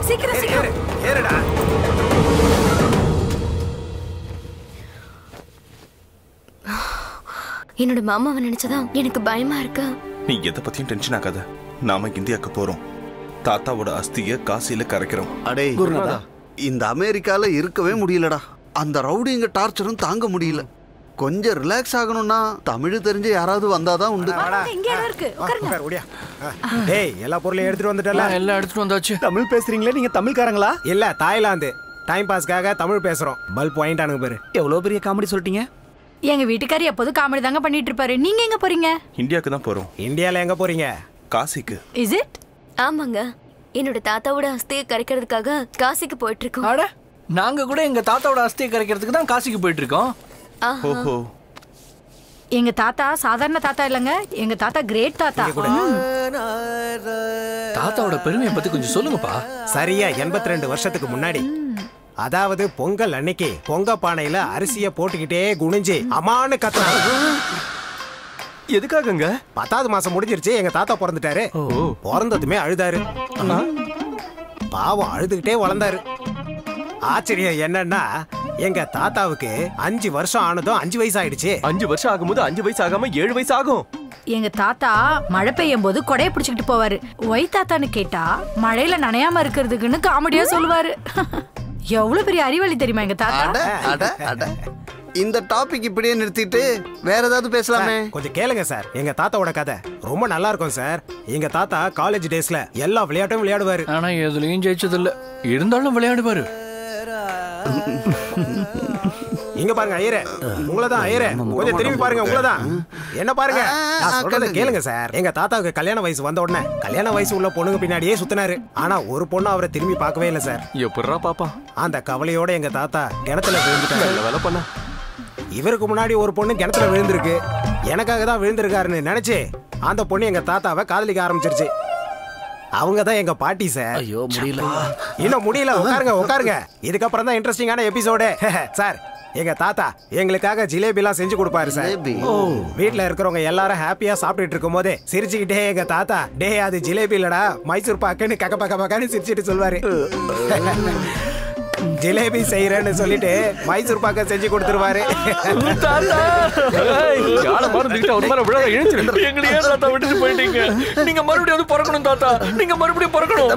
சீக்கிரம் சீக்கிரம். ஏறுடா. என்னோட மாமாவை நினைச்சதான் எனக்கு பயமா இருக்கு. நீ எதை பத்தியும் டென்ஷன் ஆகாத. நாம இந்தியாவுக்கு போறோம். தாத்தாவோட அஸ்திய காசியில கரைக்கிறோம். அடே குருநாதா. இந்த அமெரிக்கால இருக்கவே முடியலடா. அந்த ரவுடிங்க டார்ச்சரும் தாங்க முடியல. கொஞ்சம் ரிலாக்ஸ் ஆகணும்னா தமிழ் தெரிஞ்ச யாராவது வந்தாதான் உண்டு. டேய் எல்லா பொருளையும் எடுத்துட்டு வந்துட்டல. எல்லாம் எடுத்துட்டு வந்தாச்சு. தமிழ் பேசுறீங்களே நீங்க தமிழ்காரங்களா? இல்ல தாய்லாந்து. டைம் பாஸ்க்காக தமிழ் பேசுறோம். பல் பாயிண்ட் அனுங்க பாரு. எவ்வளவு பெரிய காமெடி சொல்லிட்டீங்க? எங்க வீட்டுக்காரர் எப்போதும் காமெடி தாங்க பண்ணிட்டு இருப்பாரு. நீங்க எங்க போறீங்க? இந்தியாவுக்கு தான் போறோம். இந்தியால எங்க போறீங்க? காசிக்கு. இஸ் இட் ஆமாங்க. என்னோட தாத்தாவோட அஸ்தியை கரைக்கிறதுக்காக காசிக்கு போயிட்டு இருக்கோம். அட நாங்க கூட எங்க தாத்தாவோட அஸ்தியை கரைக்கிறதுக்கு தான் காசிக்கு போயிட்டு இருக்கோம். ஓஹோ. எங்க தாத்தா சாதாரண தாத்தா இல்லங்க. எங்க தாத்தா கிரேட் தாத்தா. தாத்தாவோட பெருமையை பத்தி கொஞ்சம் சொல்லுங்கப்பா. சரியா எண்பத்தி ரெண்டு வருஷத்துக்கு முன்னாடி. அதாவது பொங்கல் அன்னைக்கு பொங்க பானையில அரிசிய போட்டுக்கிட்டே குனிஞ்சு அம்மான்னு கத்துறாங்க எதுக்காகங்க? பத்தாவது மாசம் முடிஞ்சிருச்சு. எங்க தாத்தா பிறந்துட்டாரு. பிறந்ததுமே அழுதாரு. பாவம் அழுதுகிட்டே வளர்ந்தாரு. ஆச்சரியம் என்னன்னா எங்க தாத்தாவுக்கு அஞ்சு வருஷம் ஆனதும் அஞ்சு வயசு ஆயிடுச்சு அஞ்சு வருஷம் ஆகும்போது அஞ்சு வயசு ஆகாம ஏழு வயசு ஆகும் எங்க தாத்தா மழை பெய்யும் போது கொடைய பிடிச்சிக்கிட்டு போவாரு. ஒய் தாத்தான்னு கேட்டா மழையில நனையாம இருக்கிறதுக்குன்னு காமெடியா சொல்லுவாரு. (laughs) எவ்வளவு பெரிய அறிவாளி தெரியுமா எங்க தாத்தா? அட அட இந்த டாபிக் இப்படியே நிறுத்திட்டு வேற ஏதாவது பேசலாமே? கொஞ்சம் கேளுங்க சார். எங்க தாத்தாவோட கதை ரொம்ப நல்லா இருக்கும் சார். எங்க தாத்தா காலேஜ் டேஸ்ல எல்லா விளையாட்டும் விளையாடுவாரு. ஆனா எதுலயும் ஜெயிச்சது இல்ல இருந்தாலும் விளையாடுவாரு. (laughs) இங்க பாருங்க ஐயரே. உங்களை தான் ஐயரே. கொஞ்சம் திரும்பி பாருங்க உங்களை தான் என்ன பாருங்க? நான் சொல்றத கேளுங்க சார். எங்க தாத்தாவுக்கு கல்யாண வயசு வந்த உடனே கல்யாண வயசு உள்ள பொண்ணுங்க பின்னாடியே சுத்தினாரு. ஆனா ஒரு பொண்ணு அவரை திரும்பி பார்க்கவே இல்லை சார். எப்படிரா பாப்பா? அந்த கவலையோட எங்க தாத்தா கிணத்துல விழுந்துட்டாரு. வேலை பண்ண. இவருக்கு முன்னாடி ஒரு பொண்ணு கிணத்துல விழுந்திருக்கு. எனக்காக தான் விழுந்திருக்காருன்னு நினைச்சு அந்த பொண்ணு எங்க தாத்தாவை காதலிக்க ஆரம்பிச்சிருச்சு. அவங்க தான் எங்க பாட்டி சார். ஐயோ முடியல. இன்னும் முடியல. உட்காருங்க உட்காருங்க. இதுக்கப்புறம் தான் இன்ட்ரெஸ்டிங்கான எபிசோடு (laughs) சார் எங்க தாத்தா எங்களுக்காக ஜிலேபிலாம் செஞ்சு கொடுப்பாரு சார். வீட்ல இருக்கிறவங்க எல்லாரும் ஹாப்பியா சாப்பிட்டுட்டு இருக்கும் போதே சிரிச்சுக்கிட்டே எங்க தாத்தா டே அது ஜிலேபி இல்லடா மைசூர் பாக்குன்னு கக்க பக்க பக்கன்னு சிரிச்சிட்டு சொல்வாரு. ஜிலேபி செய்யறேன்னு சொல்லிட்டு மைசூர் பாக்க செஞ்சு கொடுத்துருவாரு. விட்டுட்டு போயிட்டீங்க? நீங்க மறுபடியும் வந்து பிறக்கணும் தாத்தா. நீங்க மறுபடியும் பிறக்கணும்.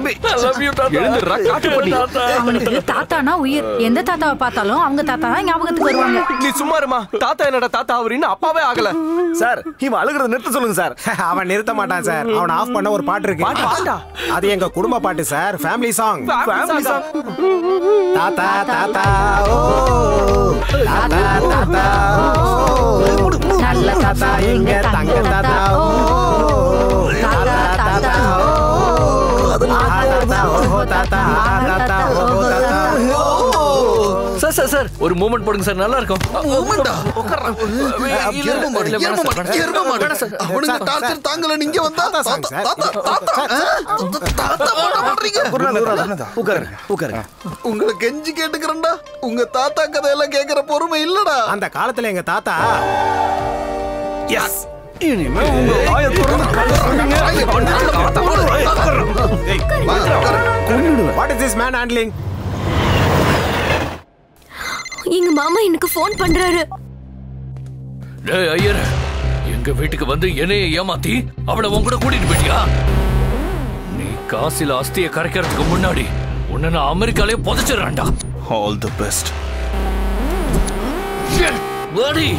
தாத்தானா உயிர்? எந்த தாத்தாவை பார்த்தாலும் அவங்க தாத்தா தான் ஞாபகத்துக்கு வருவாங்க. நீ சும்மா இருமா. தாத்தா என்னடா தாத்தா அவரின்னு அப்பாவே ஆகல. சார் இவன் அழுகிறத நிறுத்த சொல்லுங்க சார். (laughs) அவன் நிறுத்த மாட்டான் சார். அவன் ஆஃப் பண்ண ஒரு பாட்டு இருக்கு. பாட்டா? அது எங்க குடும்ப பாட்டு sir. Family song Family song. தாத்தா தாத்தா ஓ தாத்தா தாத்தா ஓ நல்ல தாத்தா எங்க தங்க தாத்தா ஓ தாத்தா தாத்தா ஓ ஆஹா தாத்தா ஓ தாத்தா ஆஹா தாத்தா ஓ தாத்தா ஓ சார் சார் சார் ஒரு மூமெண்ட் போடுங்க சார் நல்லா இருக்கும் மூமெண்டா இல்ல, எரும மாடு இல்ல, எரும வேணாம் மாடு சார், எரும மாடு. வேணாம் சார். அவனுங்க சார், டார்ச்சர் சார். தாங்கல நீங்க வந்தா? தாத்தா தாத்தா. தாத்தா உட்காருங்க உட்காருங்க உங்களை கெஞ்சி கேட்டுக்கிறேன்டா. உங்க தாத்தா கதையெல்லாம் கேக்குற பொறுமை இல்லடா. அந்த காலத்துல எங்க தாத்தா எஸ் இனிமே உங்க வாயை திறந்து what is this man handling எங்க மாமா எனக்கு ஃபோன் பண்றாரு. டேய் ஐயர் எங்க வீட்டுக்கு வந்து என்னைய ஏமாத்தி அவளை உன் கூட கூட்டிட்டு போயிட்டியா? நீ காசில அஸ்தியை கரைக்கிறதுக்கு முன்னாடி உன்னை நான் அமெரிக்காலே புதைச்சிடறான்டா. ஆல் தி பெஸ்ட் வாடி.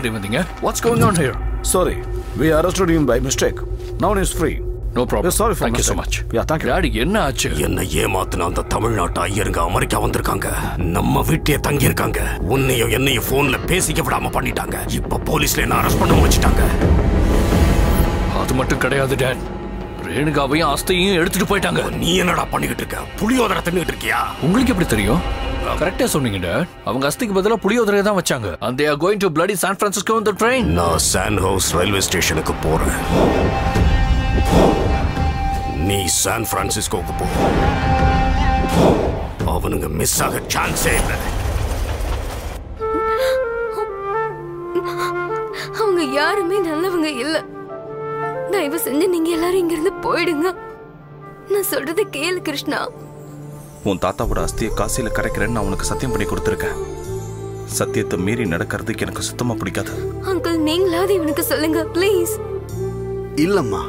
அடி வந்தீங்க what's going on here Sorry, we arrested him by mistake. Now he's free. No problem sorry for thank you so mistake. much. Yeah, thank you. Daddy என்ன ஆச்சு? என்ன ஏமாத்துன அந்த தமிழ்நாட்டு ஐயருங்க அமெரிக்கா வந்திருக்காங்க. நம்ம வீட்லயே தங்கி இருக்காங்க உன்னையும் என்னையும் போன்ல பேசிக்க விடாம பண்ணிட்டாங்க. இப்ப போலீஸ்ல என்ன அரெஸ்ட் பண்ண வச்சுட்டாங்க. அது மட்டும் கிடையாது டேட் ரேணுகாவையும் அஸ்தையும் எடுத்துட்டு போயிட்டாங்க. நீ என்னடா பண்ணிக்கிட்டு இருக்க? புளியோதரை தின்னுட்டு இருக்கியா? உங்களுக்கு எப்படி தெரியும்? கரெக்டா சொன்னீங்க அவங்க அஸ்திக்கு பதிலா புளியோதரை தான் வச்சாங்க. And they are going to bloody San Francisco on the train. நான் சான் ஹவுஸ் ரயில்வே ஸ்டேஷனுக்கு போறேன். நீ சான் பிரான்சிஸ்கோக்கு போ. அவனுங்க மிஸ் ஆக சான்ஸே இல்லை. அவங்க யாருமே நல்லவங்க இல்ல. தயவு செஞ்சு நீங்க எல்லாரும் இங்க இருந்து போயிடுங்க. நான் சொல்றத கேளு கிருஷ்ணா. உன் தாத்தாவோட அஸ்தியை காசியில கரைக்கிறேன்னு நான் உனக்கு சத்தியம் பண்ணி கொடுத்துருக்கேன். சத்தியத்தை மீறி நடக்கிறதுக்கு எனக்கு சுத்தமா பிடிக்காது. அங்கிள் நீங்களாவது இவனுக்கு சொல்லுங்க ப்ளீஸ் இல்லம்மா.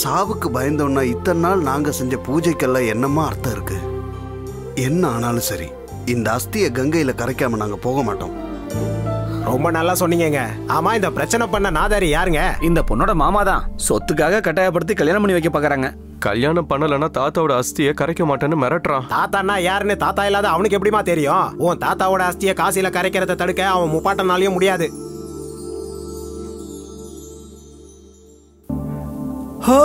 சாவுக்கு பயந்தோன்னா இத்தனை நாள் நாங்க செஞ்ச பூஜைக்கெல்லாம் என்னமா அர்த்தம் இருக்கு? என்ன ஆனாலும் சரி இந்த அஸ்தியை கங்கையில கரைக்காம நாங்க போக மாட்டோம். ரொம்ப நல்லா சொன்னீங்கங்க. ஆமா இந்த பிரச்சனை பண்ண நாதாரி யாருங்க? இந்த பொண்ணோட மாமா தான் சொத்துக்காக கட்டாயப்படுத்தி கல்யாணம் பண்ணி வைக்க பாக்குறாங்க. கல்யாணம் பண்ணலன்னா தாத்தாவோட அஸ்தியை கரைக்க மாட்டேன்னு மிரட்டுறான். தாத்தான்னா யாருன்னு தாத்தா இல்லாத அவனுக்கு எப்படிமா தெரியும்? உன் தாத்தாவோட அஸ்திய காசில கரைக்கிறத தடுக்க அவன் முப்பாட்டனாலையும் முடியாது. ஹோ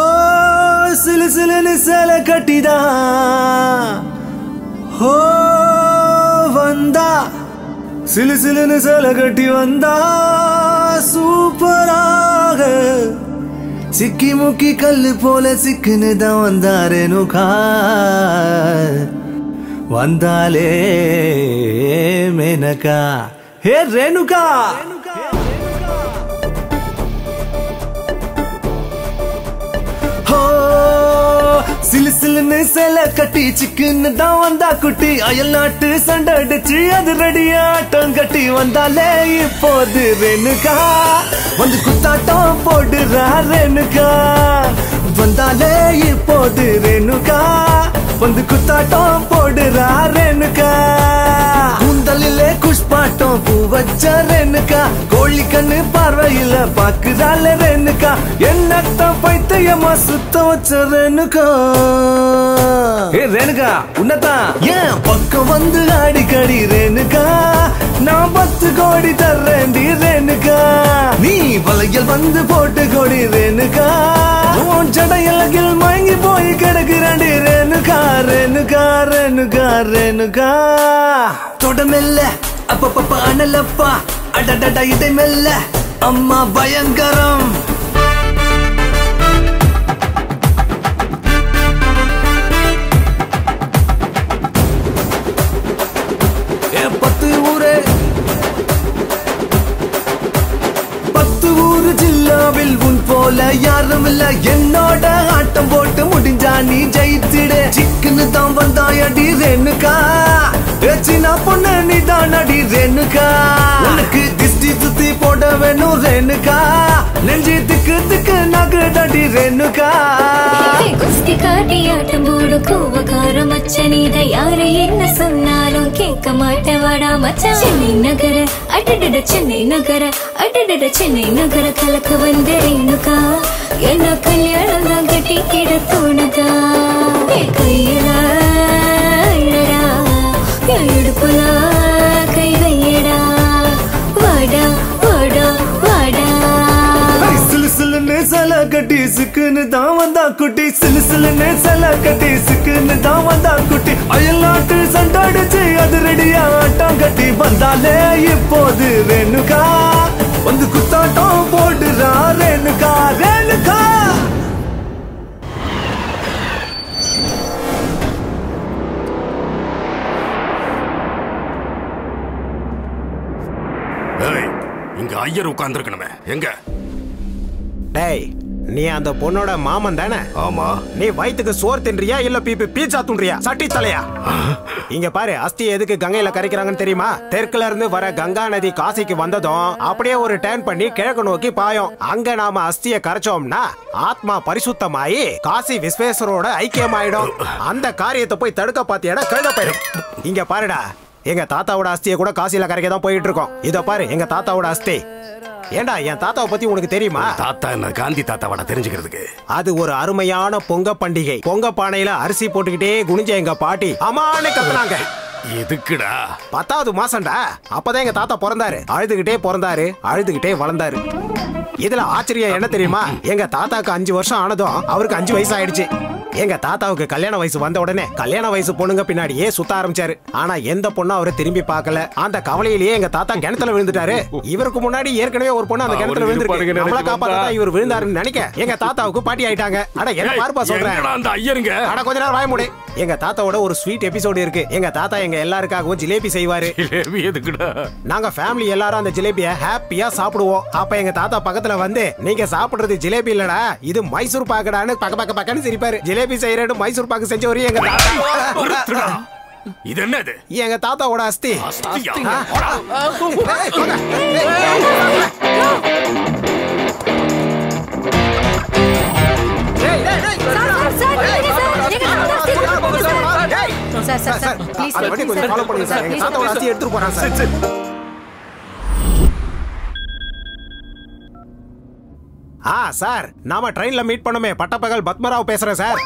சிலு சிலுன்னு சேலை கட்டிதான் ஹோ வந்தா. சிலு சிலுன்னு சேலை கட்டி வந்தா. சூப்பராக. சிக்கி முக்கி கல்லு போல சிக்குன்னு தான் வந்தாரேனுக்கா வந்தாலே மேனகா ஹே ரேணுகா சிலு சிலுன்னு சேலை கட்டி சிக்குன்னு தான் வந்தா குட்டி. அயல் நாட்டு சண்டை அடிச்சு அது ரெடி ஆட்டம் கட்டி வந்தாலே இப்போது ரேணுகா. வந்து குத்தாட்டம் போடுறா ரேணுகா. வந்தாலே இப்போது ரேணுகா. வந்து குத்தாட்டம் போடுறா ரேணுகா. கூந்தலிலே குஷ்பாட்டம் பூ வச்ச ரேணுகா. கோழி கண்ணு பார்வையில பாக்குறாள் ரேணுகா. என்னத்தான் பைத்தியமா சுத்த வச்ச ரேணுகா. ஏ ரேணுகா உன்னதான் ஏன்? பக்கம் வந்து அடிக்கடி ரேணுகா. நான் பத்து கோடி தர்றேன்டி ரேணுகா. நீ வளையல் வந்து போட்டு கொடி ரேணுகா. உன் ஜடையலகில் மயங்கி போய் கிடக்குறாண்டி ரேணுகா ரேணுகா ரேணுகா ரேணுகா. தொடமெல்ல அப்பப்பப்ப அனலப்பா. அடடட இடை மெல்ல அம்மா பயங்கரம். போல யாரும் இல்ல என்னோட ஆட்டம் போட்டு முடிஞ்சா நீ ஜெயிச்சிடு. சிக்குன்னு தான் வந்தாயடி ரெனுக்கா சின்ன பொண்ணு நீ தான் அடி ரெனுக்கா உனக்கு திஷ்டி சுத்தி போட வேணும் ரெனுக்கா நெஞ்சி திக்கு திக்கு நகுதடி ரெனுக்கா குஸ்தி காட்டி ஆட்டம் போடு கோவக்கார மச்சன். இதை யாரு என்ன சொன்னாலும் கேட்க மாட்டேன் வாடா மச்சான். சென்னை நகர அடடட சென்னை நகர அடடட சென்னை நகர கலக்க வந்த ரேணுகா. என்ன கல்யாணம் தான் கட்டி கிட தோணுதா என் கையில அழடா கட்டி சிக்குன்னு தான் வந்தா குட்டி. சிலு சிலுன்னு சல கட்டி. சிக்குன்னு தான் வந்தா குட்டி. அயல்நாட்டு சண்டாடிச்சு அது ரெடியா ஆட்டம் கட்டி. வந்தாலே இப்போது ரேணுகா வந்து குத்தாட்டம் போடுறா ரேணுகா ரேணுகா! ஏய் இங்க ஐயர் உட்கார்ந்துருக்கணுமே. எங்க? டேய் நீ அந்த பொண்ணோட மாமன் தானே? ஆமா. நீ வயித்துக்கு சோறு தின்றியா இல்ல பீப்பி பீட்சா துன்றியா சட்டி தலையா? இங்க பாரு அஸ்தி எதுக்கு கங்கையில கரைக்கிறாங்கன்னு தெரியுமா? தெற்குல இருந்து வர கங்கா நதி காசிக்கு வந்ததும் அப்படியே ஒரு டேர்ன் பண்ணி கிழக்கு நோக்கி பாயும். அங்க நாம அஸ்திய கரைச்சோம்னா ஆத்மா பரிசுத்தமாயி காசி விஸ்வேஸ்வரோட ஐக்கியமாயிடும். அந்த காரியத்தை போய் தடுக்க பாத்தியாடா கழுத போயிடும் இங்க பாருடா எங்க தாத்தாவோட அஸ்தியை கூட காசியில கரைக்க தான் போயிட்டு இருக்கோம் இத பாரு எங்க தாத்தாவோட அஸ்தி. ஏண்டா என் தாத்தாவை பத்தி உனக்கு தெரியுமா? தாத்தா என்ன காந்தி தாத்தாவோட தெரிஞ்சுக்கிறதுக்கு? அது ஒரு அருமையான பொங்க பண்டிகை. பொங்க பானையில அரிசி போட்டுக்கிட்டே குனிஞ்ச எங்க பாட்டி. அம்மானு கத்துனாங்க எதுக்குடா? பத்தாவது மாசம்டா. அப்பதான் எங்க தாத்தா பிறந்தாரு. அழுதுகிட்டே பிறந்தாரு அழுதுகிட்டே வளர்ந்தாரு. இதுல ஆச்சரியம் என்ன தெரியுமா? எங்க தாத்தாக்கு அஞ்சு வருஷம் ஆனதும் அவருக்கு அஞ்சு வயசு ஆயிடுச்சு எங்க தாத்தாவுக்கு கல்யாண வயசு வந்த உடனே கல்யாண வயசு பொண்ணுங்க பின்னாடியே சுத்த ஆரம்பிச்சாரு. ஆனா எந்த பொண்ணும் அவரை திரும்பி பார்க்கல. அந்த கவலையிலேயே எங்க தாத்தா கிணத்துல விழுந்துட்டாரு. இவருக்கு முன்னாடி ஏற்கனவே ஒரு பொண்ணு அந்த கிணத்துல விழுந்திருக்கு. நம்மள காப்பாத்தா. இவர் விழுந்தாருன்னு நினைக்க எங்க தாத்தாவுக்கு பாட்டி ஆயிட்டாங்க. அட என்ன பார்ப்பா சொல்றேன் அந்த ஐயருங்க? அட கொஞ்ச நேரம் வாய மூடு. எங்க தாத்தாவோட ஒரு ஸ்வீட் எபிசோடு இருக்கு. எங்க தாத்தா எங்க எல்லாருக்காகவும் ஜிலேபி செய்வாரு. ஜிலேபி எதுக்குடா? நாங்க ஃபேமிலி எல்லாரும் அந்த ஜிலேபிய ஹாப்பியா சாப்பிடுவோம். அப்ப எங்க தாத்தா பக்கத்துல வந்து நீங்க சாப்பிடுறது ஜிலேபி இல்லடா இது மைசூர் பாக்கடான்னு பக்க பக்க பக்கன்னு சிரிப்பாரு. ஜிலேபி செய்யறேன்னு மைசூர் பாக்கு செஞ்சவரு எங்க தாத்தா. இது என்னது? எங்க தாத்தாவோட அஸ்தி. அஸ்தியா? சார் சார் சார் ப்ளீஸ் கொஞ்சம் ஃபாலோ பண்ணுங்க சார். எங்க ஆ சார் நாம ட்ரெயின்ல மீட் பண்ணோமே. பட்டப்பகல் பத்மராவ் பேசுறேன் சார்.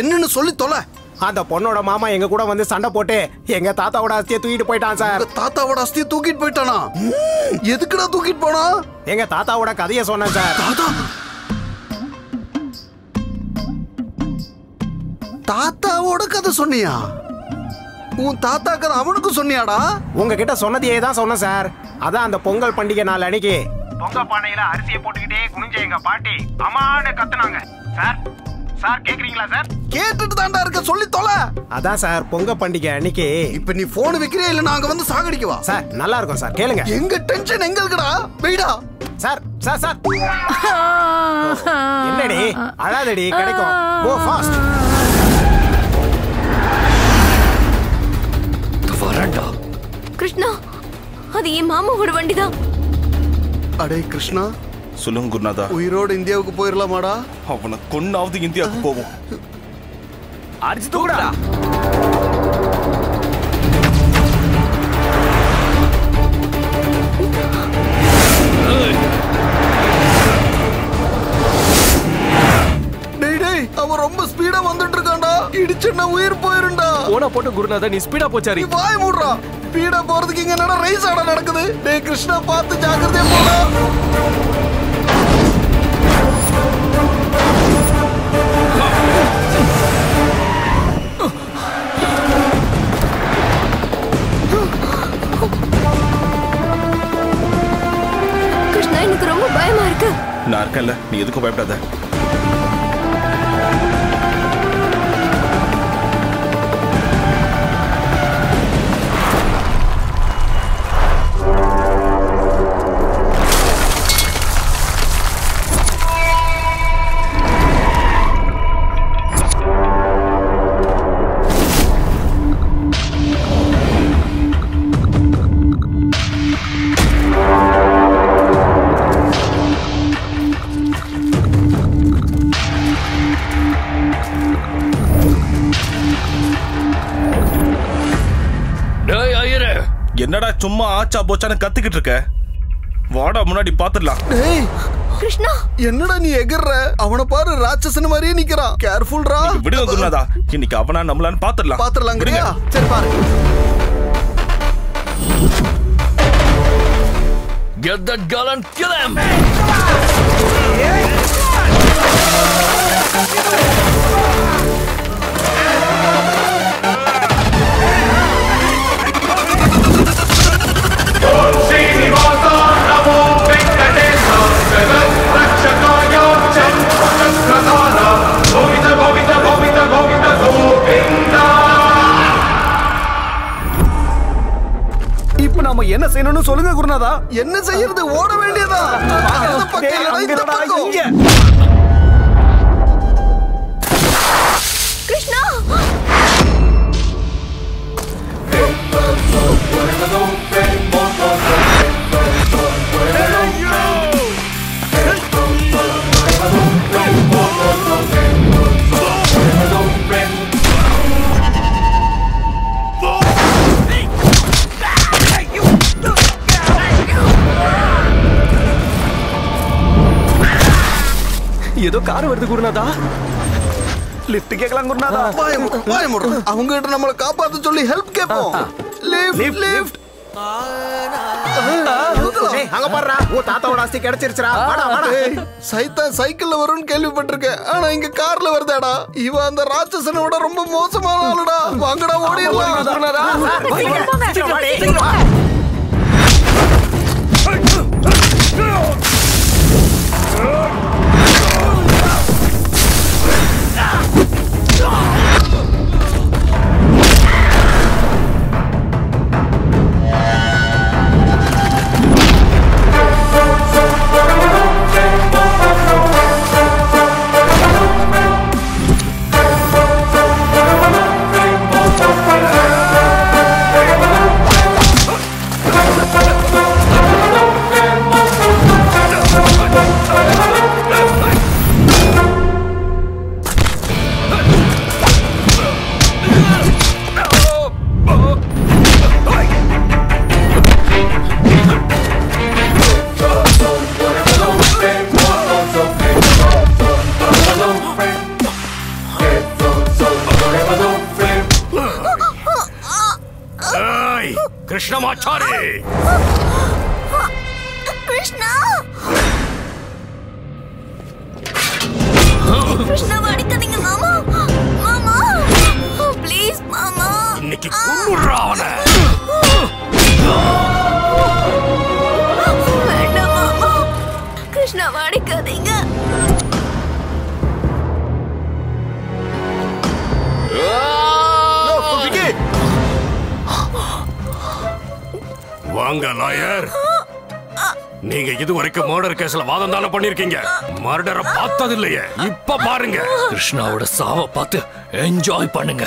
என்னன்னு சொல்லி தொலை. அந்த பொண்ணோட மாமா எங்க கூட வந்து சண்டை போட்டு எங்க தாத்தாவோட அஸ்தியை தூக்கிட்டு போயிட்டான் சார். தாத்தாவோட அஸ்தியை தூக்கிட்டு போயிட்டானா? எதுக்குடா தூக்கிட்டு போனா? எங்க தாத்தாவோட கதையை சொன்னேன் சார். தாத்தாவோட கதை சொன்னியா? உன் தாத்தா கதை அவனுக்கு சொன்னியாடா? உங்ககிட்ட சொன்னதையே தான் சொன்னேன் சார். அதான் அந்த பொங்கல் பண்டிகை நாள் அன்னைக்கு. பொங்க பானையில அரிசியை போட்டுக்கிட்டே குனிஞ்ச எங்க பாட்டி அம்மானு கத்துனாங்க. சார் சார் கேக்குறீங்களா சார்? கேட்டுட்டு தாண்டா இருக்க சொல்லி தொலை. அதான் சார் பொங்க பண்டிகை அன்னைக்கு. இப்ப நீ போன் வைக்கிறியா இல்ல நாங்க வந்து சாகடிக்கவா? சார் நல்லா இருக்கும் சார். கேளுங்க. எங்க டென்ஷன் எங்க இருக்குடா வெயிடா. Sir sir sir. என்னடி? அழாதடி கிடைக்கும். Go fast Krishna? அது என் மாமாவோட வண்டிதான். அடே கிருஷ்ணா. சொல்லுங்க குருநாதா. உயிரோட இந்தியாவுக்கு போயிடலாமாடா அவனை கொன்னாவது இந்தியாவுக்கு போவோம். அடிச்சு தூக்குடா. டேய் டேய் அவன் ரொம்ப ஸ்பீடா வந்துட்டு இருக்கான்டா. இடிச்சுன்னா உயிர் போயிருண்டா போன போட்டு குருநாதா நீ ஸ்பீடா போச்சாரி நீ வாய் மூடுறா. ஸ்பீடா போறதுக்கு இங்க என்னடா ரைஸ் ஆட நடக்குது? டேய் கிருஷ்ணா பார்த்து ஜாக்கிரதையா போடா. கிருஷ்ணா எனக்கு ரொம்ப பயமா இருக்கு. நான் இருக்கேன்ல. நீ எதுக்கும் பயப்படாத. சும்மா ஆச்சா போச்சான்னு கத்திக்கிட்டு இருக்க. வாடா முன்னாடி பாத்துடலாம். டேய் கிருஷ்ணா! என்னடா நீ எகிர்ற? அவனை பாரு ராட்சசன் மாதிரியே நிக்கிறான். கேர்ஃபுல்ரா விடுங்க குருநாதா. இன்னைக்கு அவனா நம்மளான்னு பாத்துடலாம். பாத்துடலாங்கறியா சரி பாரு. Get that gun and kill him! நாம என்ன செய்யணும்னு சொல்லுங்க குருநாதா. என்ன செய்யறது? ஓட வேண்டியதா. கிருஷ்ணா! ஏதோ கார் வருது குருநாதா? லிஃப்ட் கேட்கலாம் குருநாதா. வாய வாய மூடு. அவங்க கிட்ட நம்மள காப்பாத்த சொல்லி ஹெல்ப் கேட்போம். லிஃப்ட் லிஃப்ட் அங்க பாருடா. உன் தாத்தாவோட ஆஸ்தி கிடைச்சிருச்சுடா. வாடா வாடா. சைத்தான் சைக்கிள்ல வரும்னு கேள்விப்பட்டிருக்கேன். ஆனா இங்க கார்ல வருதாடா? இவ அந்த ராட்சசனோட ரொம்ப மோசமான ஆளுடா. வாங்கடா ஓடிடலாம். பார்த்தது இல்லையே இப்ப பாருங்க. கிருஷ்ணாவோட சாவை பார்த்து என்ஜாய் பண்ணுங்க.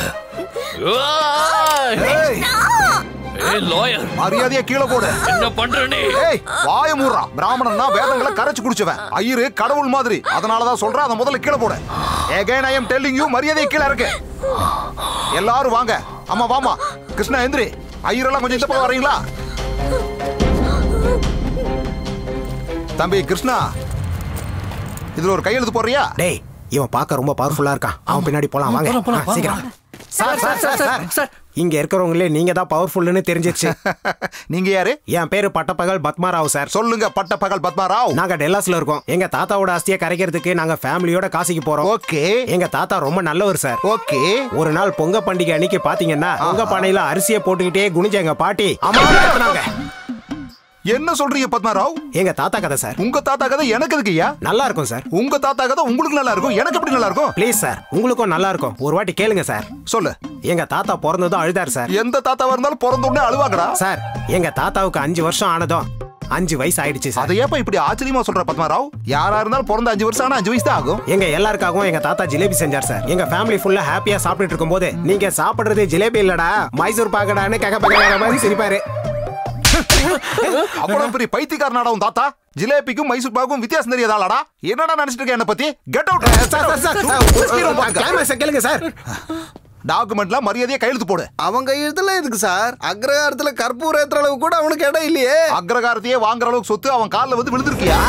மரியாதையா கீழே போடு. என்ன பண்ற நீ? ஏய் வாய மூடுறா. பிராமணன் தான் வேதங்களை கரைச்சு குடிச்சவன். ஐயரு கடவுள் மாதிரி. அதனாலதான் சொல்றேன் அதை முதல்ல கீழே போடு. I am telling you மரியாதையை கீழே இருக்கு எல்லாரும் வாங்க. அம்மா வாமா கிருஷ்ணா எந்திரி. ஐயரெல்லாம் கொஞ்சம் இந்த பக்கம் வரீங்களா? தம்பி கிருஷ்ணா. இதுல ஒரு கையெழுத்து போடுறியா? டேய் இவன் பார்க்க ரொம்ப பவர்ஃபுல்லா இருக்கான். அவன் பின்னாடி போலாம் வாங்க. சீக்கிரம். Sir sir sir sir sir இங்க இருக்கிறவங்களே நீங்க தான் பவர்ஃபுல்னு தெரிஞ்சிருச்சு. (laughs) நீங்க யாரு? என் பேரு பட்டப்பகல் பத்மாராவ் சார். சொல்லுங்க பட்டப்பகல் பத்மாராவ். நாங்க டெல்லாஸ்ல இருக்கோம். எங்க தாத்தாவோட ஆஸ்தியை கரைக்கிறதுக்கு நாங்க ஃபேமிலியோட காசிக்கு போறோம். ஓகே. எங்க தாத்தா ரொம்ப நல்லவர் சார். ஓகே. ஒரு நாள் பொங்க பண்டிகை அன்னைக்கு பாத்தீங்கன்னா பொங்க பானையில அரிசியை போட்டுக்கிட்டே குனிஞ்ச எங்க பாட்டி அம்மா என்ன சொல்றீங்க பத்மாராவ் எங்க தாத்தா கதை சார். உங்க தாத்தா கதை எனக்கு எதுக்குயா நல்லா இருக்கும் சார். உங்க தாத்தா கதை உங்களுக்கு நல்லா இருக்கும் எனக்கு எப்படி நல்லா இருக்கும்? Please sir. உங்களுக்கும் நல்லா இருக்கும். ஒரு வாட்டி கேளுங்க சார். சொல்லு. எங்க தாத்தா பிறந்ததும் அழுதார் சார். எந்த தாத்தாவா இருந்தாலும் பிறந்த உடனே அழுவாங்கடா. சார் எங்க தாத்தாவுக்கு அஞ்சு வருஷம் ஆனதும் அஞ்சு வயசு ஆயிடுச்சு சார். அதை ஏப்பா இப்படி ஆச்சரியமா சொல்ற பத்மாராவ் யாரா இருந்தாலும் பிறந்த அஞ்சு வருஷம் ஆனா அஞ்சு வயசு தான் ஆகும். எங்க எல்லாருக்காகவும் எங்க தாத்தா ஜிலேபி செஞ்சார் சார். எங்க ஃபேமிலி ஃபுல்லா ஹாப்பியா சாப்பிட்டுட்டு இருக்கும்போது நீங்க சாப்பிடுறது ஜிலேபி இல்லடா மைசூர் பாக்கடான்னு கக பகல மாதிரி சிரிப்பாரு. (laughs) அவ்வளவு பெரிய பைத்தியக்கார நாடகம் தாத்தா ஜிலேபிக்கும் மைசூர் பாக்கும் வித்தியாசம் தெரியாதாலடா என்னடா நினைச்சிட்டு இருக்க என்ன பத்தி? கெட் அவுட் கேளுங்க சார் டாக்குமெண்ட்லாம் மரியாதையா கையெழுத்து போடு. அவன் கையெழுத்துல எதுக்கு சார் அக்ரகாரத்துல கற்பூர ஏத்துற அளவுக்கு கூட அவனுக்கு இடம் இல்லையே. அக்ரகாரத்தையே வாங்குற அளவுக்கு சொத்து அவன் கால்ல வந்து விழுந்திருக்கியா?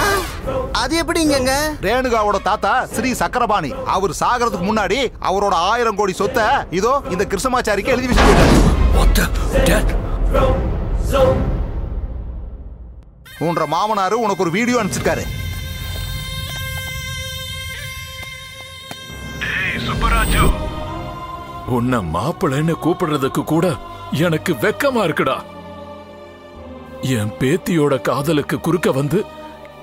அது எப்படிங்கங்க ரேணுகாவோட தாத்தா ஸ்ரீ சக்கரபாணி. அவர் சாகிறதுக்கு முன்னாடி அவரோட ஆயிரம் கோடி சொத்தை இதோ இந்த கிருஷ்ணமாச்சாரிக்கு எழுதி வச்சிருக்காரு. உன்ற மாமனாரு உனக்கு ஒரு வீடியோ அனுப்பிச்சிருக்காரு. சுப்பராஜு. உன்னை மாப்பிள்ளைன்னு கூப்பிடுறதுக்கு கூட எனக்கு வெக்கமா இருக்குடா. என் பேத்தியோட காதலுக்கு குறுக்க வந்து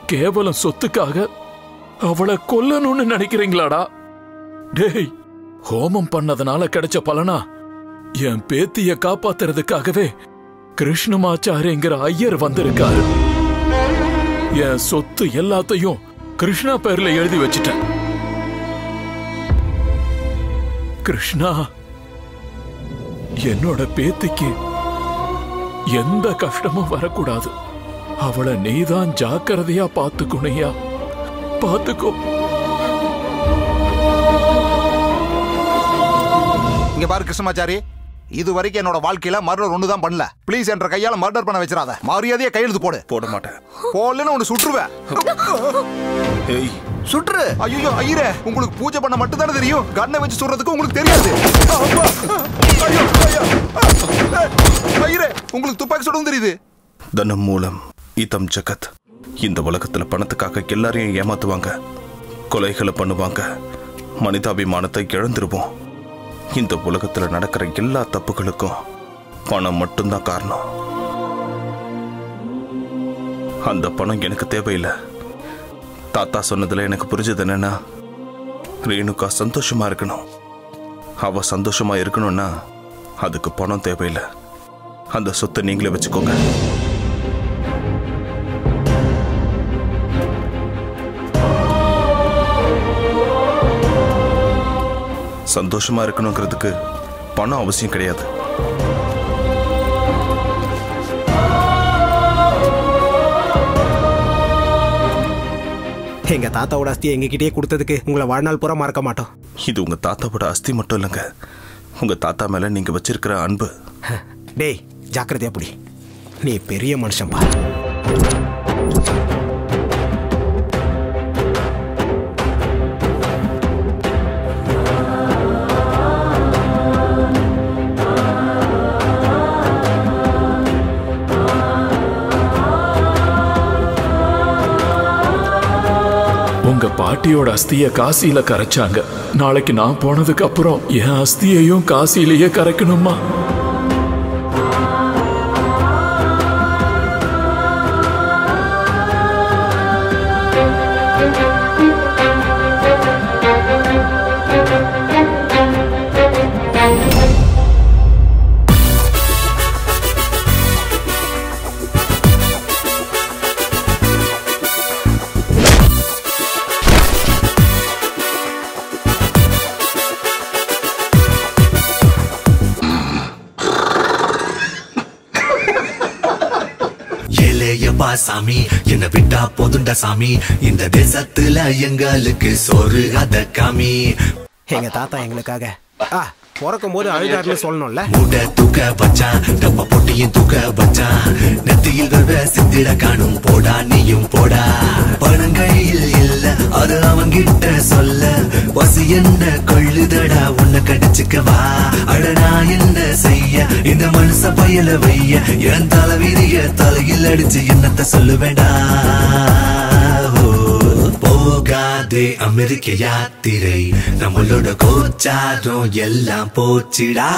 கேவலம் சொத்துக்காக அவளை கொல்லணும்னு நினைக்கிறீங்களாடா? டேய் ஹோமம் பண்ணதுனால கிடைச்ச பலனா என் பேத்திய காப்பாத்துறதுக்காகவே கிருஷ்ணமாச்சாரிங்கிற ஐயர் வந்திருக்காரு. என் சொத்து எல்லாத்தையும் கிருஷ்ணா பேர்ல எழுதி வச்சிட்டேன். கிருஷ்ணா என்னோட பேத்திக்கு எந்த கஷ்டமும் வரக்கூடாது. அவளை நீதான் ஜாக்கிரதையா பாத்துக்கணுயா பாத்துக்கோ இங்க பாரு கிருஷ்ணமாச்சாரி. இது வரைக்கும் என்னோட வாழ்க்கையில மர்டர் ஒண்ணு தான் பண்ணல. ப்ளீஸ் என்ற கையால மர்டர் பண்ண வச்சிடாத. மரியாதையா கையெழுத்து போடு. போட மாட்டேன் போடலன்னு உன்னை சுட்டுருவேன் ஏய். சுட்டுரு ஐயோ ஐயரே உங்களுக்கு பூஜை பண்ண மட்டும் தானே தெரியும்? கண்ணை வச்சு சுடுறதுக்கு உங்களுக்கு தெரியாது. ஐயரே உங்களுக்கு துப்பாக்கி சுடவும் தெரியுது. தனம் மூலம் இதம் ஜகத். இந்த உலகத்துல பணத்துக்காக எல்லாரையும் ஏமாத்துவாங்க. கொலைகளை பண்ணுவாங்க. மனிதாபிமானத்தை இழந்துருவோம். இந்த உலகத்துல நடக்கிற எல்லா தப்புகளுக்கும் பணம் மட்டும்தான் காரணம். அந்த பணம் எனக்கு தேவையில்லை. தாத்தா சொன்னதுல எனக்கு புரிஞ்சது என்னன்னா ரேணுகா சந்தோஷமா இருக்கணும். அவ சந்தோஷமா இருக்கணும்னா அதுக்கு பணம் தேவையில்லை. அந்த சொத்தை நீங்களே வச்சுக்கோங்க. சந்தோஷமா இருக்கணுங்கிறதுக்கு பணம் அவசியம் கிடையாது. எங்க தாத்தாவோட அஸ்தியை எங்ககிட்டயே கொடுத்ததுக்கு உங்களை வாழ்நாள் பூரா மறக்க மாட்டோம். இது உங்க தாத்தாவோட அஸ்தி மட்டும் இல்லைங்க. உங்க தாத்தா மேல நீங்க வச்சிருக்கிற அன்பு. டேய் ஜாக்கிரதையா புடி. நீ பெரிய மனுஷன்பா உங்க பாட்டியோட அஸ்திய காசியில கரைச்சாங்க. நாளைக்கு நான் போனதுக்கு அப்புறம் என் அஸ்தியையும் காசியிலேயே கரைக்கணுமா? ஏலேயப்பா சாமி. என்ன விட்டா போதுண்டா சாமி. இந்த தேசத்துல எங்களுக்கு சோறு அத காமி. எங்க தாத்தா எங்களுக்காக. ஆ பிறக்கும் போது அழுதாருன்னு சொல்லணும்ல. மூட்டை தூக்க வச்சான் டப்ப பொட்டியும் தூக்க வச்சான் நெத்தியில் வர சிந்திட காணும் போடா நீயும் போடா. பணம் கையில் இல்ல அது அவன் கிட்ட சொல்ல. பசி என்ன கொள்ளுதடா உன்னை கடிச்சுக்கவா அடனா என்ன செய்ய? இந்த மனுஷ பயல வைய. என் தலைவிதிய தலையில் அடிச்சு என்னத்த சொல்லுவேடா போகாதே அமெரிக்க யாத்திரை. நம்மளோட கோச்சாரம் எல்லாம் போச்சுடா.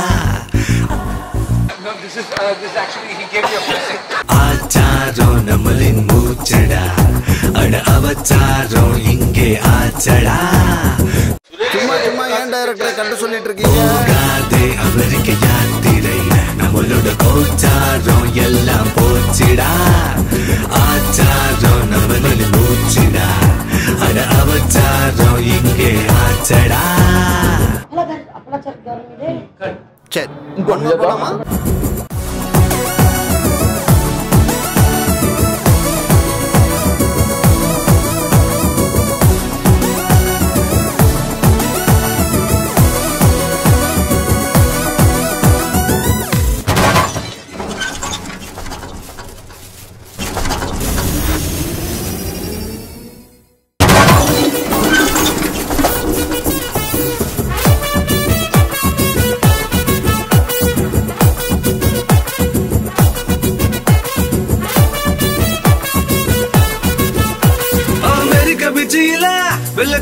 ஆச்சாரம் நம்மளின் மூச்சடா. அட அவச்சாரம் இங்கே ஆச்சடா. சும்மா சும்மா ஏன் டைரக்டரை கண்டு சொல்லிட்டு இருக்கீங்க? போகாதே அமெரிக்க யாத்திரை. நம்மளோட கோச்சாரம் எல்லாம் போச்சுடா. ஆச்சாரம் நம்மளின் மூச்சுடா. அட அவச்சாரம் இங்கே ஆச்சடா. சரி போலாமா?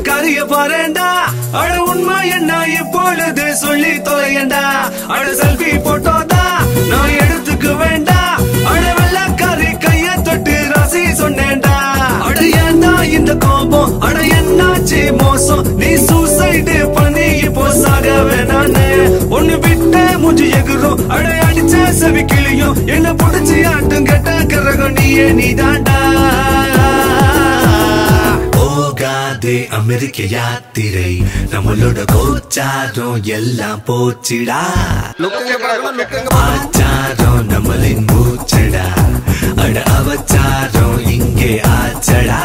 கரிய பாருண்டா. அட உண்மை என்ன இப்பொழுது சொல்லி தொலையண்டா. அட செல்ஃபி போட்டோதா. நான் எடுத்துக்க வேண்டா. அட வெள்ளக்காரி கைய தொட்டு ராசி சொன்னேன்டா. அட ஏன்டா இந்த கோபம்? அட என்னாச்சு மோசம்? நீ சூசைடு பண்ணி இப்போ சாக வேணானே ஒண்ணு விட்டு மூஞ்சி எகுறும் அட அடிச்ச செவி கிளியும். என்ன புடிச்சு ஆட்டும் கெட்ட கரகம் நீயே நீதாண்டா. அதே அமெரிக்க யாத்திரை நம்மளோட கோச்சாரம் எல்லாம் போச்சுடா. ஆச்சாரம் நம்மளின் மூச்சடா. அட அவச்சாரம் இங்கே ஆச்சடா.